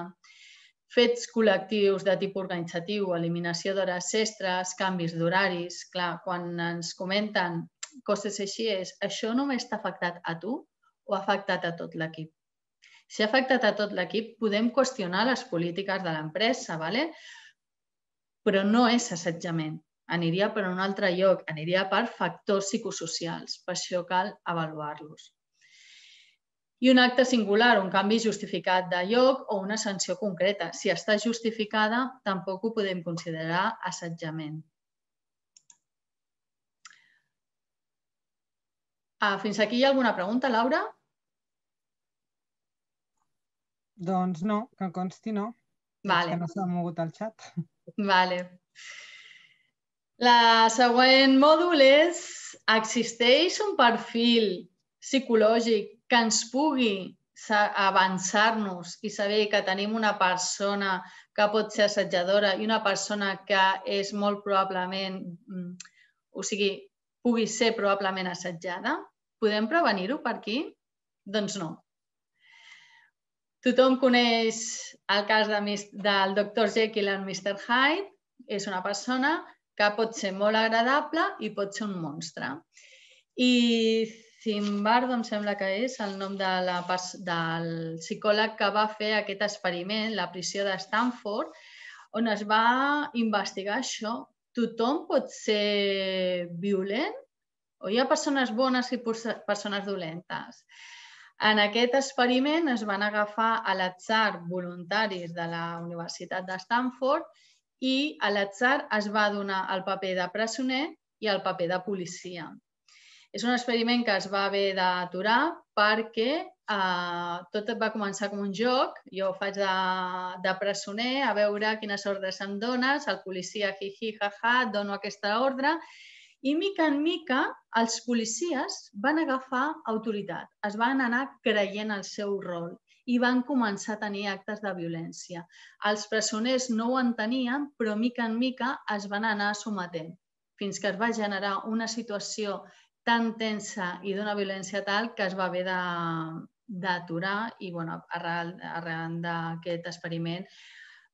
fets col·lectius de tipus organitzatiu, eliminació d'hores extres, canvis d'horaris. Clar, quan ens comenten coses així és, això només t'ha afectat a tu o ha afectat a tot l'equip? Si ha afectat a tot l'equip, podem qüestionar les polítiques de l'empresa, ¿vale? Però no és assetjament. Aniria per un altre lloc, aniria per factors psicosocials. Per això cal avaluar-los. I un acte singular, un canvi justificat de lloc o una sanció concreta. Si està justificada, tampoc ho podem considerar assetjament. Ah, fins aquí hi ha alguna pregunta, Laura? Doncs no, que consti no. Vale. Que no s'ha mogut el xat. Vale. La següent mòdul és existeix un perfil psicològic que ens pugui avançar-nos i saber que tenim una persona que pot ser assetjadora i una persona que és molt probablement, mm, o sigui, pugui ser probablement assetjada? Podem prevenir-ho per aquí? Doncs no. Tothom coneix el cas de, del Dr. Jekyll and Mr. Hyde. És una persona que pot ser molt agradable i pot ser un monstre. I Zimbardo, em sembla que és el nom de la, del psicòleg que va fer aquest experiment, la prisió de Stanford, on es va investigar això. Tothom pot ser violent? O hi ha persones bones i persones dolentes? En aquest experiment es van agafar a l'atzar voluntaris de la Universitat de Stanford i a l'atzar es va donar el paper de presoner i el paper de policia. És un experiment que es va haver d'aturar perquè eh, tot va començar com un joc. Jo faig de, de presoner a veure quines ordres em dones, el policia hi, hi, ha, ha, dono aquesta ordre i mica en mica els policies van agafar autoritat, es van anar creient el seu rol i van començar a tenir actes de violència. Els presoners no ho entenien, però mica en mica es van anar sometent, fins que es va generar una situació tan tensa i d'una violència tal que es va haver d'aturar i bueno, arran, arran d'aquest experiment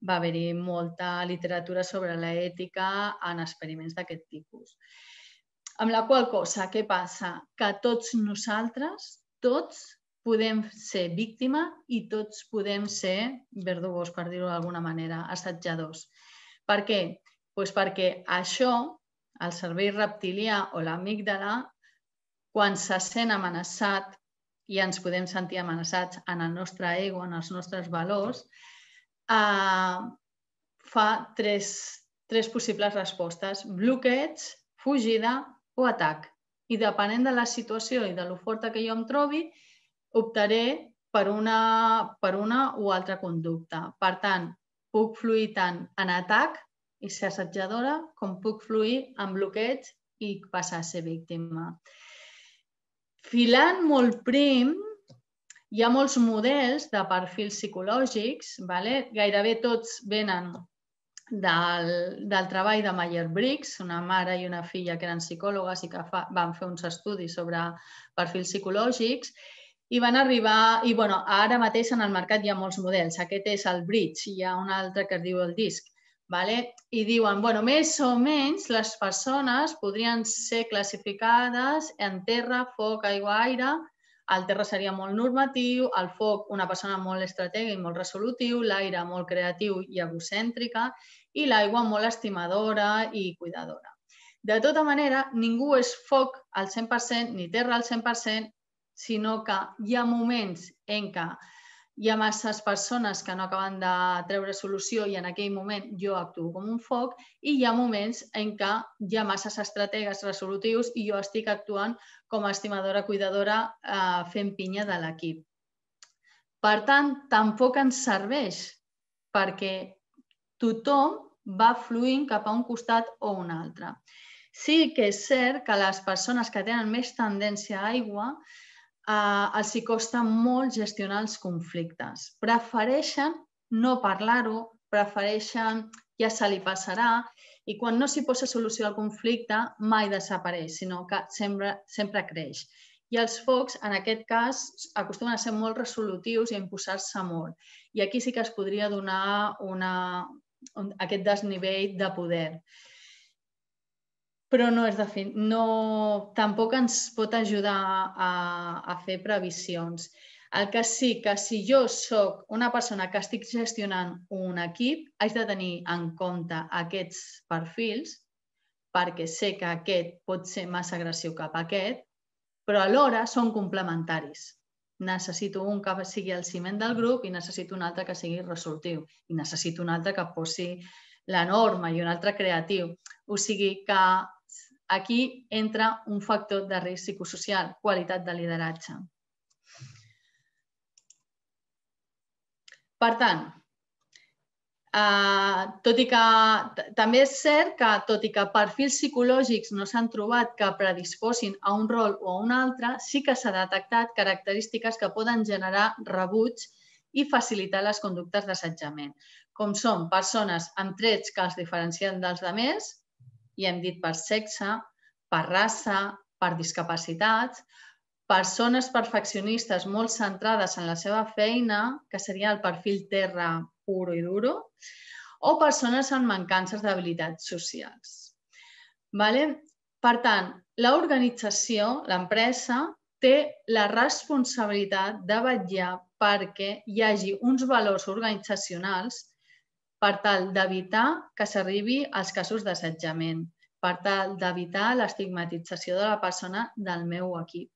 va haver-hi molta literatura sobre l'ètica en experiments d'aquest tipus. Amb la qual cosa, què passa? Que tots nosaltres, tots, podem ser víctima i tots podem ser verdugos, per dir-ho d'alguna manera, assetjadors. Per què? Pues perquè això, el cervell reptilià o l'amígdala, quan se sent amenaçat i ens podem sentir amenaçats en el nostre ego, en els nostres valors, eh, fa tres, tres possibles respostes. Bloqueig, fugida o atac. I depenent de la situació i de lo forta que jo em trobi, optaré per una, per una o altra conducta. Per tant, puc fluir tant en atac i ser assetjadora com puc fluir en bloqueig i passar a ser víctima. Filant molt prim, hi ha molts models de perfils psicològics, vale? gairebé tots venen del, del treball de Meyer-Briggs, una mare i una filla que eren psicòlogues i que fa, van fer uns estudis sobre perfils psicològics, i van arribar, i bueno, ara mateix en el mercat hi ha molts models. Aquest és el bridge, hi ha un altre que es diu el disc. Vale? I diuen, bueno, més o menys les persones podrien ser classificades en terra, foc, aigua, aire. El terra seria molt normatiu, el foc una persona molt estratègica i molt resolutiu, l'aire molt creatiu i egocèntrica i l'aigua molt estimadora i cuidadora. De tota manera, ningú és foc al 100% ni terra al 100% sinó que hi ha moments en què hi ha masses persones que no acaben de treure solució i en aquell moment jo actuo com un foc i hi ha moments en què hi ha masses estrategues resolutius i jo estic actuant com a estimadora, cuidadora, eh, fent pinya de l'equip. Per tant, tampoc ens serveix perquè tothom va fluint cap a un costat o un altre. Sí que és cert que les persones que tenen més tendència a aigua eh, els hi costa molt gestionar els conflictes. Prefereixen no parlar-ho, prefereixen ja se li passarà i quan no s'hi posa solució al conflicte mai desapareix, sinó que sempre, sempre creix. I els focs, en aquest cas, acostumen a ser molt resolutius i a imposar-se molt. I aquí sí que es podria donar una, un, aquest desnivell de poder però no és de no, tampoc ens pot ajudar a, a fer previsions. El que sí que si jo sóc una persona que estic gestionant un equip, haig de tenir en compte aquests perfils perquè sé que aquest pot ser massa agressiu cap a aquest, però alhora són complementaris. Necessito un que sigui el ciment del grup i necessito un altre que sigui resolutiu i necessito un altre que posi la norma i un altre creatiu. O sigui que Aquí entra un factor de risc psicosocial, qualitat de lideratge. Per tant, eh, tot i que també és cert que, tot i que perfils psicològics no s'han trobat que predisposin a un rol o a un altre, sí que s'ha detectat característiques que poden generar rebuig i facilitar les conductes d'assetjament, com són persones amb trets que els diferencien dels altres, i hem dit per sexe, per raça, per discapacitats, persones perfeccionistes molt centrades en la seva feina, que seria el perfil terra puro i duro, o persones amb mancances d'habilitats socials. Vale? Per tant, l'organització, l'empresa, té la responsabilitat de vetllar perquè hi hagi uns valors organitzacionals per tal d'evitar que s'arribi als casos d'assetjament, per tal d'evitar l'estigmatització de la persona del meu equip.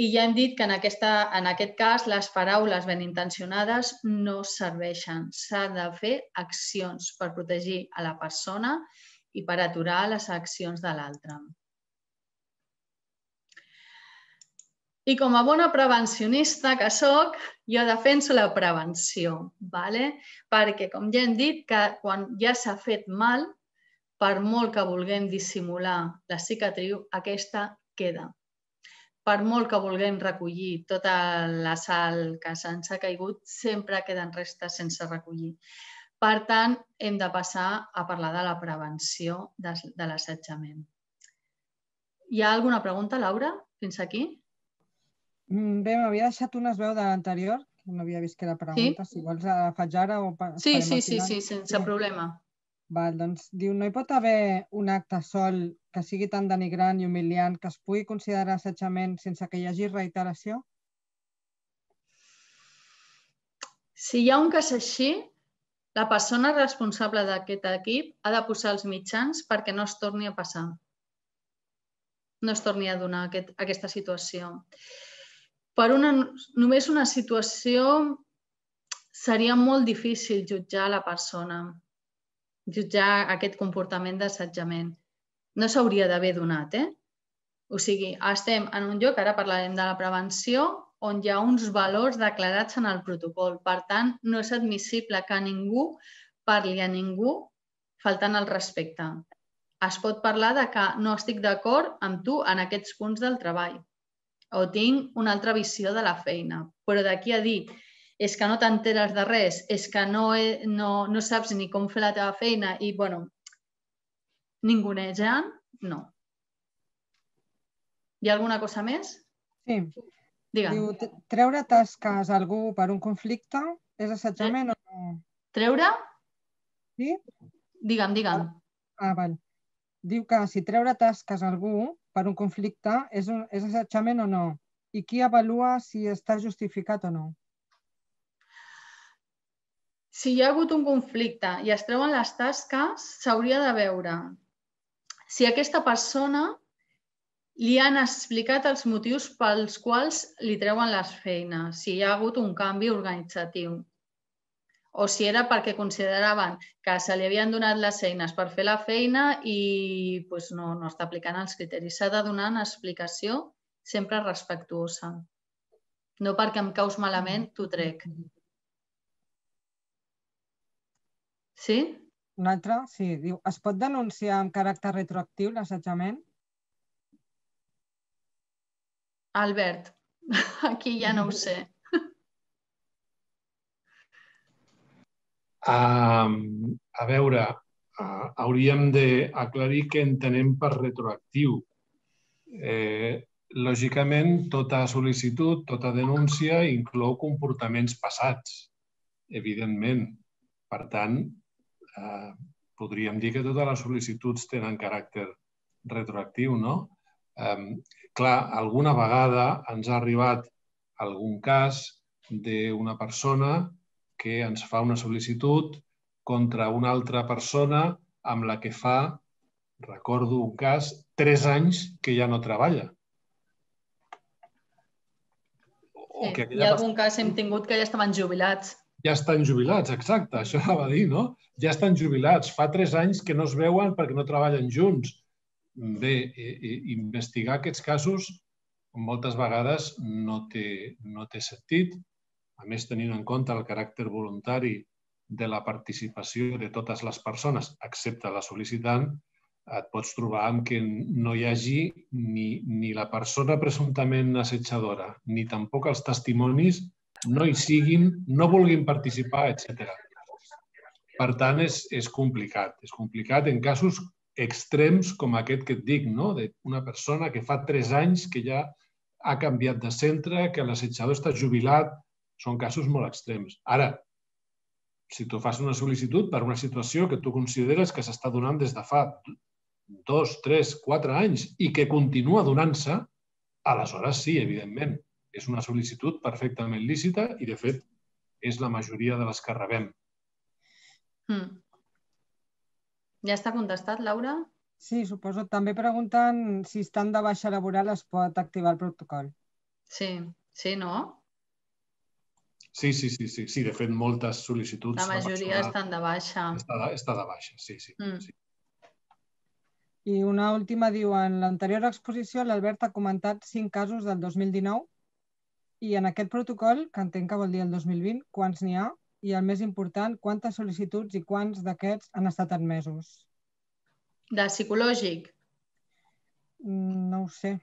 I ja hem dit que en, aquesta, en aquest cas les paraules ben intencionades no serveixen. S'ha de fer accions per protegir a la persona i per aturar les accions de l'altre. I com a bona prevencionista que sóc, jo defenso la prevenció, ¿vale? perquè, com ja hem dit, que quan ja s'ha fet mal, per molt que vulguem dissimular la cicatriu, aquesta queda. Per molt que vulguem recollir tota la sal que se'ns ha caigut, sempre queden restes sense recollir. Per tant, hem de passar a parlar de la prevenció de, de l'assetjament. Hi ha alguna pregunta, Laura, fins aquí? Mm, bé, m'havia deixat una veu de l'anterior, que no havia vist que era pregunta. Sí? Si vols la faig ara o... Sí, sí, sí, sí, sense sí. problema. Val, doncs diu, no hi pot haver un acte sol que sigui tan denigrant i humiliant que es pugui considerar assetjament sense que hi hagi reiteració? Si hi ha un cas així, la persona responsable d'aquest equip ha de posar els mitjans perquè no es torni a passar. No es torni a donar aquest, aquesta situació. Per una, només una situació seria molt difícil jutjar la persona jutjar aquest comportament d'assetjament. No s'hauria d'haver donat, eh? O sigui, estem en un lloc, ara parlarem de la prevenció, on hi ha uns valors declarats en el protocol. Per tant, no és admissible que ningú parli a ningú faltant el respecte. Es pot parlar de que no estic d'acord amb tu en aquests punts del treball o tinc una altra visió de la feina. Però d'aquí a dir és que no t'enteres de res, és que no, no, no saps ni com fer la teva feina i, bueno, ningunejant, no. Hi ha alguna cosa més? Sí. Digue'm. Diu, "Tre- treure tasques a algú per un conflicte és assetjament o no? Treure? Sí? Digue'm, digue'm. Ah, val. Diu que si treure tasques a algú per un conflicte és, un, és assetjament o no? I qui avalua si està justificat o no? Si hi ha hagut un conflicte i es treuen les tasques, s'hauria de veure si aquesta persona li han explicat els motius pels quals li treuen les feines, si hi ha hagut un canvi organitzatiu o si era perquè consideraven que se li havien donat les eines per fer la feina i pues, no, no està aplicant els criteris. S'ha de donar una explicació sempre respectuosa. No perquè em caus malament, t'ho trec. Sí? Un altre, sí, diu, es pot denunciar amb caràcter retroactiu l'assetjament? Albert, aquí ja no ho sé. Um, a veure, uh, hauríem d'aclarir què entenem per retroactiu. Eh, lògicament, tota sol·licitud, tota denúncia inclou comportaments passats, evidentment. Per tant, eh, podríem dir que totes les sol·licituds tenen caràcter retroactiu, no? Eh, clar, alguna vegada ens ha arribat algun cas d'una persona que ens fa una sol·licitud contra una altra persona amb la que fa, recordo un cas, tres anys que ja no treballa. O Sí. que Hi ha algun cas hem tingut que ja estaven jubilats. Ja estan jubilats, exacte, això anava a dir, no? Ja estan jubilats, fa tres anys que no es veuen perquè no treballen junts. Bé, investigar aquests casos moltes vegades no té, no té sentit, a més tenint en compte el caràcter voluntari de la participació de totes les persones, excepte la sol·licitant, et pots trobar amb que no hi hagi ni, ni la persona presumptament assetjadora, ni tampoc els testimonis no hi siguin, no vulguin participar, etc. Per tant, és, és complicat. És complicat en casos extrems com aquest que et dic, no? d'una persona que fa tres anys que ja ha canviat de centre, que l'assetjador està jubilat, són casos molt extrems. Ara, si tu fas una sol·licitud per una situació que tu consideres que s'està donant des de fa dos, tres, quatre anys i que continua donant-se, aleshores sí, evidentment. És una sol·licitud perfectament lícita i, de fet, és la majoria de les que rebem. Mm. Ja està contestat, Laura? Sí, suposo. També pregunten si estan de baixa laboral es pot activar el protocol. Sí, sí, no? Sí, sí, sí, sí. sí de fet, moltes sol·licituds... La majoria estan de baixa. Està de, està de baixa, sí, sí. Mm. sí. I una última diu, en l'anterior exposició l'Albert ha comentat cinc casos del 2019 i en aquest protocol, que entenc que vol dir el 2020, quants n'hi ha? I el més important, quantes sol·licituds i quants d'aquests han estat admesos? De psicològic? Mm, No ho sé.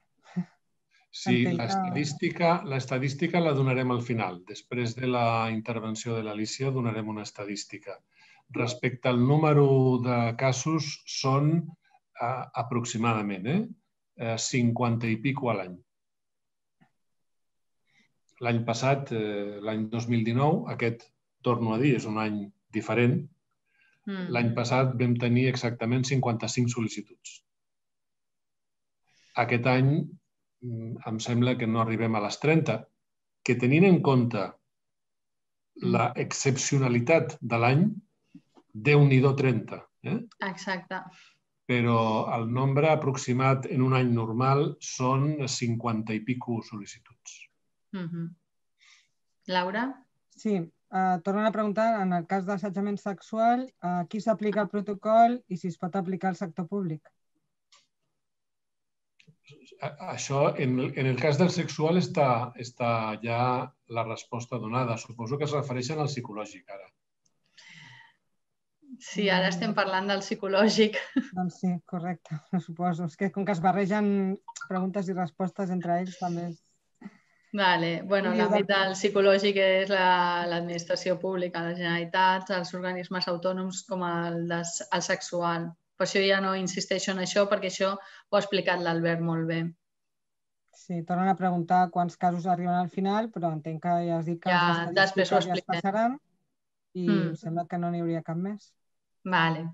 Sí, l'estadística la donarem al final. Després de la intervenció de l'Alicia donarem una estadística. Respecte al número de casos, són eh, aproximadament eh, eh, 50 i pico a l'any. L'any passat, eh, l'any 2019, aquest, torno a dir, és un any diferent. Mm. L'any passat vam tenir exactament 55 sol·licituds. Aquest any mm, em sembla que no arribem a les 30, que tenint en compte la excepcionalitat de l'any, déu-n'hi-do 30. Eh? Exacte. Però el nombre aproximat en un any normal són 50 i pico sol·licituds. Mm -hmm. Laura? Sí, uh, tornen a preguntar, en el cas d'assetjament sexual, a qui s'aplica el protocol i si es pot aplicar al sector públic. Això, en el, en el cas del sexual, està, està ja la resposta donada. Suposo que es refereixen al psicològic, ara. Sí, ara estem parlant del psicològic. Doncs sí, correcte, suposo. És que com que es barregen preguntes i respostes entre ells també és... Vale. Bueno, l'àmbit del psicològic és l'administració la, pública, la Generalitat, els organismes autònoms com el, des, el sexual. Per això ja no insisteixo en això, perquè això ho ha explicat l'Albert molt bé. Sí, tornen a preguntar quants casos arriben al final, però entenc que ja has dit que ja, després ho ja es passaran i mm. sembla que no n'hi hauria cap més. Vale.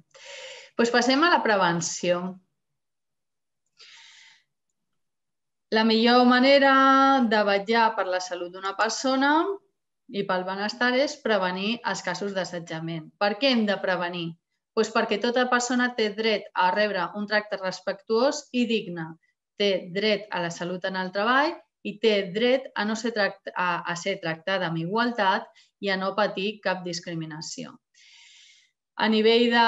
Pues passem a la prevenció. La millor manera de vetllar per la salut d'una persona i pel benestar és prevenir els casos d'assetjament. Per què hem de prevenir? Pues perquè tota persona té dret a rebre un tracte respectuós i digne, té dret a la salut en el treball i té dret a, no ser, tract a, a ser tractada amb igualtat i a no patir cap discriminació. A nivell de,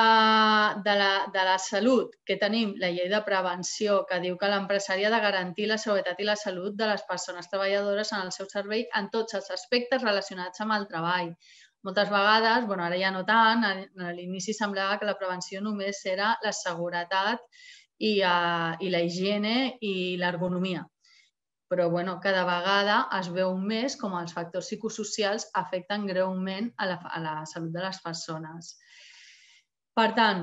de, la, de la salut, que tenim la llei de prevenció que diu que l'empresari ha de garantir la seguretat i la salut de les persones treballadores en el seu servei en tots els aspectes relacionats amb el treball. Moltes vegades, bueno, ara ja no tant, a l'inici semblava que la prevenció només era la seguretat i, uh, i la higiene i l'ergonomia. Però bueno, cada vegada es veu més com els factors psicosocials afecten greument a la, a la salut de les persones. Per tant,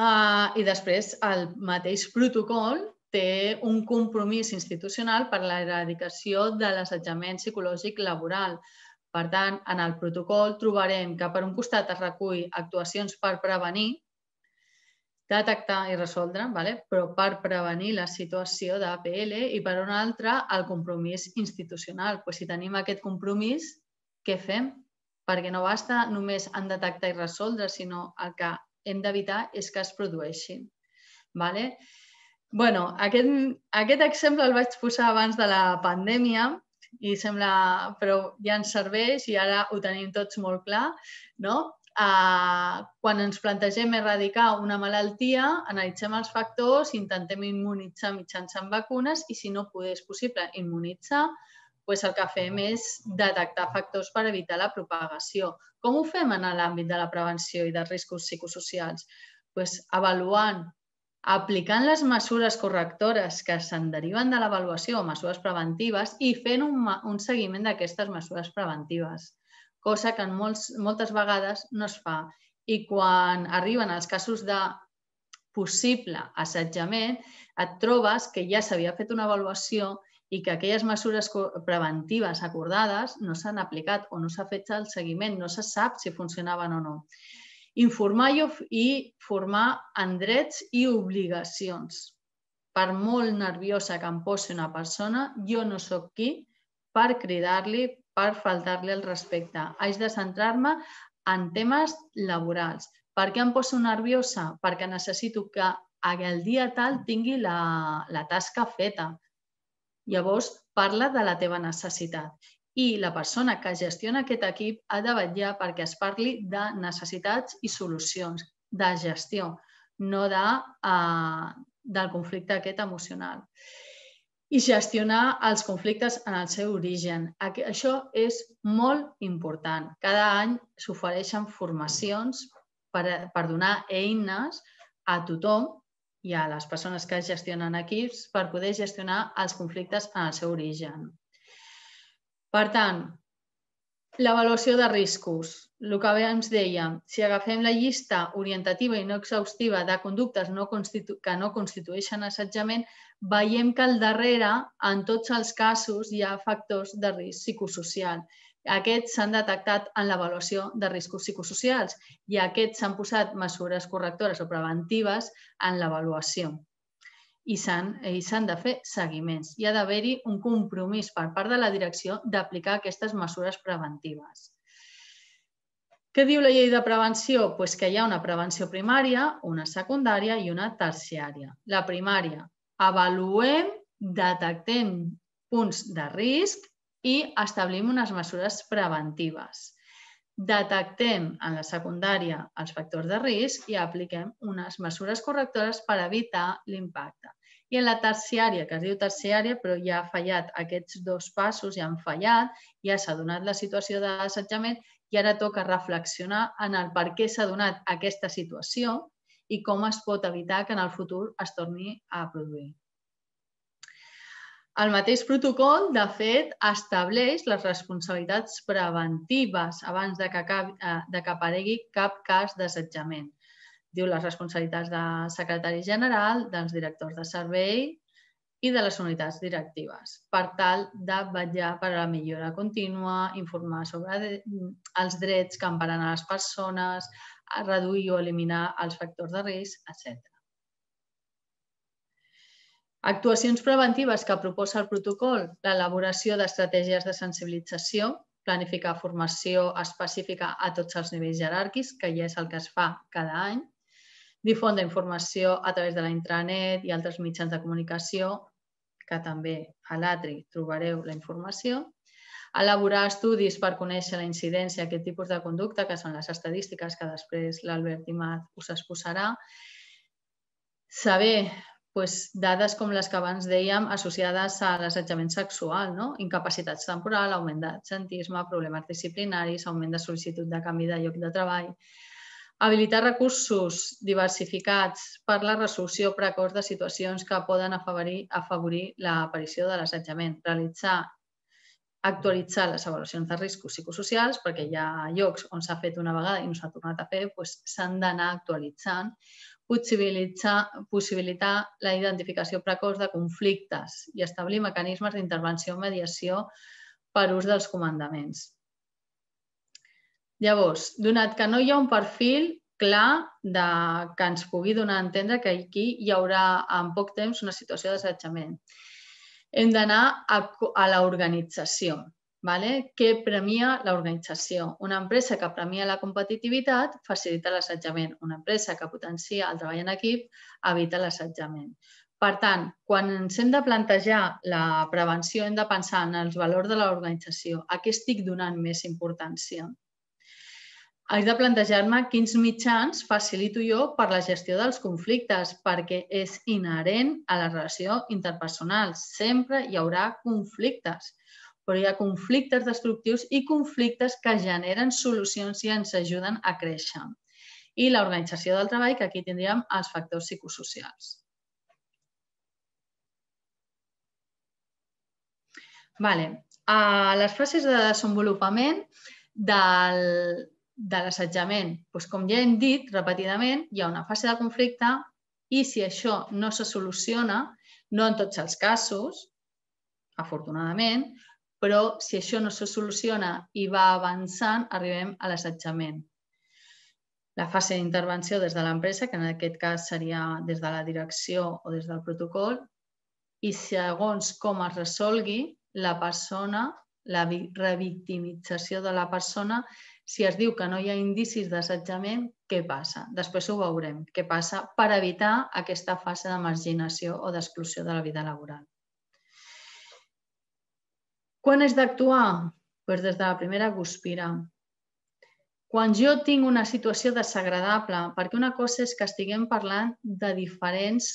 uh, i després el mateix protocol té un compromís institucional per l'eradicació de l'assetjament psicològic laboral. Per tant, en el protocol trobarem que per un costat es recull actuacions per prevenir, detectar i resoldre, vale? però per prevenir la situació d'APL i per un altre el compromís institucional. Pues si tenim aquest compromís, què fem? Perquè no basta només en detectar i resoldre, sinó el que hem d'evitar és que es produeixin. Vale? bueno, aquest, aquest exemple el vaig posar abans de la pandèmia i sembla, però ja ens serveix i ara ho tenim tots molt clar, no? Uh, quan ens plantegem erradicar una malaltia, analitzem els factors, intentem immunitzar mitjançant vacunes i si no és possible immunitzar, pues el que fem és detectar factors per evitar la propagació. Com ho fem en l'àmbit de la prevenció i de riscos psicosocials? Pues avaluant, aplicant les mesures correctores que se'n deriven de l'avaluació o mesures preventives i fent un, un seguiment d'aquestes mesures preventives, cosa que en molts, moltes vegades no es fa. I quan arriben els casos de possible assetjament, et trobes que ja s'havia fet una avaluació i que aquelles mesures preventives acordades no s'han aplicat o no s'ha fet el seguiment, no se sap si funcionaven o no. Informar i formar en drets i obligacions. Per molt nerviosa que em posi una persona, jo no sóc qui per cridar-li, per faltar-li el respecte. Haig de centrar-me en temes laborals. Per què em poso nerviosa? Perquè necessito que el dia tal tingui la, la tasca feta Llavors, parla de la teva necessitat. I la persona que gestiona aquest equip ha de vetllar perquè es parli de necessitats i solucions, de gestió, no de, uh, del conflicte aquest emocional. I gestionar els conflictes en el seu origen. Això és molt important. Cada any s'ofereixen formacions per, per donar eines a tothom i a les persones que gestionen equips per poder gestionar els conflictes en el seu origen. Per tant, l'avaluació de riscos. El que abans dèiem, si agafem la llista orientativa i no exhaustiva de conductes no que no constitueixen assetjament, veiem que al darrere, en tots els casos, hi ha factors de risc psicosocial aquests s'han detectat en l'avaluació de riscos psicosocials i aquests s'han posat mesures correctores o preventives en l'avaluació. I s'han de fer seguiments. Hi ha d'haver-hi un compromís per part de la direcció d'aplicar aquestes mesures preventives. Què diu la llei de prevenció? Pues que hi ha una prevenció primària, una secundària i una terciària. La primària, avaluem, detectem punts de risc i establim unes mesures preventives. Detectem en la secundària els factors de risc i apliquem unes mesures correctores per evitar l'impacte. I en la terciària, que es diu terciària, però ja ha fallat aquests dos passos, ja han fallat, ja s'ha donat la situació d'assetjament, I ara toca reflexionar en el per què s'ha donat aquesta situació i com es pot evitar que en el futur es torni a produir. El mateix protocol, de fet, estableix les responsabilitats preventives abans de que, acabi, eh, de que aparegui cap cas d'assetjament. Diu les responsabilitats de secretari general, dels directors de servei, i de les unitats directives, per tal de vetllar per a la millora contínua, informar sobre els drets que emparen a les persones, reduir o eliminar els factors de risc, etc. Actuacions preventives que proposa el protocol, l'elaboració d'estratègies de sensibilització, planificar formació específica a tots els nivells jeràrquics, que ja és el que es fa cada any, difondre informació a través de la intranet i altres mitjans de comunicació, que també a l'ATRI trobareu la informació, elaborar estudis per conèixer la incidència d'aquest tipus de conducta, que són les estadístiques que després l'Albert Imat us exposarà, saber pues, dades com les que abans dèiem associades a l'assetjament sexual, no? incapacitat temporal, augment d'absentisme, problemes disciplinaris, augment de sol·licitud de canvi de lloc de treball, Habilitar recursos diversificats per la resolució precoç de situacions que poden afavorir, afavorir l'aparició de l'assetjament. Realitzar actualitzar les avaluacions de riscos psicosocials, perquè hi ha llocs on s'ha fet una vegada i no s'ha tornat a fer, doncs s'han d'anar actualitzant, possibilitar, la identificació precoç de conflictes i establir mecanismes d'intervenció o mediació per ús dels comandaments. Llavors, donat que no hi ha un perfil clar de, que ens pugui donar a entendre que aquí hi haurà en poc temps una situació d'assetjament, hem d'anar a, a l'organització. Vale? Què premia l'organització? Una empresa que premia la competitivitat facilita l'assetjament. Una empresa que potencia el treball en equip evita l'assetjament. Per tant, quan ens hem de plantejar la prevenció, hem de pensar en els valors de l'organització. A què estic donant més importància? haig de plantejar-me quins mitjans facilito jo per la gestió dels conflictes, perquè és inherent a la relació interpersonal. Sempre hi haurà conflictes, però hi ha conflictes destructius i conflictes que generen solucions i ens ajuden a créixer. I l'organització del treball, que aquí tindríem els factors psicosocials. Vale. A les fases de desenvolupament del, de l'assetjament, doncs com ja hem dit repetidament, hi ha una fase de conflicte i si això no se soluciona, no en tots els casos, afortunadament, però si això no se soluciona i va avançant, arribem a l'assetjament. La fase d'intervenció des de l'empresa, que en aquest cas seria des de la direcció o des del protocol, i segons com es resolgui, la persona, la revictimització de la persona si es diu que no hi ha indicis d'assetjament, què passa? Després ho veurem. Què passa per evitar aquesta fase de marginació o d'exclusió de la vida laboral. Quan és d'actuar? Pues des de la primera guspira. Quan jo tinc una situació desagradable, perquè una cosa és que estiguem parlant de diferents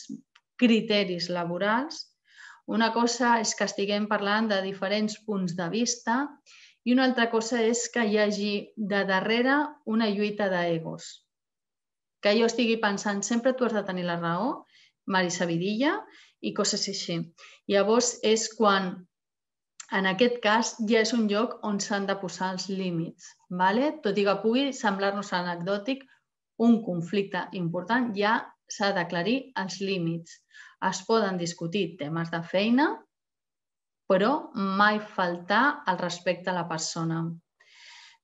criteris laborals, una cosa és que estiguem parlant de diferents punts de vista i una altra cosa és que hi hagi de darrere una lluita d'egos. Que jo estigui pensant sempre tu has de tenir la raó, Marisa Vidilla, i coses així. Llavors és quan, en aquest cas, ja és un lloc on s'han de posar els límits. Vale? Tot i que pugui semblar-nos anecdòtic, un conflicte important ja s'ha d'aclarir els límits. Es poden discutir temes de feina, però mai faltar el respecte a la persona.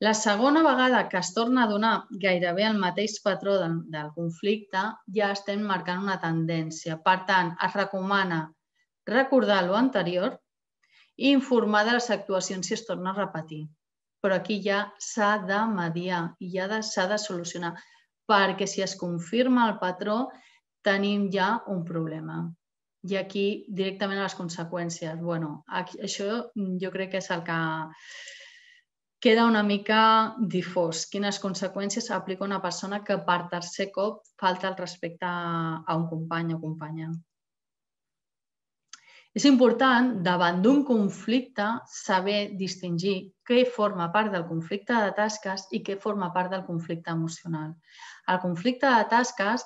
La segona vegada que es torna a donar gairebé el mateix patró del, del conflicte, ja estem marcant una tendència. Per tant, es recomana recordar lo anterior i informar de les actuacions si es torna a repetir. Però aquí ja s'ha de mediar i ja s'ha de solucionar, perquè si es confirma el patró, tenim ja un problema i aquí directament a les conseqüències. bueno, això jo crec que és el que queda una mica difós. Quines conseqüències aplica una persona que per tercer cop falta el respecte a un company o companya. És important, davant d'un conflicte, saber distingir què forma part del conflicte de tasques i què forma part del conflicte emocional. El conflicte de tasques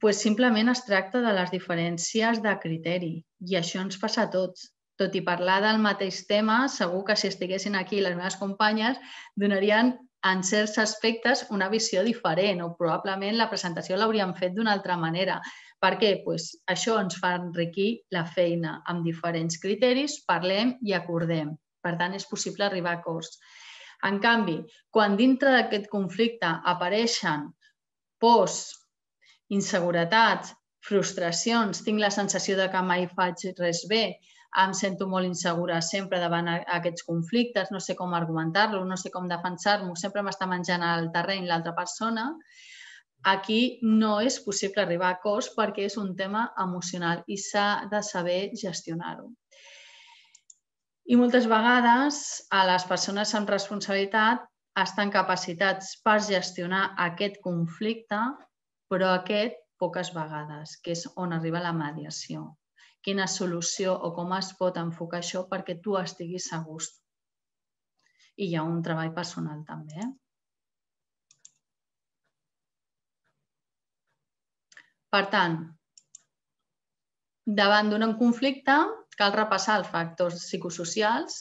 pues, simplement es tracta de les diferències de criteri i això ens passa a tots. Tot i parlar del mateix tema, segur que si estiguessin aquí les meves companyes donarien en certs aspectes una visió diferent o probablement la presentació l'hauríem fet d'una altra manera. Per què? Pues això ens fa enriquir la feina amb diferents criteris, parlem i acordem. Per tant, és possible arribar a acords. En canvi, quan dintre d'aquest conflicte apareixen pors, inseguretats, frustracions, tinc la sensació de que mai faig res bé, em sento molt insegura sempre davant aquests conflictes, no sé com argumentar-lo, no sé com defensar-m'ho, sempre m'està menjant el terreny l'altra persona, aquí no és possible arribar a acords perquè és un tema emocional i s'ha de saber gestionar-ho. I moltes vegades a les persones amb responsabilitat estan capacitats per gestionar aquest conflicte, però aquest poques vegades, que és on arriba la mediació quina solució o com es pot enfocar això perquè tu estiguis a gust. I hi ha un treball personal també. Eh? Per tant, davant d'un conflicte cal repassar els factors psicosocials,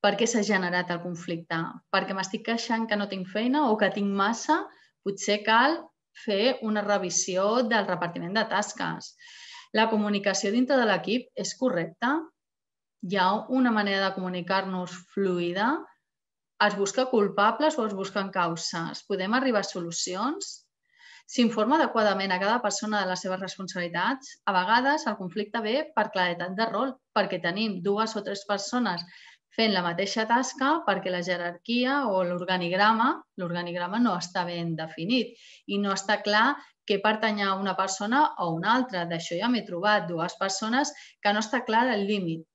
per què s'ha generat el conflicte? Perquè m'estic queixant que no tinc feina o que tinc massa? Potser cal fer una revisió del repartiment de tasques. La comunicació dintre de l'equip és correcta? Hi ha una manera de comunicar-nos fluida? Es busca culpables o es busquen causes? Podem arribar a solucions? S'informa adequadament a cada persona de les seves responsabilitats? A vegades el conflicte ve per claretat de rol, perquè tenim dues o tres persones fent la mateixa tasca perquè la jerarquia o l'organigrama l'organigrama no està ben definit i no està clar que pertany a una persona o una altra. D'això ja m'he trobat dues persones que no està clar el límit.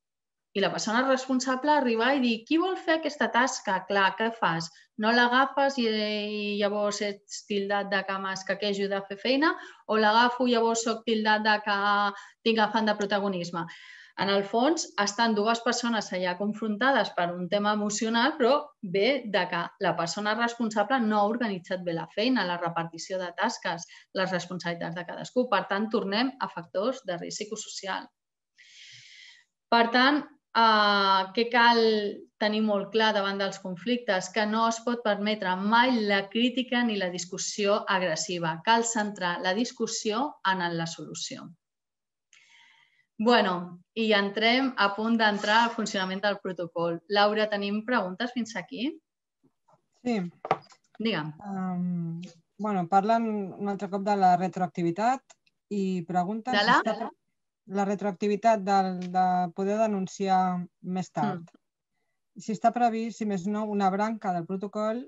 I la persona responsable arriba i dir qui vol fer aquesta tasca? Clar, què fas? No l'agafes i, i llavors ets tildat de que m'has que ajuda a fer feina o l'agafo i llavors soc tildat de que tinc afant de protagonisme? En el fons, estan dues persones allà confrontades per un tema emocional, però ve de que la persona responsable no ha organitzat bé la feina, la repartició de tasques, les responsabilitats de cadascú. Per tant, tornem a factors de risc psicosocial. Per tant, eh, què cal tenir molt clar davant dels conflictes? Que no es pot permetre mai la crítica ni la discussió agressiva. Cal centrar la discussió en la solució. Bueno, i entrem a punt d'entrar al funcionament del protocol. Laura, tenim preguntes fins aquí? Sí. Digue'm. Um, bueno, parlen un altre cop de la retroactivitat i pregunten... De la? Si està, la retroactivitat del, de poder denunciar més tard. Mm. Si està previst, si més no, una branca del protocol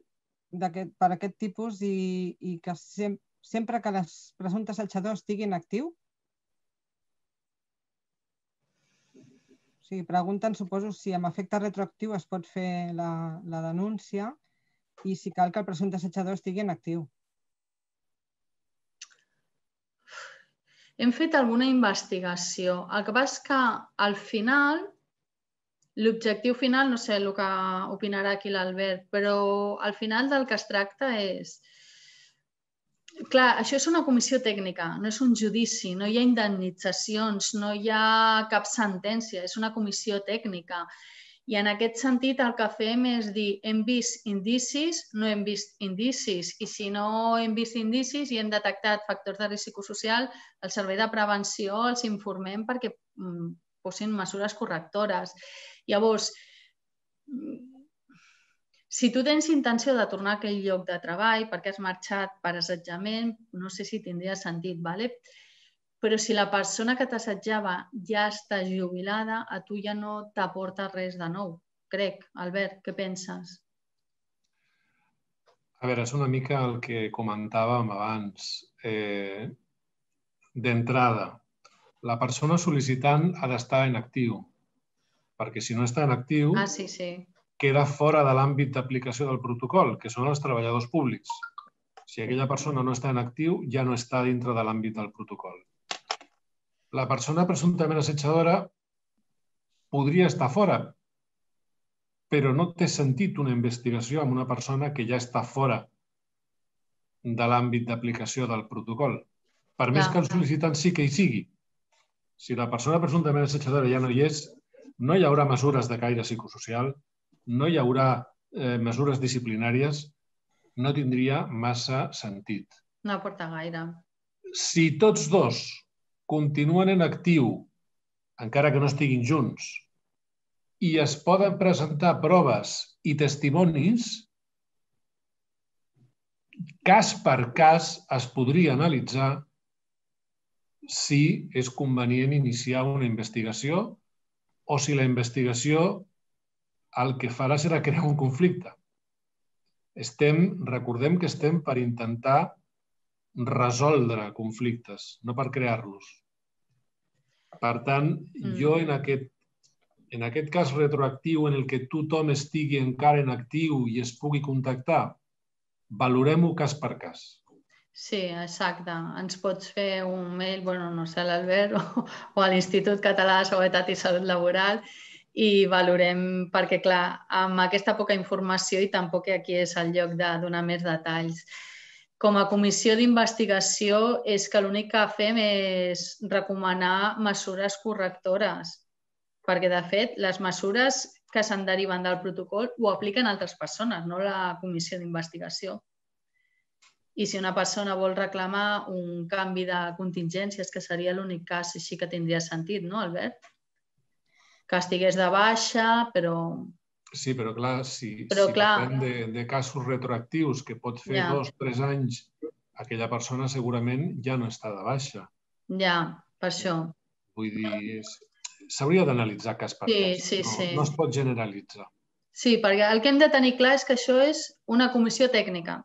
per aquest tipus i, i que sem sempre que les presumptes assetjadors estiguin actiu, sigui, pregunten, suposo, si amb efecte retroactiu es pot fer la, la denúncia i si cal que el presumpte assetjador estigui en actiu. Hem fet alguna investigació. El que passa és que al final, l'objectiu final, no sé el que opinarà aquí l'Albert, però al final del que es tracta és clar, això és una comissió tècnica, no és un judici, no hi ha indemnitzacions, no hi ha cap sentència, és una comissió tècnica. I en aquest sentit el que fem és dir hem vist indicis, no hem vist indicis. I si no hem vist indicis i hem detectat factors de risc psicosocial, el servei de prevenció els informem perquè mm, posin mesures correctores. Llavors, si tu tens intenció de tornar a aquell lloc de treball perquè has marxat per assetjament, no sé si tindria sentit, ¿vale? Però si la persona que t'assetjava ja està jubilada, a tu ja no t'aporta res de nou. Crec. Albert, què penses? A veure, és una mica el que comentàvem abans. Eh, D'entrada, la persona sol·licitant ha d'estar en actiu, perquè si no està en actiu, ah, sí, sí queda fora de l'àmbit d'aplicació del protocol, que són els treballadors públics. Si aquella persona no està en actiu, ja no està dintre de l'àmbit del protocol. La persona presumptament assetjadora podria estar fora, però no té sentit una investigació amb una persona que ja està fora de l'àmbit d'aplicació del protocol. Per més que el sol·licitant sí que hi sigui. Si la persona presumptament assetjadora ja no hi és, no hi haurà mesures de caire psicosocial, no hi haurà eh, mesures disciplinàries, no tindria massa sentit. No aporta gaire. Si tots dos continuen en actiu, encara que no estiguin junts, i es poden presentar proves i testimonis, cas per cas es podria analitzar si és convenient iniciar una investigació o si la investigació el que farà serà crear un conflicte. Estem, recordem que estem per intentar resoldre conflictes, no per crear-los. Per tant, mm. jo en aquest, en aquest cas retroactiu en el que tothom estigui encara en actiu i es pugui contactar, valorem-ho cas per cas. Sí, exacte. Ens pots fer un mail, bueno, no sé, a l'Albert o, o a l'Institut Català de Seguretat i Salut Laboral i valorem, perquè clar, amb aquesta poca informació i tampoc aquí és el lloc de donar més detalls. Com a comissió d'investigació és que l'únic que fem és recomanar mesures correctores, perquè de fet les mesures que se'n deriven del protocol ho apliquen altres persones, no la comissió d'investigació. I si una persona vol reclamar un canvi de contingències, que seria l'únic cas així que tindria sentit, no, Albert? que estigués de baixa, però... Sí, però clar, si, però, si clar... parlem de, de casos retroactius que pot fer ja. dos, tres anys, aquella persona segurament ja no està de baixa. Ja, per això. Vull dir, s'hauria d'analitzar cas per sí, cas. Sí, no, sí. no es pot generalitzar. Sí, perquè el que hem de tenir clar és que això és una comissió tècnica.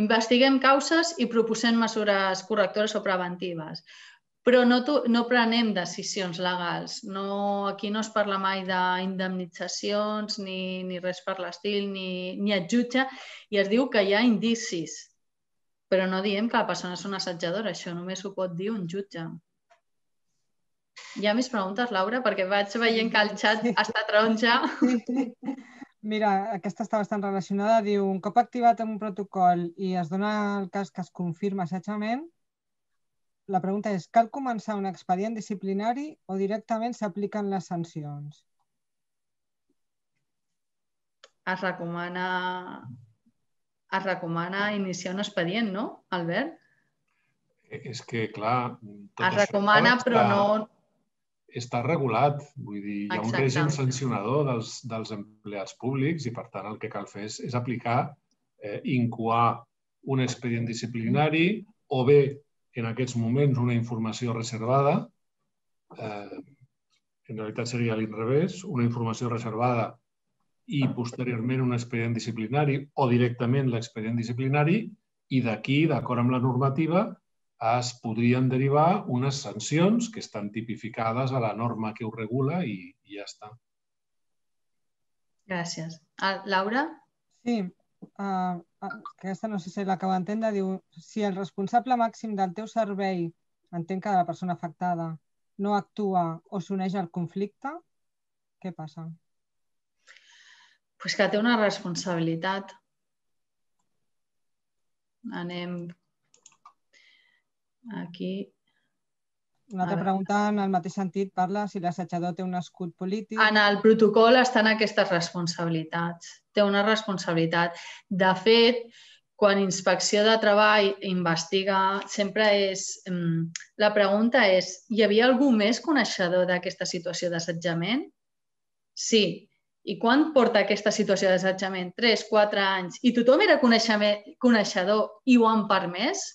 Investiguem causes i proposem mesures correctores o preventives però no, no prenem decisions legals. No, aquí no es parla mai d'indemnitzacions ni, ni res per l'estil, ni, ni et jutja, i es diu que hi ha indicis. Però no diem que la persona és una assetjadora, això només ho pot dir un jutge. Hi ha més preguntes, Laura? Perquè vaig veient que el xat està taronja. Mira, aquesta està bastant relacionada. Diu, un cop activat un protocol i es dona el cas que es confirma assetjament, la pregunta és, cal començar un expedient disciplinari o directament s'apliquen les sancions? Es recomana, es recomana iniciar un expedient, no, Albert? És que, clar... Tot es recomana, està, però no... Està regulat. Vull dir, hi ha Exacte. un règim sancionador dels, dels empleats públics i, per tant, el que cal fer és, és aplicar, eh, incoar un expedient disciplinari o bé en aquests moments una informació reservada, eh, en realitat seria l'inrevés, una informació reservada i posteriorment un expedient disciplinari o directament l'expedient disciplinari i d'aquí, d'acord amb la normativa, es podrien derivar unes sancions que estan tipificades a la norma que ho regula i, i ja està. Gràcies. Ah, Laura? Sí, uh, aquesta no sé si l'acabo d'entendre, diu, si el responsable màxim del teu servei, entenc que la persona afectada, no actua o s'uneix al conflicte, què passa? Pues que té una responsabilitat. Anem aquí. Una altra pregunta en el mateix sentit parla si l'assetjador té un escut polític. En el protocol estan aquestes responsabilitats. Té una responsabilitat. De fet, quan Inspecció de Treball investiga, sempre és... La pregunta és, hi havia algú més coneixedor d'aquesta situació d'assetjament? Sí. I quan porta aquesta situació d'assetjament? 3, 4 anys. I tothom era coneixedor i ho han permès?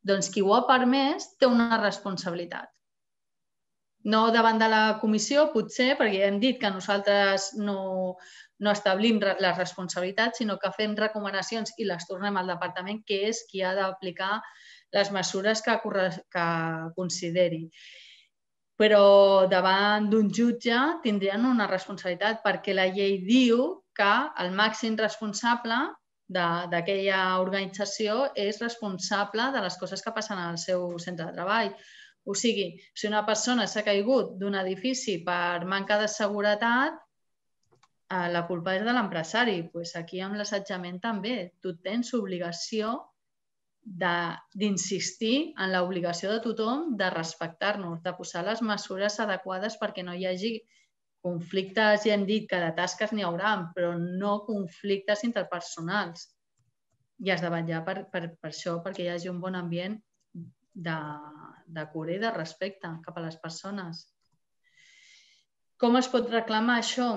Doncs qui ho ha permès té una responsabilitat. No davant de la comissió, potser, perquè ja hem dit que nosaltres no, no establim les responsabilitats, sinó que fem recomanacions i les tornem al departament, que és qui ha d'aplicar les mesures que, que consideri. Però davant d'un jutge tindrien una responsabilitat perquè la llei diu que el màxim responsable d'aquella organització és responsable de les coses que passen al seu centre de treball. O sigui, si una persona s'ha caigut d'un edifici per manca de seguretat, eh, la culpa és de l'empresari. Pues aquí amb l'assetjament també. Tu tens obligació d'insistir en l'obligació de tothom de respectar-nos, de posar les mesures adequades perquè no hi hagi conflictes, ja hem dit que de tasques n'hi haurà, però no conflictes interpersonals. I has de vetllar per, per, per això, perquè hi hagi un bon ambient de, de cura i de respecte cap a les persones. Com es pot reclamar això?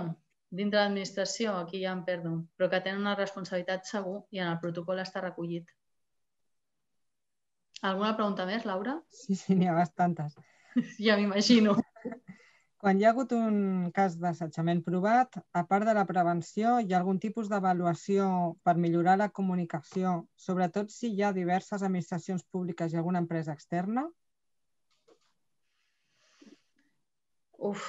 Dintre l'administració, aquí ja em perdo, però que tenen una responsabilitat segur i en el protocol està recollit. Alguna pregunta més, Laura? Sí, sí, n'hi ha bastantes. ja m'imagino. Quan hi ha hagut un cas d'assetjament provat, a part de la prevenció, hi ha algun tipus d'avaluació per millorar la comunicació, sobretot si hi ha diverses administracions públiques i alguna empresa externa? Uf,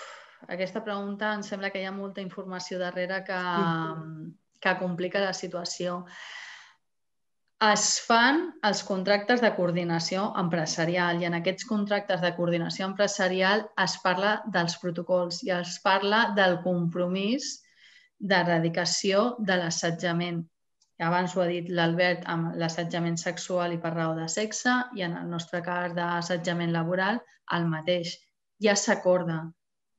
aquesta pregunta em sembla que hi ha molta informació darrere que, sí. que complica la situació es fan els contractes de coordinació empresarial i en aquests contractes de coordinació empresarial es parla dels protocols i es parla del compromís d'erradicació de l'assetjament. Abans ho ha dit l'Albert amb l'assetjament sexual i per raó de sexe i en el nostre cas d'assetjament laboral el mateix. Ja s'acorda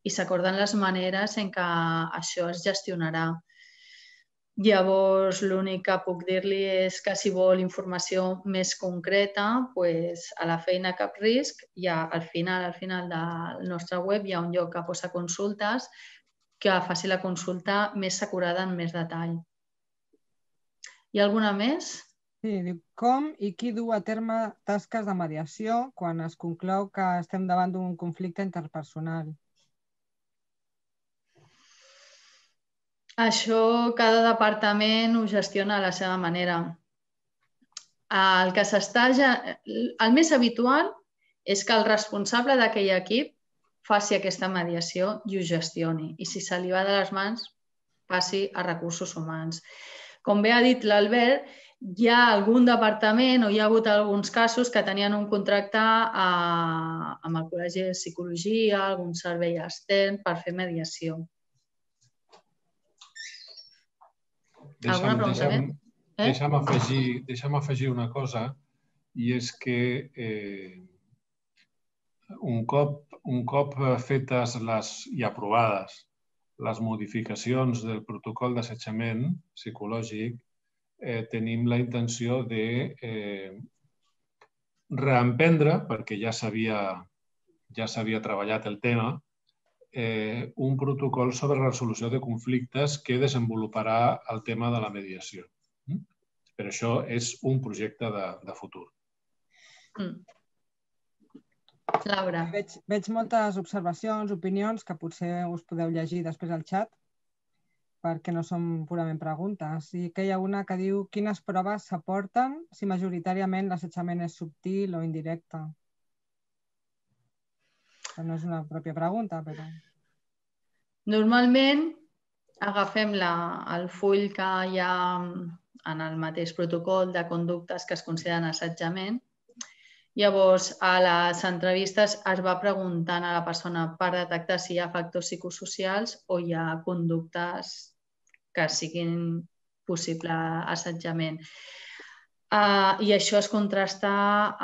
i s'acorden les maneres en què això es gestionarà. Llavors, l'únic que puc dir-li és que si vol informació més concreta, pues, a la feina Cap Risc, ja al final, al final del nostre web hi ha un lloc que posa consultes que faci la consulta més acurada en més detall. Hi ha alguna més? Sí, diu com i qui du a terme tasques de mediació quan es conclou que estem davant d'un conflicte interpersonal. Això cada departament ho gestiona a la seva manera. El que s'està ja... El més habitual és que el responsable d'aquell equip faci aquesta mediació i ho gestioni. I si se li va de les mans, passi a recursos humans. Com bé ha dit l'Albert, hi ha algun departament o hi ha hagut alguns casos que tenien un contracte a, amb el Col·legi de Psicologia, algun servei extern per fer mediació. Deixa'm, deixa'm, eh? deixa'm, afegir, deixa'm afegir una cosa i és que eh, un, cop, un cop fetes les, i aprovades les modificacions del protocol d'assetjament psicològic, eh, tenim la intenció de eh, reemprendre, perquè ja s'havia ja s'havia treballat el tema, eh, un protocol sobre resolució de conflictes que desenvoluparà el tema de la mediació. Mm? Per això és un projecte de, de futur. Mm. Laura. Veig, veig moltes observacions, opinions, que potser us podeu llegir després al xat, perquè no són purament preguntes. I que hi ha una que diu quines proves s'aporten si majoritàriament l'assetjament és subtil o indirecte. No és una pròpia pregunta, però... Normalment agafem la, el full que hi ha en el mateix protocol de conductes que es consideren assetjament. Llavors, a les entrevistes es va preguntant a la persona per detectar si hi ha factors psicosocials o hi ha conductes que siguin possible assetjament. Uh, I això es contrasta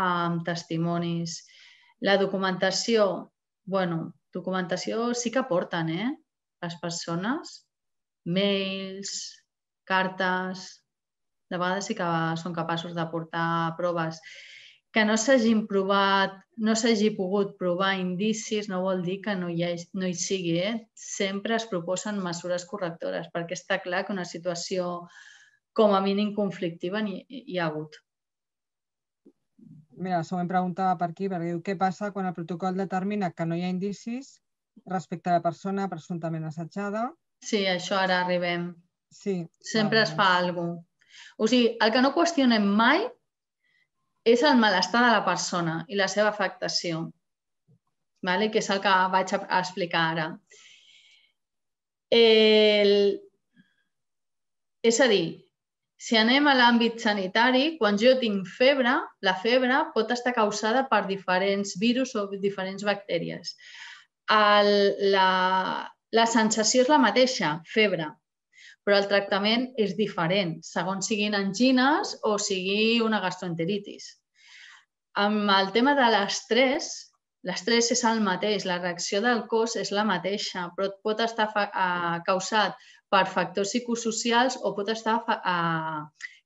amb testimonis. La documentació bueno, documentació sí que porten, eh? Les persones, mails, cartes, de vegades sí que són capaços de portar proves. Que no s'hagin provat, no s'hagi pogut provar indicis no vol dir que no hi, ha, no hi sigui. Eh? Sempre es proposen mesures correctores perquè està clar que una situació com a mínim conflictiva hi, hi ha hagut. Mira, la següent pregunta per aquí, perquè diu què passa quan el protocol determina que no hi ha indicis respecte a la persona presumptament assetjada? Sí, això ara arribem. Sí. Sempre es fa alguna cosa. O sigui, el que no qüestionem mai és el malestar de la persona i la seva afectació, vale? que és el que vaig a explicar ara. El... És a dir, Si anem a l'àmbit sanitari, quan jo tinc febre, la febre pot estar causada per diferents virus o diferents bactèries. El, la, la sensació és la mateixa, febre, però el tractament és diferent, segons siguin angines o sigui una gastroenteritis. Amb el tema de l'estrès, l'estrès és el mateix, la reacció del cos és la mateixa, però pot estar causat per factors psicosocials o pot estar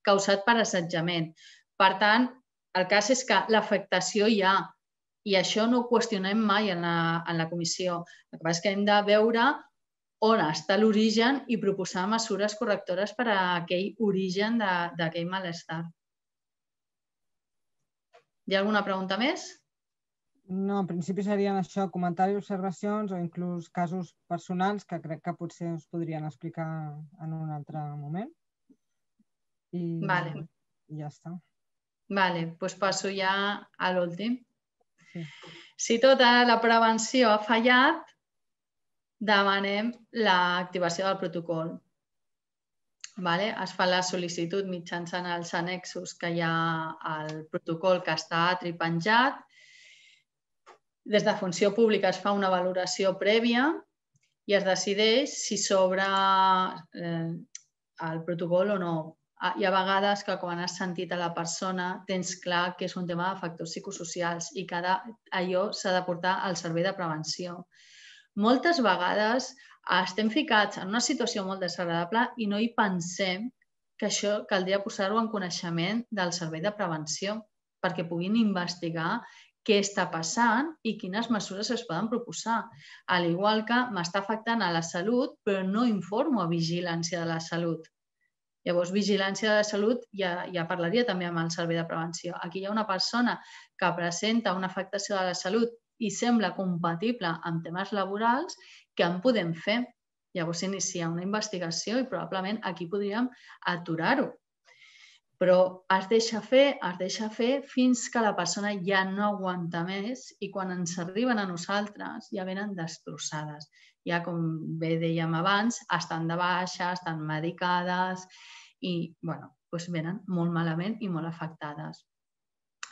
causat per assetjament. Per tant, el cas és que l'afectació hi ha i això no ho qüestionem mai en la, en la comissió. El que passa és que hem de veure on està l'origen i proposar mesures correctores per a aquell origen d'aquell malestar. Hi ha alguna pregunta més? No, en principi serien això, comentaris, observacions o inclús casos personals que crec que potser us podrien explicar en un altre moment. I, vale. ja està. Vale, doncs passo ja a l'últim. Sí. Si tota la prevenció ha fallat, demanem l'activació del protocol. Vale? Es fa la sol·licitud mitjançant els annexos que hi ha al protocol que està tripenjat des de funció pública es fa una valoració prèvia i es decideix si s'obre eh, el protocol o no. Ah, hi ha vegades que quan has sentit a la persona tens clar que és un tema de factors psicosocials i que allò s'ha de portar al servei de prevenció. Moltes vegades estem ficats en una situació molt desagradable i no hi pensem que això caldria posar-ho en coneixement del servei de prevenció perquè puguin investigar què està passant i quines mesures es poden proposar. Al igual que m'està afectant a la salut, però no informo a vigilància de la salut. Llavors, vigilància de la salut ja, ja parlaria també amb el servei de prevenció. Aquí hi ha una persona que presenta una afectació de la salut i sembla compatible amb temes laborals, que en podem fer? Llavors s'inicia una investigació i probablement aquí podríem aturar-ho però es deixa fer, es deixa fer fins que la persona ja no aguanta més i quan ens arriben a nosaltres ja venen destrossades. Ja, com bé dèiem abans, estan de baixa, estan medicades i bueno, doncs venen molt malament i molt afectades.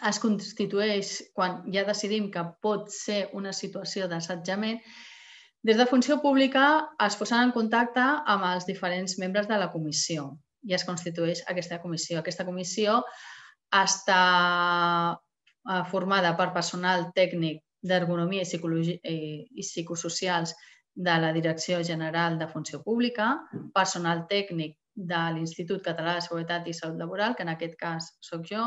Es constitueix, quan ja decidim que pot ser una situació d'assetjament, des de Funció Pública es posen en contacte amb els diferents membres de la comissió i es constitueix aquesta comissió. Aquesta comissió està eh, formada per personal tècnic d'ergonomia i, eh, i psicosocials de la Direcció General de Funció Pública, personal tècnic de l'Institut Català de Seguretat i Salut Laboral, que en aquest cas sóc jo,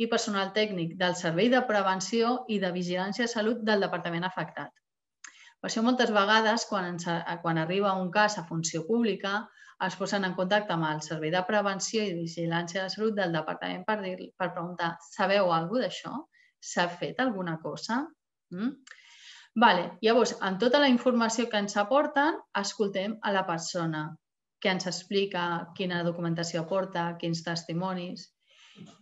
i personal tècnic del Servei de Prevenció i de Vigilància de Salut del Departament afectat. Per això moltes vegades, quan, ens, quan arriba un cas a funció pública, es posen en contacte amb el Servei de Prevenció i Vigilància de Salut del Departament per, dir, per preguntar sabeu alguna d'això? S'ha fet alguna cosa? Mm? Vale. Llavors, amb tota la informació que ens aporten, escoltem a la persona que ens explica quina documentació aporta, quins testimonis,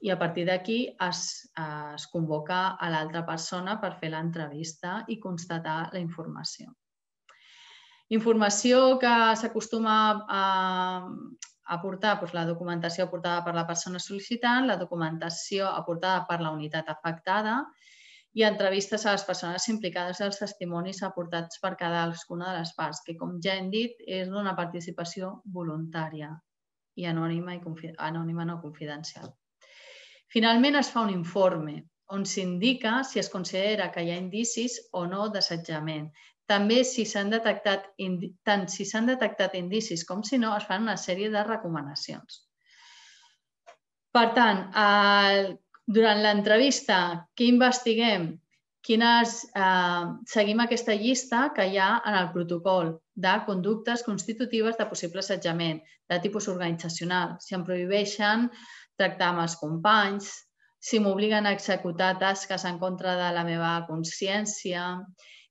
i a partir d'aquí es, es convoca a l'altra persona per fer l'entrevista i constatar la informació. Informació que s'acostuma a, aportar doncs, la documentació aportada per la persona sol·licitant, la documentació aportada per la unitat afectada i entrevistes a les persones implicades i els testimonis aportats per cadascuna de les parts, que, com ja hem dit, és d'una participació voluntària i anònima, i anònima no confidencial. Finalment es fa un informe on s'indica si es considera que hi ha indicis o no d'assetjament, també, si s'han detectat, tant si s'han detectat indicis com si no, es fan una sèrie de recomanacions. Per tant, el, durant l'entrevista, què investiguem? Quines, eh, seguim aquesta llista que hi ha en el protocol de conductes constitutives de possible assetjament, de tipus organitzacional. Si em prohibeixen tractar amb els companys, si m'obliguen a executar tasques en contra de la meva consciència,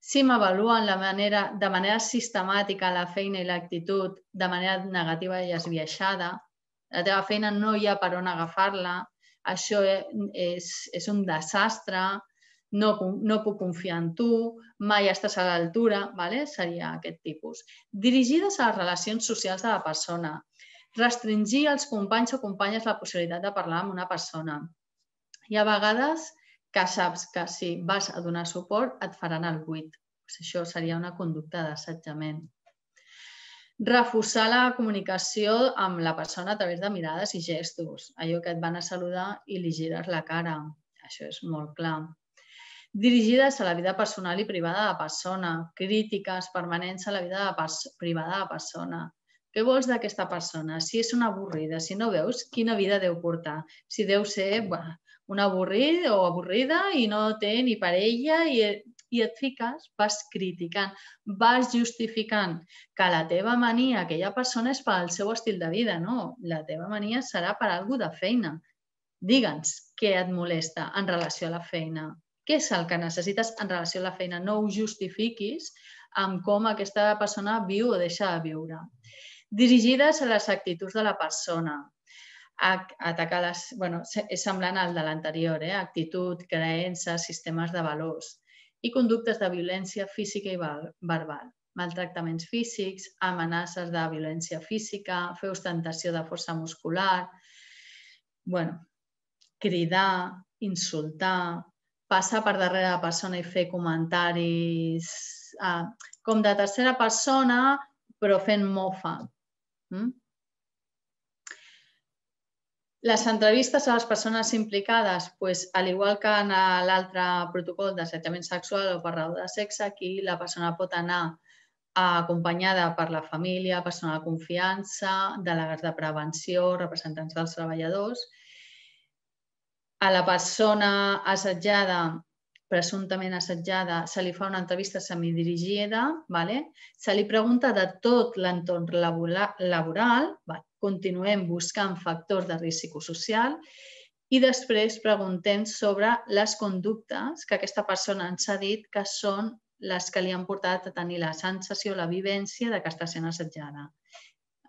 si m'avaluen la manera, de manera sistemàtica la feina i l'actitud de manera negativa i esbiaixada, la teva feina no hi ha per on agafar-la, això és, és un desastre, no, no puc confiar en tu, mai estàs a l'altura, vale? seria aquest tipus. Dirigides a les relacions socials de la persona. Restringir als companys o companyes la possibilitat de parlar amb una persona. Hi ha vegades que saps que si vas a donar suport et faran el buit. Pues això seria una conducta d'assetjament. Reforçar la comunicació amb la persona a través de mirades i gestos. Allò que et van a saludar i li gires la cara. Això és molt clar dirigides a la vida personal i privada de la persona, crítiques permanents a la vida de privada de la persona. Què vols d'aquesta persona? Si és una avorrida, si no veus quina vida deu portar. Si deu ser bueno, un avorrit o avorrida i no té ni parella i, i et fiques, vas criticant, vas justificant que la teva mania, aquella persona, és pel seu estil de vida. No, la teva mania serà per algú de feina. Digue'ns què et molesta en relació a la feina què és el que necessites en relació a la feina. No ho justifiquis amb com aquesta persona viu o deixa de viure. Dirigides a les actituds de la persona. Atacar les... bueno, és semblant al de l'anterior, eh? actitud, creences, sistemes de valors i conductes de violència física i verbal. Maltractaments físics, amenaces de violència física, fer ostentació de força muscular, bueno, cridar, insultar, passar per darrere la persona i fer comentaris eh, com de tercera persona, però fent mofa. Mm? Les entrevistes a les persones implicades, pues, al igual que en l'altre protocol d'assetjament sexual o per raó de sexe, aquí la persona pot anar acompanyada per la família, persona de confiança, delegats de prevenció, representants dels treballadors, a la persona assetjada, presumptament assetjada, se li fa una entrevista semidirigida, vale? se li pregunta de tot l'entorn laboral, va, continuem buscant factors de risc psicosocial i després preguntem sobre les conductes que aquesta persona ens ha dit que són les que li han portat a tenir la sensació, la vivència de que està sent assetjada.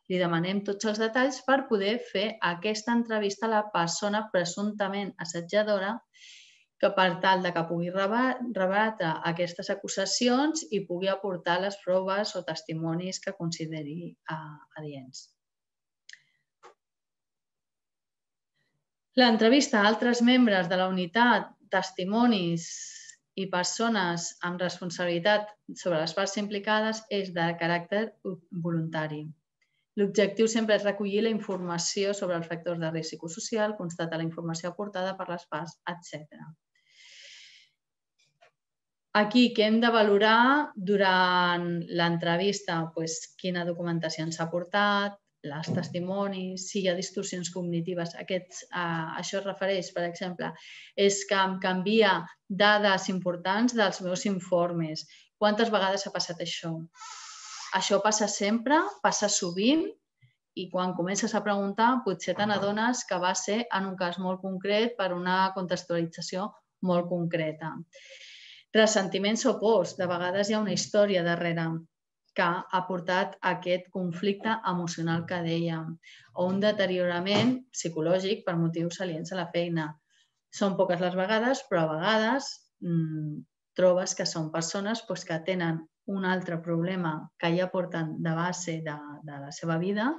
Li demanem tots els detalls per poder fer aquesta entrevista a la persona presumptament assetjadora que per tal de que pugui rebatre aquestes acusacions i pugui aportar les proves o testimonis que consideri adients. L'entrevista a altres membres de la unitat, testimonis i persones amb responsabilitat sobre les parts implicades és de caràcter voluntari. L'objectiu sempre és recollir la informació sobre els factors de risc psicosocial, constatar la informació aportada per les parts, etc. Aquí, què hem de valorar durant l'entrevista? Pues, quina documentació ens ha aportat, les testimonis, si hi ha distorsions cognitives. Aquests, uh, això es refereix, per exemple, és que em canvia dades importants dels meus informes. Quantes vegades ha passat això? Això passa sempre, passa sovint i quan comences a preguntar potser te n'adones que va ser en un cas molt concret per una contextualització molt concreta. Ressentiments o pors. De vegades hi ha una història darrere que ha portat a aquest conflicte emocional que dèiem o un deteriorament psicològic per motius aliens a la feina. Són poques les vegades, però a vegades mmm, trobes que són persones doncs, que tenen un altre problema que ja porten de base de, de la seva vida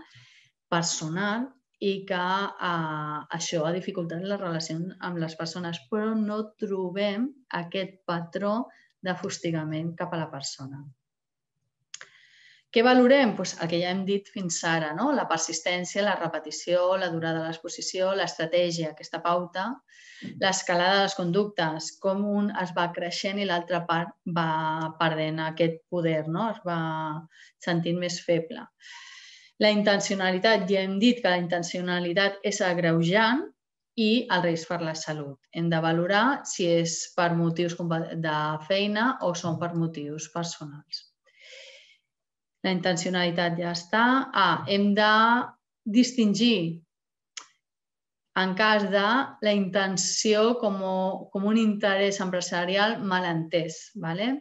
personal i que eh, això ha dificultat la relació amb les persones, però no trobem aquest patró de fustigament cap a la persona. Què valorem? Pues el que ja hem dit fins ara, no? la persistència, la repetició, la durada de l'exposició, l'estratègia, aquesta pauta, l'escalada de les conductes, com un es va creixent i l'altra part va perdent aquest poder, no? es va sentint més feble. La intencionalitat, ja hem dit que la intencionalitat és agreujant i el risc per la salut. Hem de valorar si és per motius de feina o són per motius personals. La intencionalitat ja està. Ah, hem de distingir en cas de la intenció com, com un interès empresarial mal entès. ¿vale?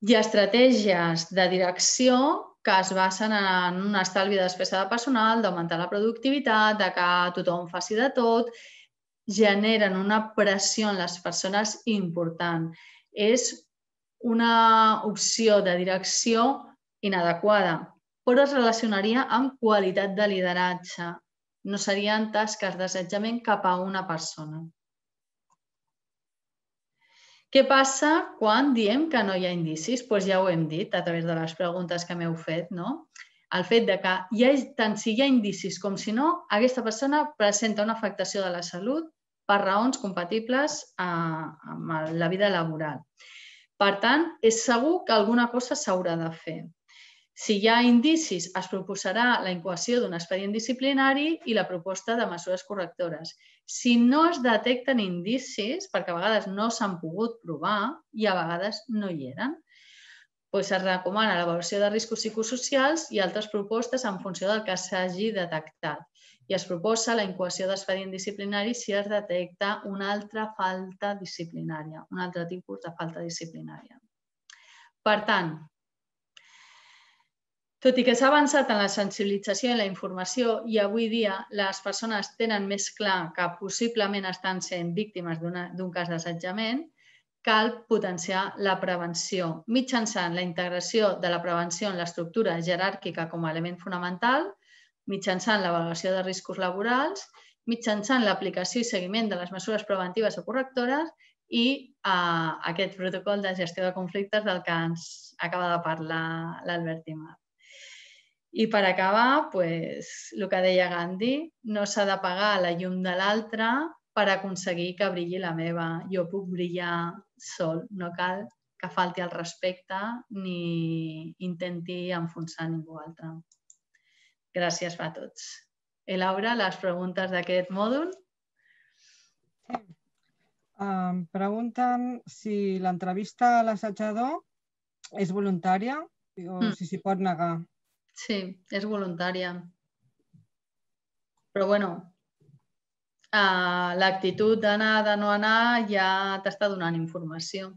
Hi ha estratègies de direcció que es basen en un estalvi de despesa de personal, d'augmentar la productivitat, de que tothom faci de tot, generen una pressió en les persones important. És una opció de direcció inadequada. però es relacionaria amb qualitat de lideratge. No serien tasques d'assetjament cap a una persona. Què passa quan diem que no hi ha indicis? Doncs pues ja ho hem dit a través de les preguntes que m'heu fet. No? El fet de que hi ha, tant si hi ha indicis com si no, aquesta persona presenta una afectació de la salut per raons compatibles amb la vida laboral. Per tant, és segur que alguna cosa s'haurà de fer. Si hi ha indicis, es proposarà la incoació d'un expedient disciplinari i la proposta de mesures correctores. Si no es detecten indicis, perquè a vegades no s'han pogut provar i a vegades no hi eren, doncs es recomana l'avaluació de riscos psicosocials i altres propostes en funció del que s'hagi detectat. I es proposa la incoació d'expedient disciplinari si es detecta una altra falta disciplinària, un altre tipus de falta disciplinària. Per tant, tot i que s'ha avançat en la sensibilització i la informació i avui dia les persones tenen més clar que possiblement estan sent víctimes d'un cas d'assetjament, cal potenciar la prevenció mitjançant la integració de la prevenció en l'estructura jeràrquica com a element fonamental, mitjançant l'avaluació de riscos laborals, mitjançant l'aplicació i seguiment de les mesures preventives o correctores i eh, aquest protocol de gestió de conflictes del que ens acaba de parlar l'Albert Imar. I per acabar, pues, el que deia Gandhi, no s'ha de pagar la llum de l'altre per aconseguir que brilli la meva. Jo puc brillar sol, no cal que falti el respecte ni intenti enfonsar ningú altre. Gràcies a tots. I Laura, les preguntes d'aquest mòdul? Sí. Um, pregunten si l'entrevista a l'assetjador és voluntària o mm. si s'hi pot negar. Sí, és voluntària. Però bueno, uh, l'actitud d'anar, de no anar, ja t'està donant informació.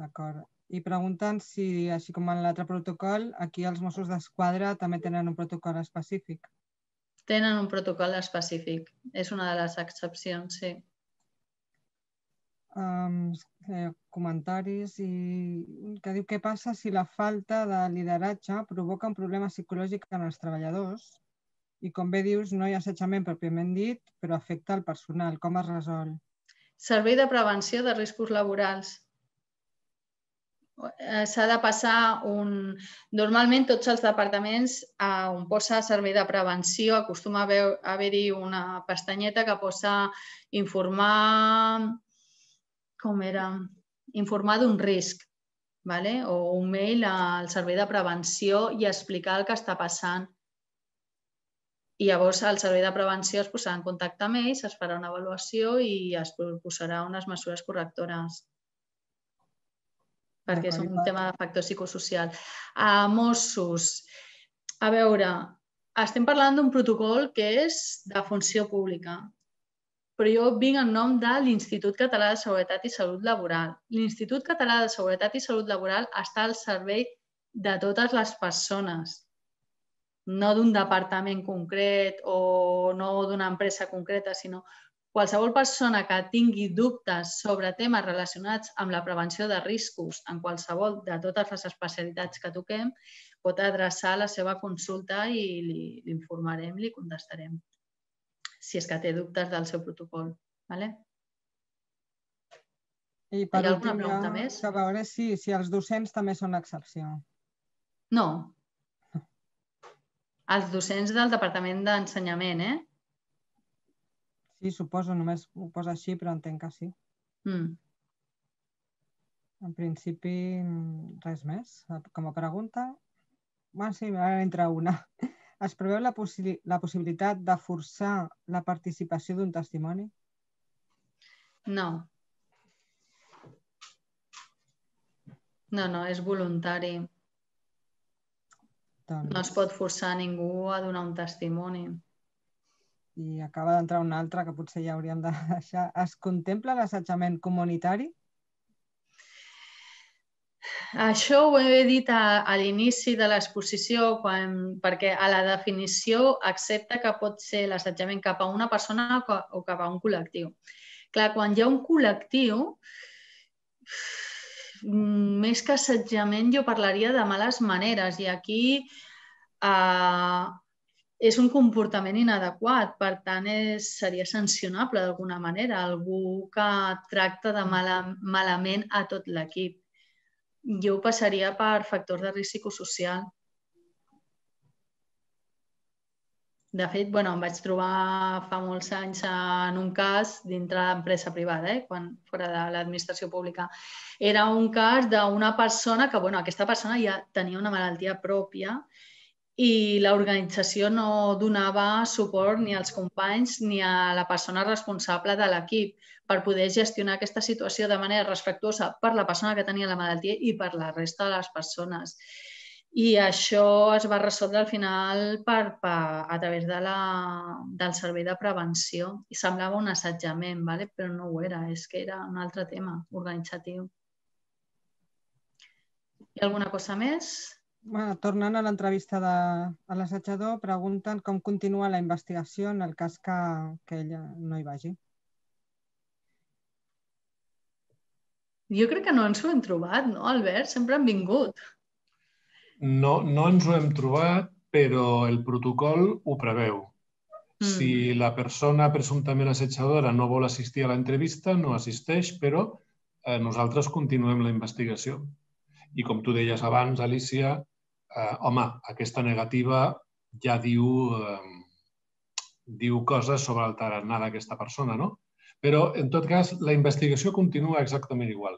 D'acord. I pregunten si, així com en l'altre protocol, aquí els Mossos d'Esquadra també tenen un protocol específic. Tenen un protocol específic. És una de les excepcions, sí um, eh, comentaris i que diu què passa si la falta de lideratge provoca un problema psicològic en els treballadors i com bé dius no hi ha assetjament pròpiament dit però afecta el personal. Com es resol? Servei de prevenció de riscos laborals. Eh, s'ha de passar un... Normalment tots els departaments eh, on posa servei de prevenció acostuma a haver-hi una pestanyeta que posa informar com era, informar d'un risc, vale? o un mail al servei de prevenció i explicar el que està passant. I llavors el servei de prevenció es posarà en contacte amb ells, es farà una avaluació i es proposarà unes mesures correctores perquè és un tema de factor psicosocial. A Mossos, a veure, estem parlant d'un protocol que és de funció pública però jo vinc en nom de l'Institut Català de Seguretat i Salut Laboral. L'Institut Català de Seguretat i Salut Laboral està al servei de totes les persones, no d'un departament concret o no d'una empresa concreta, sinó qualsevol persona que tingui dubtes sobre temes relacionats amb la prevenció de riscos en qualsevol de totes les especialitats que toquem, pot adreçar la seva consulta i l'informarem, li contestarem si és que té dubtes del seu protocol. Vale? I per Hi ha alguna pregunta més? A veure si, si els docents també són excepció. No. Els docents del Departament d'Ensenyament, eh? Sí, suposo, només ho posa així, però entenc que sí. Mm. En principi, res més. Com a pregunta, bueno, sí, ara entra una. Es preveu la, possi la possibilitat de forçar la participació d'un testimoni? No. No, no, és voluntari. Doncs... No es pot forçar ningú a donar un testimoni. I acaba d'entrar un altre que potser ja hauríem de deixar. Es contempla l'assetjament comunitari? Això ho he dit a, a l'inici de l'exposició perquè a la definició accepta que pot ser l'assetjament cap a una persona o cap a un col·lectiu. Clar, quan hi ha un col·lectiu, més que assetjament jo parlaria de males maneres i aquí eh, és un comportament inadequat, per tant és, seria sancionable d'alguna manera, algú que tracta de mala, malament a tot l'equip. Jo passaria per factors de risc psicosocial. De fet, bueno, em vaig trobar fa molts anys en un cas dintre l'empresa privada, eh, quan fora de l'administració pública. Era un cas d'una persona que, bueno, aquesta persona ja tenia una malaltia pròpia i l'organització no donava suport ni als companys ni a la persona responsable de l'equip per poder gestionar aquesta situació de manera respectuosa per la persona que tenia la malaltia i per la resta de les persones. I això es va resoldre al final per, per, a través de la, del servei de prevenció. I semblava un assetjament, vale? però no ho era, és que era un altre tema organitzatiu. Hi ha alguna cosa més? Bueno, tornant a l'entrevista de, a l'assetjador, pregunten com continua la investigació en el cas que, que ella no hi vagi. Jo crec que no ens ho hem trobat, no, Albert? Sempre han vingut. No, no ens ho hem trobat, però el protocol ho preveu. Mm. Si la persona presumptament assetjadora no vol assistir a l'entrevista, no assisteix, però eh, nosaltres continuem la investigació. I com tu deies abans, Alicia, eh, home, aquesta negativa ja diu, eh, diu coses sobre el tarannà d'aquesta persona, no? Però, en tot cas, la investigació continua exactament igual.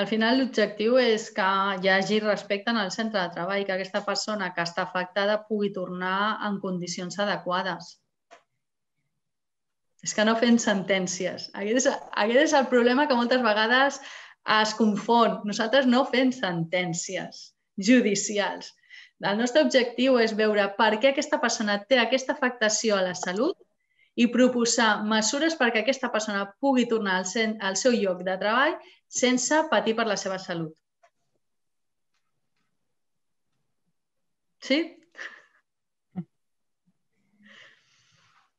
Al final l'objectiu és que hi hagi respecte en el centre de treball, que aquesta persona que està afectada pugui tornar en condicions adequades. És que no fem sentències. Aquest és, aquest és el problema que moltes vegades es confon. Nosaltres no fem sentències judicials. El nostre objectiu és veure per què aquesta persona té aquesta afectació a la salut i proposar mesures perquè aquesta persona pugui tornar al, al seu lloc de treball sense patir per la seva salut. Sí?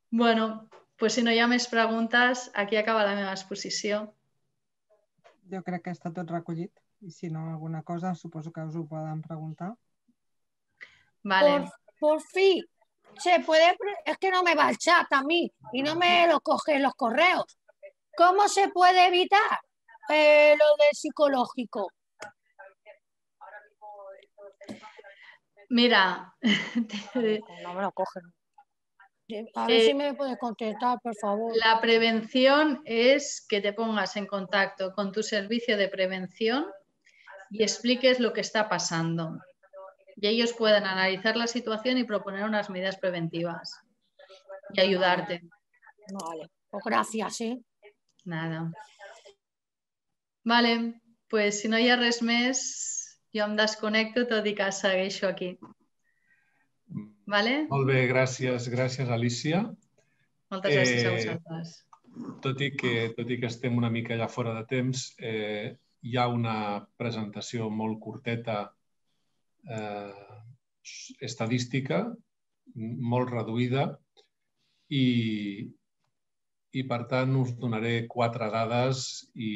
Bueno, pues si no hi ha més preguntes, aquí acaba la meva exposició. Jo crec que està tot recollit i si no alguna cosa suposo que us ho poden preguntar. Vale. Por, por fi, se puede, es que no me va el chat a mí y no me lo coge los correos. ¿Cómo se puede evitar eh, lo del psicológico? Mira, no me lo cogen. A ver si me puedes contestar, por favor. La prevención es que te pongas en contacto con tu servicio de prevención y expliques lo que está pasando y ellos pueden analizar la situación y proponer unas medidas preventivas y ayudarte. Vale, pues gracias, ¿eh? Nada. Vale, pues si no hi ha res més, jo em desconnecto tot i que segueixo aquí. Vale? Molt bé, gràcies, gràcies Alicia. Moltes gràcies eh, a vosaltres. Tot i, que, tot i que estem una mica ja fora de temps, eh, hi ha una presentació molt curteta eh, estadística molt reduïda i, i per tant us donaré quatre dades i,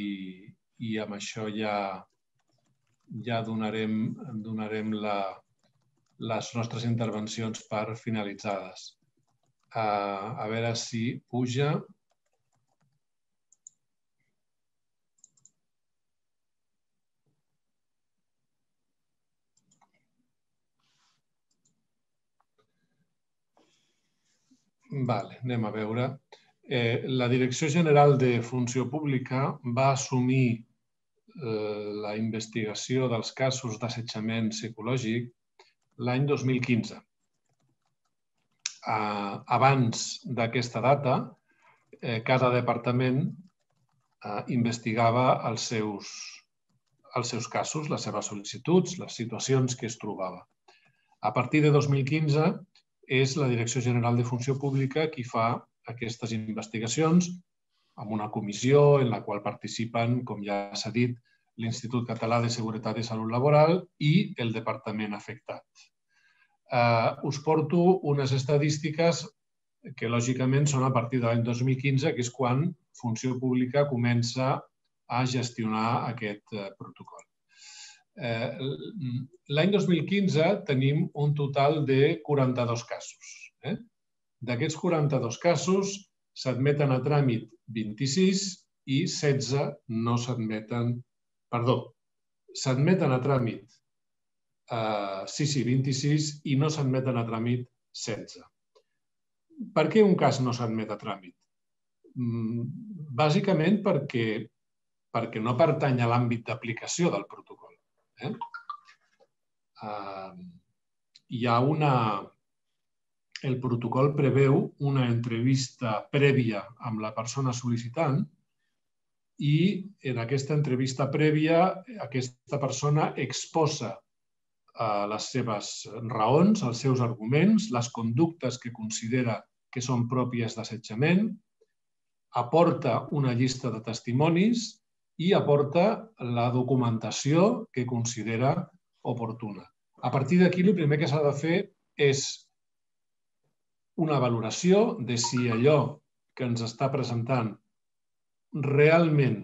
i amb això ja, ja donarem, donarem la, les nostres intervencions per finalitzades. Uh, a veure si puja. Vale, anem a veure. Eh, la Direcció General de Funció Pública va assumir eh, la investigació dels casos d'assetjament psicològic l'any 2015. Eh, abans d'aquesta data, eh, cada departament eh, investigava els seus, els seus casos, les seves sol·licituds, les situacions que es trobava. A partir de 2015, és la Direcció General de Funció Pública qui fa aquestes investigacions amb una comissió en la qual participen, com ja s'ha dit, l'Institut Català de Seguretat i Salut Laboral i el departament afectat. Uh, us porto unes estadístiques que lògicament són a partir de l'any 2015, que és quan Funció Pública comença a gestionar aquest eh, protocol. Eh, l'any 2015 tenim un total de 42 casos. Eh? D'aquests 42 casos s'admeten a tràmit 26 i 16 no s'admeten, perdó, s'admeten a tràmit eh, sí, sí, 26 i no s'admeten a tràmit 16. Per què un cas no s'admet a tràmit? Mm, bàsicament perquè, perquè no pertany a l'àmbit d'aplicació del protocol. Eh? Uh, hi ha una... El protocol preveu una entrevista prèvia amb la persona sol·licitant i en aquesta entrevista prèvia aquesta persona exposa eh, les seves raons, els seus arguments, les conductes que considera que són pròpies d'assetjament, aporta una llista de testimonis i aporta la documentació que considera oportuna. A partir d'aquí, el primer que s'ha de fer és una valoració de si allò que ens està presentant realment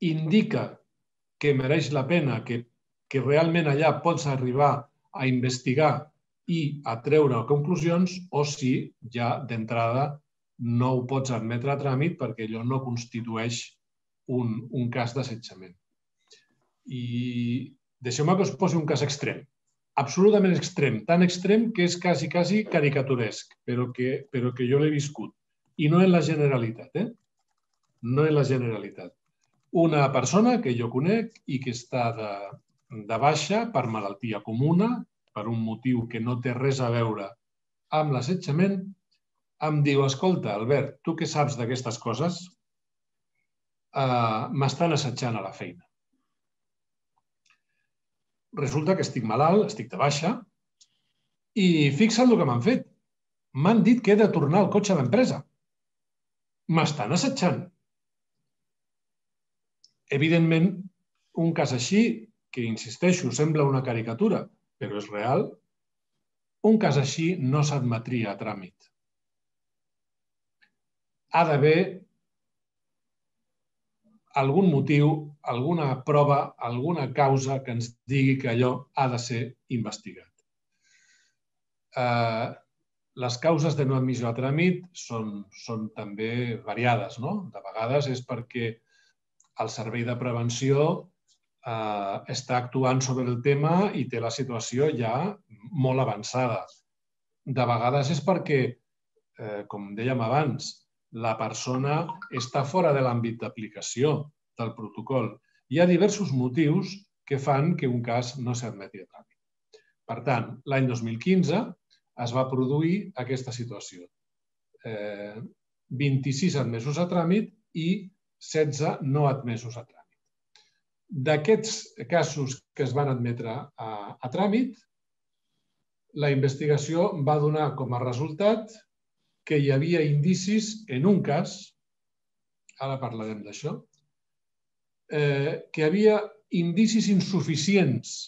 indica que mereix la pena, que que realment allà pots arribar a investigar i a treure conclusions o si ja d'entrada no ho pots admetre a tràmit perquè allò no constitueix un, un cas d'assetjament. I deixeu-me que us posi un cas extrem, absolutament extrem, tan extrem que és quasi, quasi caricaturesc, però que, però que jo l'he viscut. I no en la generalitat, eh? No en la generalitat. Una persona que jo conec i que està de, de baixa per malaltia comuna, per un motiu que no té res a veure amb l'assetjament, em diu, escolta, Albert, tu què saps d'aquestes coses? Uh, M'estan assetjant a la feina. Resulta que estic malalt, estic de baixa, i fixa't el que m'han fet. M'han dit que he de tornar al cotxe d'empresa. M'estan assetjant. Evidentment, un cas així que, insisteixo, sembla una caricatura, però és real, un cas així no s'admetria a tràmit. Ha d'haver algun motiu, alguna prova, alguna causa que ens digui que allò ha de ser investigat. Eh, les causes de no admissió a tràmit són, són també variades. No? De vegades és perquè el servei de prevenció eh, està actuant sobre el tema i té la situació ja molt avançada. De vegades és perquè, eh, com dèiem abans, la persona està fora de l'àmbit d'aplicació del protocol. Hi ha diversos motius que fan que un cas no s'admeti a tràmit. Per tant, l'any 2015 es va produir aquesta situació. Eh, 26 admesos a tràmit i 16 no admesos a tràmit. D'aquests casos que es van admetre a, a tràmit, la investigació va donar com a resultat que hi havia indicis en un cas, ara parlarem d'això, eh, que hi havia indicis insuficients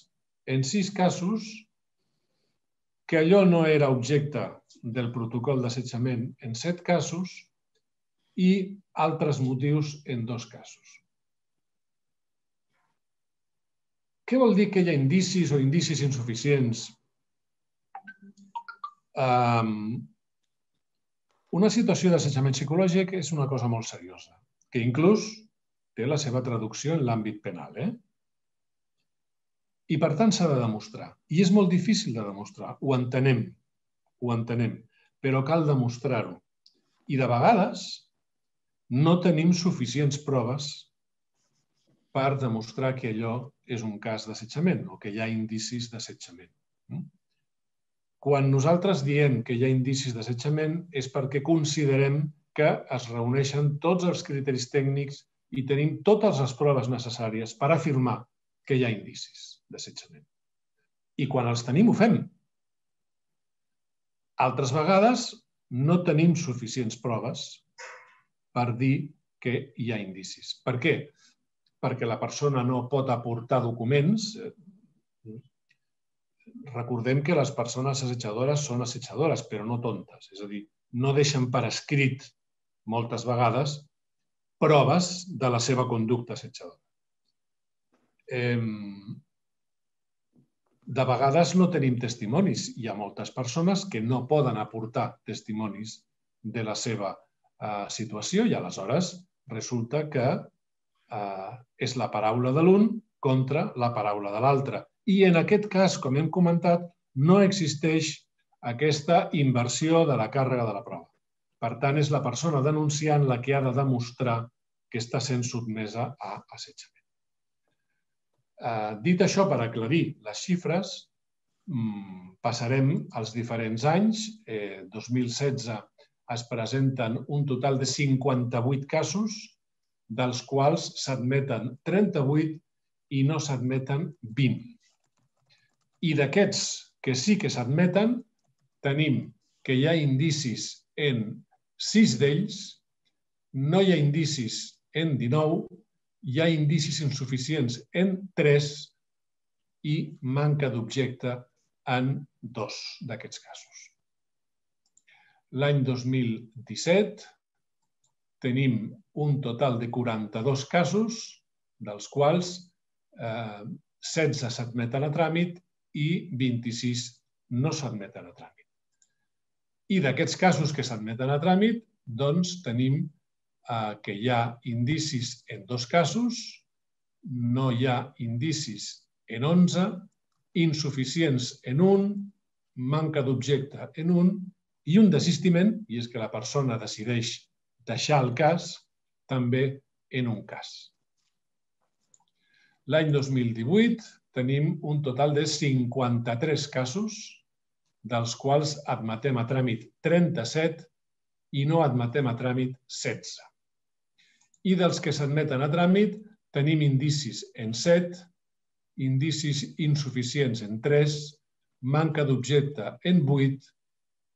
en sis casos que allò no era objecte del protocol d'assetjament en set casos i altres motius en dos casos. Què vol dir que hi ha indicis o indicis insuficients? Um, una situació d'assetjament psicològic és una cosa molt seriosa, que inclús té la seva traducció en l'àmbit penal. Eh? I per tant s'ha de demostrar. I és molt difícil de demostrar. Ho entenem, ho entenem, però cal demostrar-ho. I de vegades no tenim suficients proves per demostrar que allò és un cas d'assetjament o que hi ha indicis d'assetjament. Quan nosaltres diem que hi ha indicis d'assetjament és perquè considerem que es reuneixen tots els criteris tècnics i tenim totes les proves necessàries per afirmar que hi ha indicis d'assetjament. I quan els tenim, ho fem. Altres vegades no tenim suficients proves per dir que hi ha indicis. Per què? perquè la persona no pot aportar documents. Recordem que les persones assetjadores són assetjadores, però no tontes. És a dir, no deixen per escrit moltes vegades proves de la seva conducta assetjadora. De vegades no tenim testimonis. Hi ha moltes persones que no poden aportar testimonis de la seva eh, situació i aleshores resulta que eh, és la paraula de l'un contra la paraula de l'altre. I en aquest cas, com hem comentat, no existeix aquesta inversió de la càrrega de la prova. Per tant, és la persona denunciant la que ha de demostrar que està sent sotmesa a assetjament. Eh, dit això, per aclarir les xifres, mm, passarem als diferents anys. Eh, 2016 es presenten un total de 58 casos, dels quals s'admeten 38 i no s'admeten 20. I d'aquests que sí que s'admeten, tenim que hi ha indicis en 6 d'ells, no hi ha indicis en 19, hi ha indicis insuficients en 3 i manca d'objecte en dos d'aquests casos. L'any 2017 tenim un total de 42 casos, dels quals eh, 16 s'admeten a tràmit i 26 no s'admeten a tràmit. I d'aquests casos que s'admeten a tràmit, doncs tenim eh, que hi ha indicis en dos casos, no hi ha indicis en 11, insuficients en un, manca d'objecte en un i un desistiment, i és que la persona decideix deixar el cas també en un cas. L'any 2018 tenim un total de 53 casos, dels quals admetem a tràmit 37 i no admetem a tràmit 16. I dels que s'admeten a tràmit tenim indicis en 7, indicis insuficients en 3, manca d'objecte en 8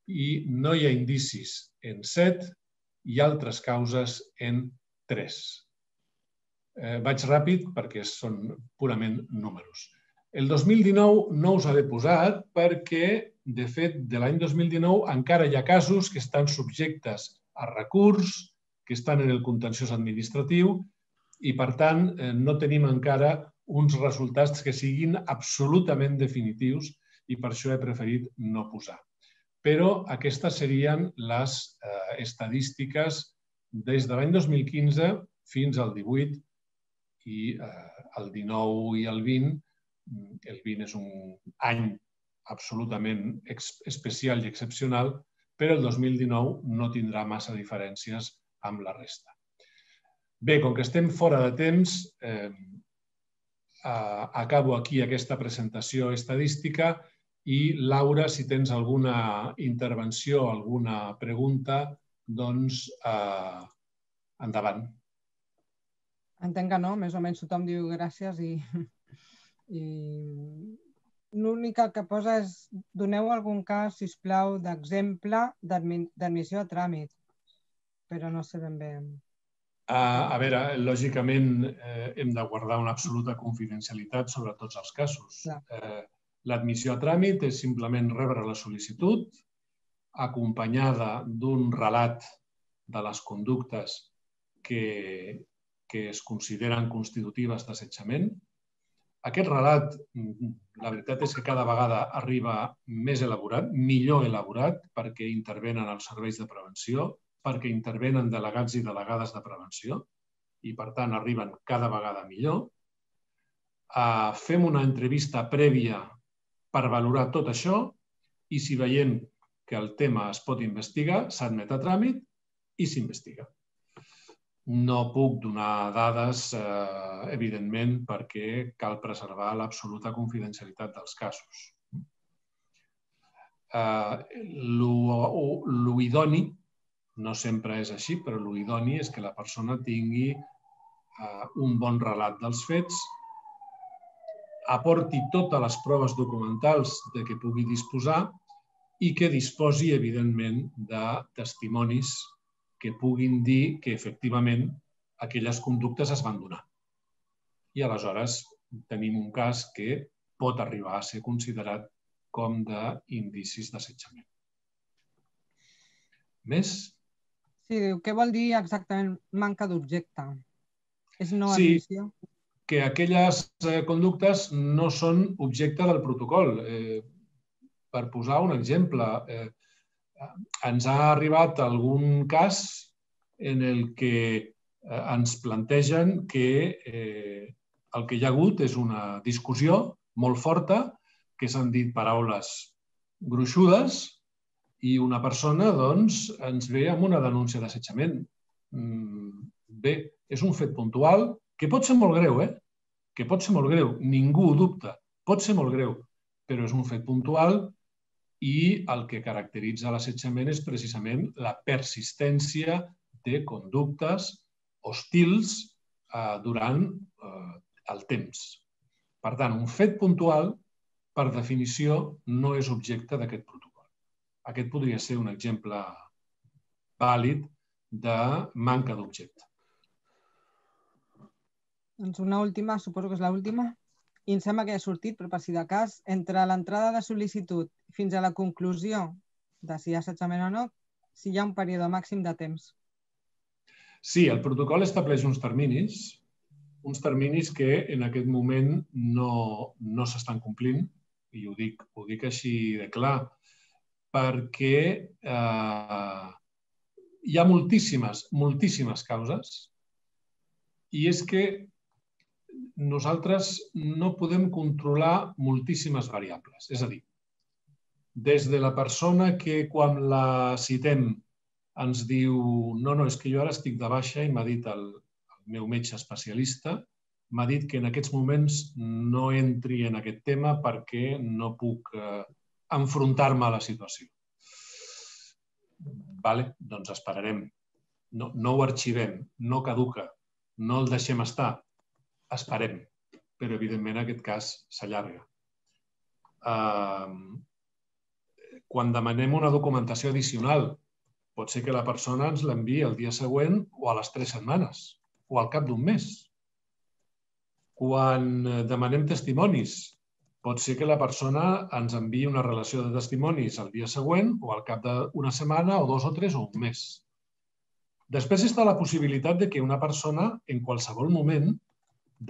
i no hi ha indicis en 7 i altres causes en 3. Eh, vaig ràpid perquè són purament números. El 2019 no us he posat perquè, de fet, de l'any 2019 encara hi ha casos que estan subjectes a recurs, que estan en el contenciós administratiu i, per tant, eh, no tenim encara uns resultats que siguin absolutament definitius i per això he preferit no posar però aquestes serien les eh, estadístiques des de l'any 2015 fins al 18 i eh, el 19 i el 20. Mm, el 20 és un any absolutament especial i excepcional, però el 2019 no tindrà massa diferències amb la resta. Bé, com que estem fora de temps, eh, acabo aquí aquesta presentació estadística i, Laura, si tens alguna intervenció, alguna pregunta, doncs eh, endavant. Entenc que no, més o menys tothom diu gràcies i, i l'únic que posa és doneu algun cas, si plau, d'exemple d'admissió a tràmit, però no sé ben bé. A, a veure, lògicament eh, hem de guardar una absoluta confidencialitat sobre tots els casos. Clar. Eh, L'admissió a tràmit és simplement rebre la sol·licitud acompanyada d'un relat de les conductes que, que es consideren constitutives d'assetjament. Aquest relat, la veritat és que cada vegada arriba més elaborat, millor elaborat, perquè intervenen els serveis de prevenció, perquè intervenen delegats i delegades de prevenció i, per tant, arriben cada vegada millor. Uh, fem una entrevista prèvia per valorar tot això i si veiem que el tema es pot investigar, s'admet a tràmit i s'investiga. No puc donar dades, eh, evidentment, perquè cal preservar l'absoluta confidencialitat dels casos. Eh, no sempre és així, però lo és que la persona tingui eh, un bon relat dels fets aporti totes les proves documentals de què pugui disposar i que disposi, evidentment, de testimonis que puguin dir que efectivament aquelles conductes es van donar. I aleshores tenim un cas que pot arribar a ser considerat com d'indicis d'assetjament. Més? Sí, què vol dir exactament manca d'objecte? És no admissió? Sí, que aquelles eh, conductes no són objecte del protocol. Eh, per posar un exemple, eh, ens ha arribat algun cas en el que eh, ens plantegen que eh, el que hi ha hagut és una discussió molt forta, que s'han dit paraules gruixudes i una persona doncs, ens ve amb una denúncia d'assetjament. Mm, bé, és un fet puntual que pot ser molt greu, eh? que pot ser molt greu, ningú ho dubta, pot ser molt greu, però és un fet puntual i el que caracteritza l'assetjament és precisament la persistència de conductes hostils eh, durant eh, el temps. Per tant, un fet puntual, per definició, no és objecte d'aquest protocol. Aquest podria ser un exemple vàlid de manca d'objecte. Doncs una última, suposo que és l'última. I em sembla que ha sortit, però per si de cas, entre l'entrada de sol·licitud fins a la conclusió de si hi ha assetjament o no, si hi ha un període màxim de temps. Sí, el protocol estableix uns terminis, uns terminis que en aquest moment no, no s'estan complint, i ho dic, ho dic així de clar, perquè eh, hi ha moltíssimes, moltíssimes causes i és que nosaltres no podem controlar moltíssimes variables. És a dir, des de la persona que quan la citem ens diu no, no, és que jo ara estic de baixa i m'ha dit el, el meu metge especialista, m'ha dit que en aquests moments no entri en aquest tema perquè no puc eh, enfrontar-me a la situació. Vale, doncs esperarem. No, no ho arxivem, no caduca, no el deixem estar, esperem. Però, evidentment, aquest cas s'allarga. Uh, quan demanem una documentació addicional, pot ser que la persona ens l'enviï el dia següent o a les tres setmanes o al cap d'un mes. Quan demanem testimonis, pot ser que la persona ens enviï una relació de testimonis el dia següent o al cap d'una setmana o dos o tres o un mes. Després està la possibilitat de que una persona, en qualsevol moment,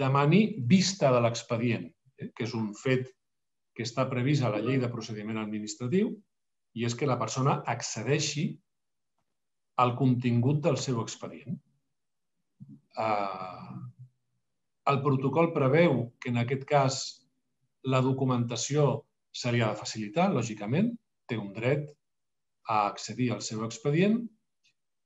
demani vista de l'expedient, eh, que és un fet que està previst a la llei de procediment administratiu, i és que la persona accedeixi al contingut del seu expedient. Eh, el protocol preveu que en aquest cas la documentació se li ha de facilitar, lògicament, té un dret a accedir al seu expedient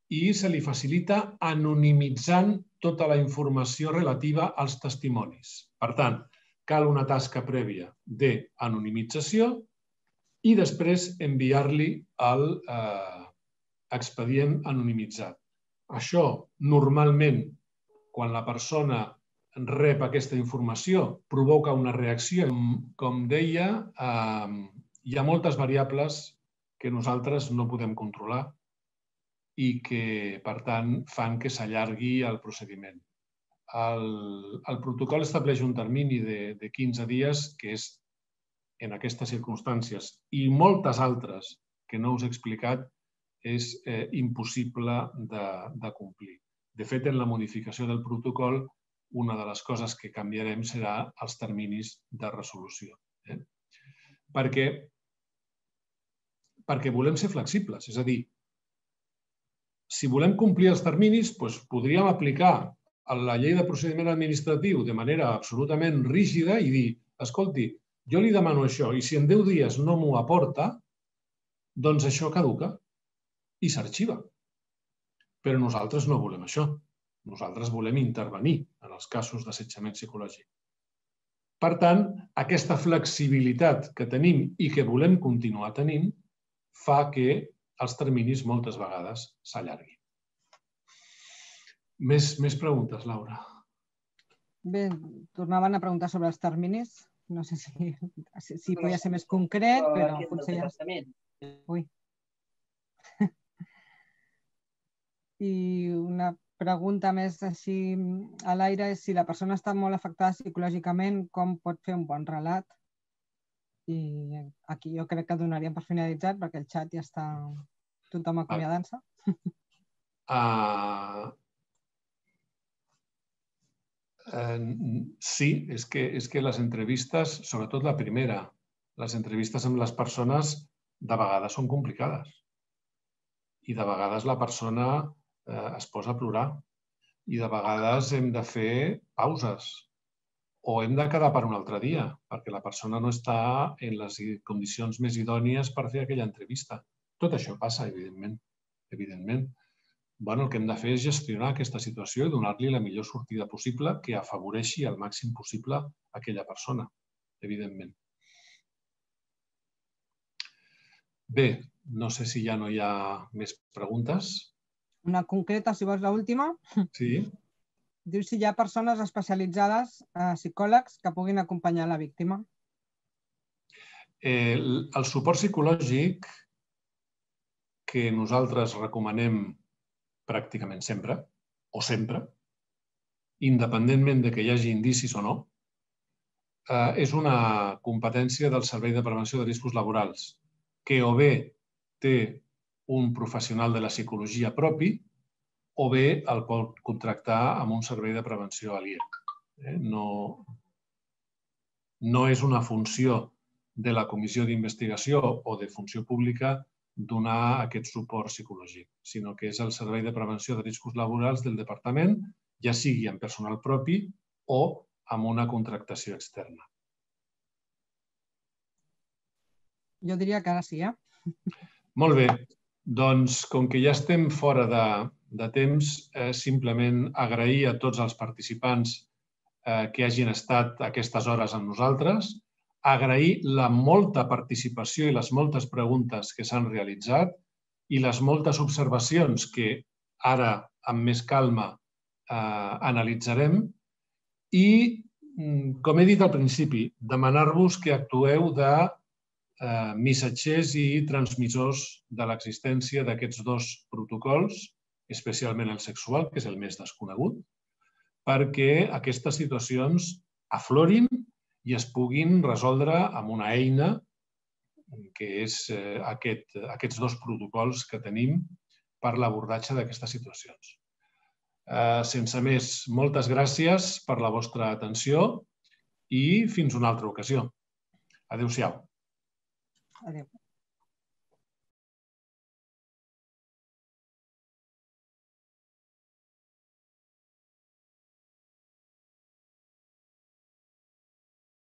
i se li facilita anonimitzant tota la informació relativa als testimonis. Per tant, cal una tasca prèvia d'anonimització i després enviar-li el eh, expedient anonimitzat. Això normalment quan la persona rep aquesta informació, provoca una reacció. Com deia, eh, hi ha moltes variables que nosaltres no podem controlar i que, per tant, fan que s'allargui el procediment. El, el protocol estableix un termini de, de 15 dies, que és en aquestes circumstàncies i moltes altres que no us he explicat, és eh, impossible de, de complir. De fet, en la modificació del protocol, una de les coses que canviarem serà els terminis de resolució. Eh? Perquè, perquè volem ser flexibles. És a dir, si volem complir els terminis, doncs podríem aplicar la llei de procediment administratiu de manera absolutament rígida i dir, escolti, jo li demano això i si en 10 dies no m'ho aporta, doncs això caduca i s'arxiva. Però nosaltres no volem això. Nosaltres volem intervenir en els casos d'assetjament psicològic. Per tant, aquesta flexibilitat que tenim i que volem continuar tenint fa que els terminis moltes vegades s'allarguin. Més, més preguntes, Laura. Bé, tornaven a preguntar sobre els terminis. No sé si, si, si podia ser més concret, però potser ja... Ui. I una pregunta més així a l'aire és si la persona està molt afectada psicològicament, com pot fer un bon relat? I aquí jo crec que donaríem per finalitzat perquè el xat ja està tothom acomiadant-se. Uh, uh, sí, és que, és que les entrevistes, sobretot la primera, les entrevistes amb les persones de vegades són complicades. I de vegades la persona eh, es posa a plorar. I de vegades hem de fer pauses o hem de quedar per un altre dia, perquè la persona no està en les condicions més idònies per fer aquella entrevista. Tot això passa, evidentment. evidentment. Bueno, el que hem de fer és gestionar aquesta situació i donar-li la millor sortida possible que afavoreixi al màxim possible aquella persona, evidentment. Bé, no sé si ja no hi ha més preguntes. Una concreta, si vols l'última. Sí. Diu si hi ha persones especialitzades, eh, psicòlegs, que puguin acompanyar la víctima. Eh, el suport psicològic que nosaltres recomanem pràcticament sempre, o sempre, independentment de que hi hagi indicis o no, eh, és una competència del Servei de Prevenció de Riscos Laborals, que o bé té un professional de la psicologia propi o bé el pot contractar amb un servei de prevenció aliè. Eh? No, no és una funció de la comissió d'investigació o de funció pública donar aquest suport psicològic, sinó que és el Servei de Prevenció de Riscos Laborals del Departament, ja sigui amb personal propi o amb una contractació externa. Jo diria que ara sí, eh? Molt bé. Doncs, com que ja estem fora de, de temps, eh, simplement agrair a tots els participants eh, que hagin estat aquestes hores amb nosaltres, agrair la molta participació i les moltes preguntes que s'han realitzat i les moltes observacions que ara, amb més calma, eh, analitzarem. I, mm, com he dit al principi, demanar-vos que actueu de eh, missatgers i transmissors de l'existència d'aquests dos protocols, especialment el sexual, que és el més desconegut, perquè aquestes situacions aflorin i es puguin resoldre amb una eina que és eh, aquest, aquests dos protocols que tenim per l'abordatge d'aquestes situacions. Eh, sense més, moltes gràcies per la vostra atenció i fins una altra ocasió. Adéu-siau. Adéu.